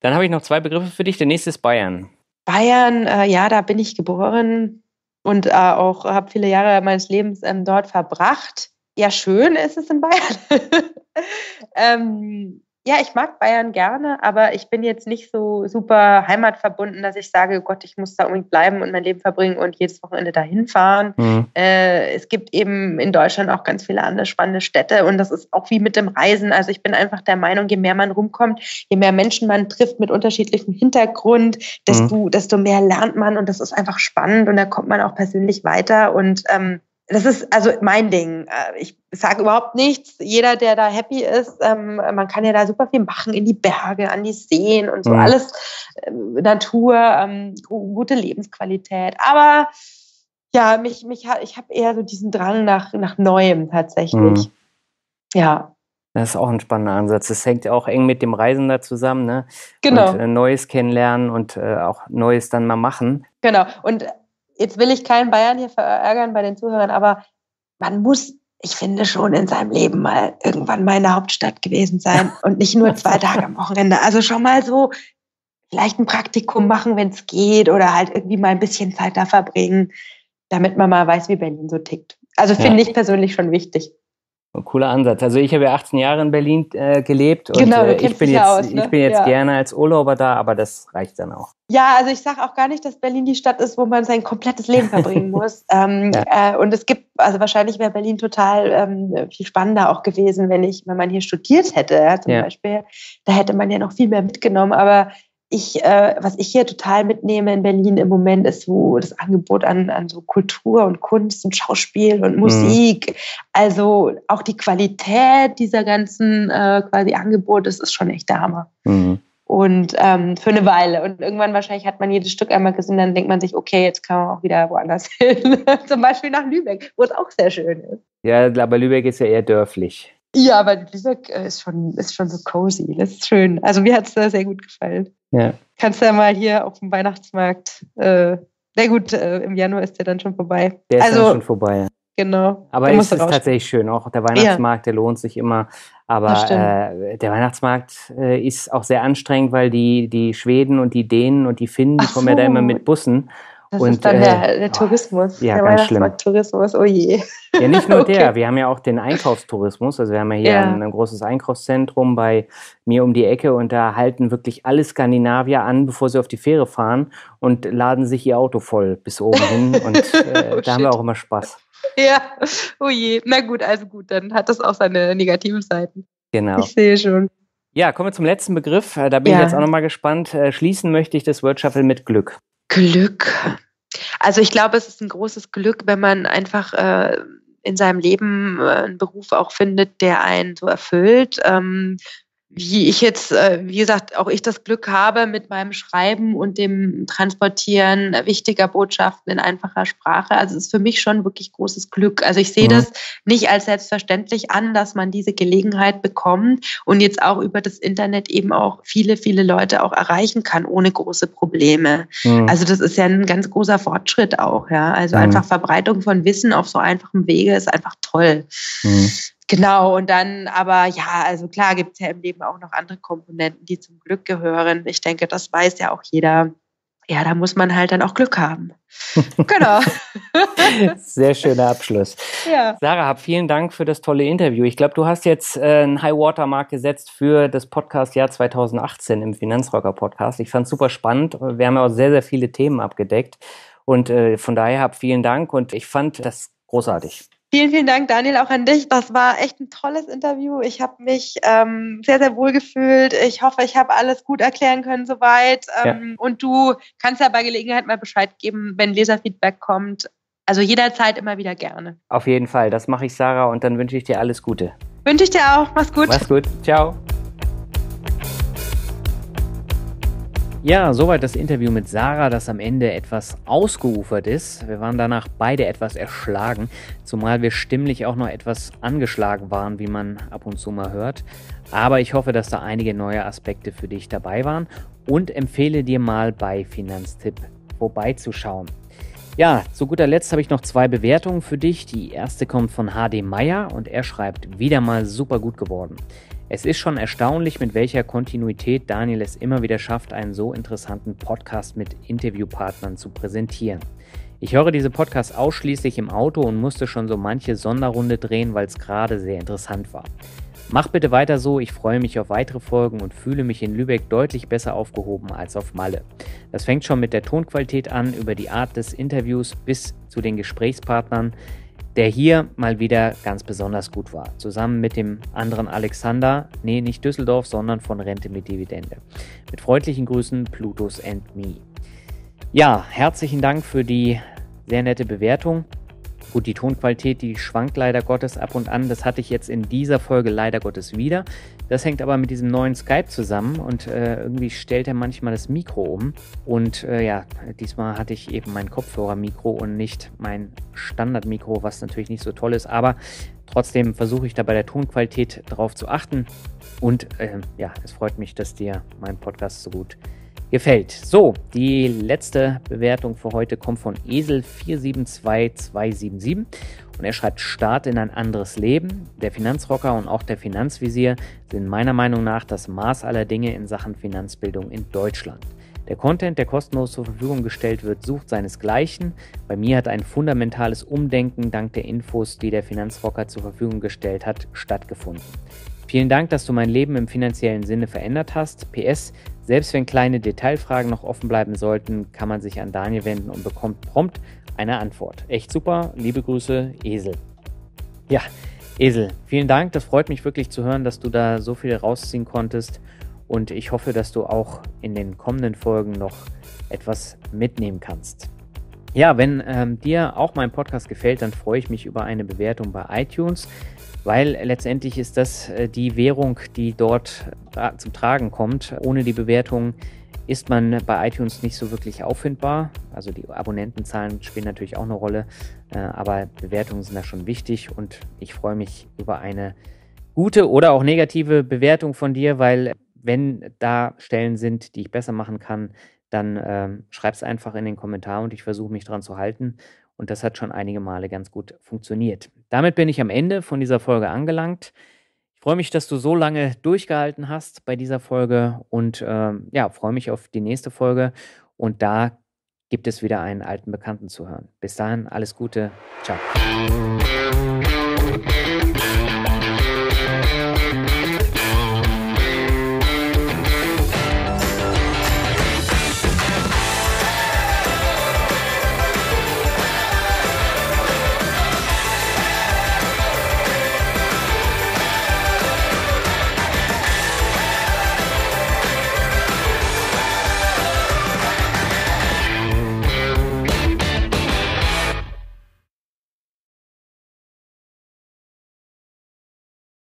Dann habe ich noch zwei Begriffe für dich. Der nächste ist Bayern. Bayern, äh, ja, da bin ich geboren und äh, auch habe viele Jahre meines Lebens ähm, dort verbracht. Ja, schön ist es in Bayern. ähm, ja, ich mag Bayern gerne, aber ich bin jetzt nicht so super heimatverbunden, dass ich sage, oh Gott, ich muss da unbedingt bleiben und mein Leben verbringen und jedes Wochenende dahin fahren. Mhm. Äh, es gibt eben in Deutschland auch ganz viele andere spannende Städte und das ist auch wie mit dem Reisen. Also ich bin einfach der Meinung, je mehr man rumkommt, je mehr Menschen man trifft mit unterschiedlichem Hintergrund, desto, mhm. desto mehr lernt man und das ist einfach spannend und da kommt man auch persönlich weiter und ähm, das ist also mein Ding. Äh, ich sage überhaupt nichts. Jeder, der da happy ist, ähm, man kann ja da super viel machen in die Berge, an die Seen und so mhm. alles. Äh, Natur, ähm, gute Lebensqualität. Aber ja, mich, mich, ich habe eher so diesen Drang nach, nach Neuem tatsächlich. Mhm. Ja. Das ist auch ein spannender Ansatz. Das hängt ja auch eng mit dem Reisen da zusammen, ne? Genau. Und, äh, Neues kennenlernen und äh, auch Neues dann mal machen. Genau. Und jetzt will ich keinen Bayern hier verärgern bei den Zuhörern, aber man muss, ich finde schon in seinem Leben mal irgendwann mal in der Hauptstadt gewesen sein und nicht nur zwei Tage am Wochenende. Also schon mal so vielleicht ein Praktikum machen, wenn es geht, oder halt irgendwie mal ein bisschen Zeit da verbringen, damit man mal weiß, wie Berlin so tickt. Also finde ja. ich persönlich schon wichtig. Cooler Ansatz. Also ich habe ja 18 Jahre in Berlin äh, gelebt und genau, äh, ich bin jetzt, aus, ne? ich bin jetzt ja. gerne als Urlauber da, aber das reicht dann auch. Ja, also ich sage auch gar nicht, dass Berlin die Stadt ist, wo man sein komplettes Leben verbringen muss. ähm, ja. äh, und es gibt, also wahrscheinlich wäre Berlin total ähm, viel spannender auch gewesen, wenn ich, wenn man hier studiert hätte, ja, zum. Beispiel. Da hätte man ja noch viel mehr mitgenommen. Aber ich, äh, was ich hier total mitnehme in Berlin im Moment, ist so das Angebot an, an so Kultur und Kunst und Schauspiel und Musik. Mhm. Also auch die Qualität dieser ganzen äh, quasi Angebote, das ist schon echt der Hammer. Mhm. Und ähm, für eine Weile. Und irgendwann wahrscheinlich hat man jedes Stück einmal gesehen, dann denkt man sich, okay, jetzt kann man auch wieder woanders hin. Zum Beispiel nach Lübeck, wo es auch sehr schön ist. Ja, aber Lübeck ist ja eher dörflich. Ja, aber Lübeck äh, ist schon, ist schon so cozy. Das ist schön. Also mir hat es da sehr gut gefallen. Ja. Kannst du ja mal hier auf dem Weihnachtsmarkt, äh, sehr gut, äh, im Januar ist der dann schon vorbei. Der ist also, dann schon vorbei. Genau. Aber es ist tatsächlich schön. Auch der Weihnachtsmarkt, ja. der lohnt sich immer. Aber äh, der Weihnachtsmarkt äh, ist auch sehr anstrengend, weil die, die Schweden und die Dänen und die Finnen, die kommen so. ja da immer mit Bussen. Das und, ist dann der, äh, der Tourismus, ja, der ganz schlimm. Tourismus, oh je. Ja, nicht nur okay. der, wir haben ja auch den Einkaufstourismus. Also wir haben ja hier ja. Ein, ein, großes Einkaufszentrum bei mir um die Ecke und da halten wirklich alle Skandinavier an, bevor sie auf die Fähre fahren und laden sich ihr Auto voll bis oben hin. Und äh, oh, da haben wir auch immer Spaß. Ja, oh je. Na gut, also gut, dann hat das auch seine negativen Seiten. Genau. Ich sehe schon. Ja, kommen wir zum letzten Begriff. Äh, da bin ja. ich jetzt auch nochmal gespannt. Äh, schließen möchte ich das Word Shuffle mit Glück. Glück. Also ich glaube, es ist ein großes Glück, wenn man einfach äh, in seinem Leben äh, einen Beruf auch findet, der einen so erfüllt. Ähm, wie ich jetzt, äh, wie gesagt, auch ich das Glück habe, mit meinem Schreiben und dem Transportieren wichtiger Botschaften in einfacher Sprache. Also es ist für mich schon wirklich großes Glück. Also ich sehe mhm. das nicht als selbstverständlich an, dass man diese Gelegenheit bekommt und jetzt auch über das Internet eben auch viele, viele Leute auch erreichen kann, ohne große Probleme. Mhm. Also das ist ja ein ganz großer Fortschritt auch, ja. Also mhm. einfach Verbreitung von Wissen auf so einfachem Wege ist einfach toll. Genau, und dann aber ja, also klar gibt es ja im Leben auch noch andere Komponenten, die zum Glück gehören. Ich denke, das weiß ja auch jeder. Ja, da muss man halt dann auch Glück haben. genau. Sehr schöner Abschluss. Ja. Sarah, hab vielen Dank für das tolle Interview. Ich glaube, du hast jetzt äh, einen High Watermark gesetzt für das Podcast Jahr 2018 im Finanzrocker Podcast. Ich fand es super spannend. Wir haben ja auch sehr, sehr viele Themen abgedeckt. Und äh, von daher hab vielen Dank und ich fand das großartig. Vielen, vielen Dank, Daniel, auch an dich. Das war echt ein tolles Interview. Ich habe mich ähm, sehr, sehr wohl gefühlt. Ich hoffe, ich habe alles gut erklären können soweit. Ähm, ja. Und du kannst ja bei Gelegenheit mal Bescheid geben, wenn Leserfeedback kommt. Also jederzeit immer wieder gerne. Auf jeden Fall, das mache ich, Sarah, und dann wünsche ich dir alles Gute. Wünsche ich dir auch. Mach's gut. Mach's gut. Ciao. Ja, soweit das Interview mit Sarah, das am Ende etwas ausgeufert ist. Wir waren danach beide etwas erschlagen, zumal wir stimmlich auch noch etwas angeschlagen waren, wie man ab und zu mal hört. Aber ich hoffe, dass da einige neue Aspekte für dich dabei waren und empfehle dir mal bei Finanztipp vorbeizuschauen. Ja, zu guter Letzt habe ich noch zwei Bewertungen für dich. Die erste kommt von HD Meyer und er schreibt, wieder mal super gut geworden. Es ist schon erstaunlich, mit welcher Kontinuität Daniel es immer wieder schafft, einen so interessanten Podcast mit Interviewpartnern zu präsentieren. Ich höre diese Podcasts ausschließlich im Auto und musste schon so manche Sonderrunde drehen, weil es gerade sehr interessant war. Mach bitte weiter so, ich freue mich auf weitere Folgen und fühle mich in Lübeck deutlich besser aufgehoben als auf Malle. Das fängt schon mit der Tonqualität an, über die Art des Interviews bis zu den Gesprächspartnern der hier mal wieder ganz besonders gut war. Zusammen mit dem anderen Alexander, nee, nicht Düsseldorf, sondern von Rente mit Dividende. Mit freundlichen Grüßen, Plutus and Me. Ja, herzlichen Dank für die sehr nette Bewertung. Gut, die Tonqualität, die schwankt leider Gottes ab und an. Das hatte ich jetzt in dieser Folge leider Gottes wieder. Das hängt aber mit diesem neuen Skype zusammen und äh, irgendwie stellt er manchmal das Mikro um. Und äh, ja, diesmal hatte ich eben mein Kopfhörermikro und nicht mein Standardmikro, was natürlich nicht so toll ist. Aber trotzdem versuche ich da bei der Tonqualität drauf zu achten. Und äh, ja, es freut mich, dass dir mein Podcast so gut gefällt gefällt. So, die letzte Bewertung für heute kommt von Esel472277 und er schreibt Start in ein anderes Leben. Der Finanzrocker und auch der Finanzvisier sind meiner Meinung nach das Maß aller Dinge in Sachen Finanzbildung in Deutschland. Der Content, der kostenlos zur Verfügung gestellt wird, sucht seinesgleichen. Bei mir hat ein fundamentales Umdenken dank der Infos, die der Finanzrocker zur Verfügung gestellt hat, stattgefunden. Vielen Dank, dass du mein Leben im finanziellen Sinne verändert hast. PS, selbst wenn kleine Detailfragen noch offen bleiben sollten, kann man sich an Daniel wenden und bekommt prompt eine Antwort. Echt super. Liebe Grüße, Esel. Ja, Esel, vielen Dank. Das freut mich wirklich zu hören, dass du da so viel rausziehen konntest. Und ich hoffe, dass du auch in den kommenden Folgen noch etwas mitnehmen kannst. Ja, wenn ähm, dir auch mein Podcast gefällt, dann freue ich mich über eine Bewertung bei iTunes weil letztendlich ist das äh, die Währung, die dort äh, zum Tragen kommt. Ohne die Bewertung ist man bei iTunes nicht so wirklich auffindbar. Also die Abonnentenzahlen spielen natürlich auch eine Rolle, äh, aber Bewertungen sind da schon wichtig und ich freue mich über eine gute oder auch negative Bewertung von dir, weil wenn da Stellen sind, die ich besser machen kann, dann ähm, schreib es einfach in den Kommentar und ich versuche mich dran zu halten. Und das hat schon einige Male ganz gut funktioniert. Damit bin ich am Ende von dieser Folge angelangt. Freue mich, dass du so lange durchgehalten hast bei dieser Folge und äh, ja, freue mich auf die nächste Folge. Und da gibt es wieder einen alten Bekannten zu hören. Bis dahin, alles Gute. Ciao.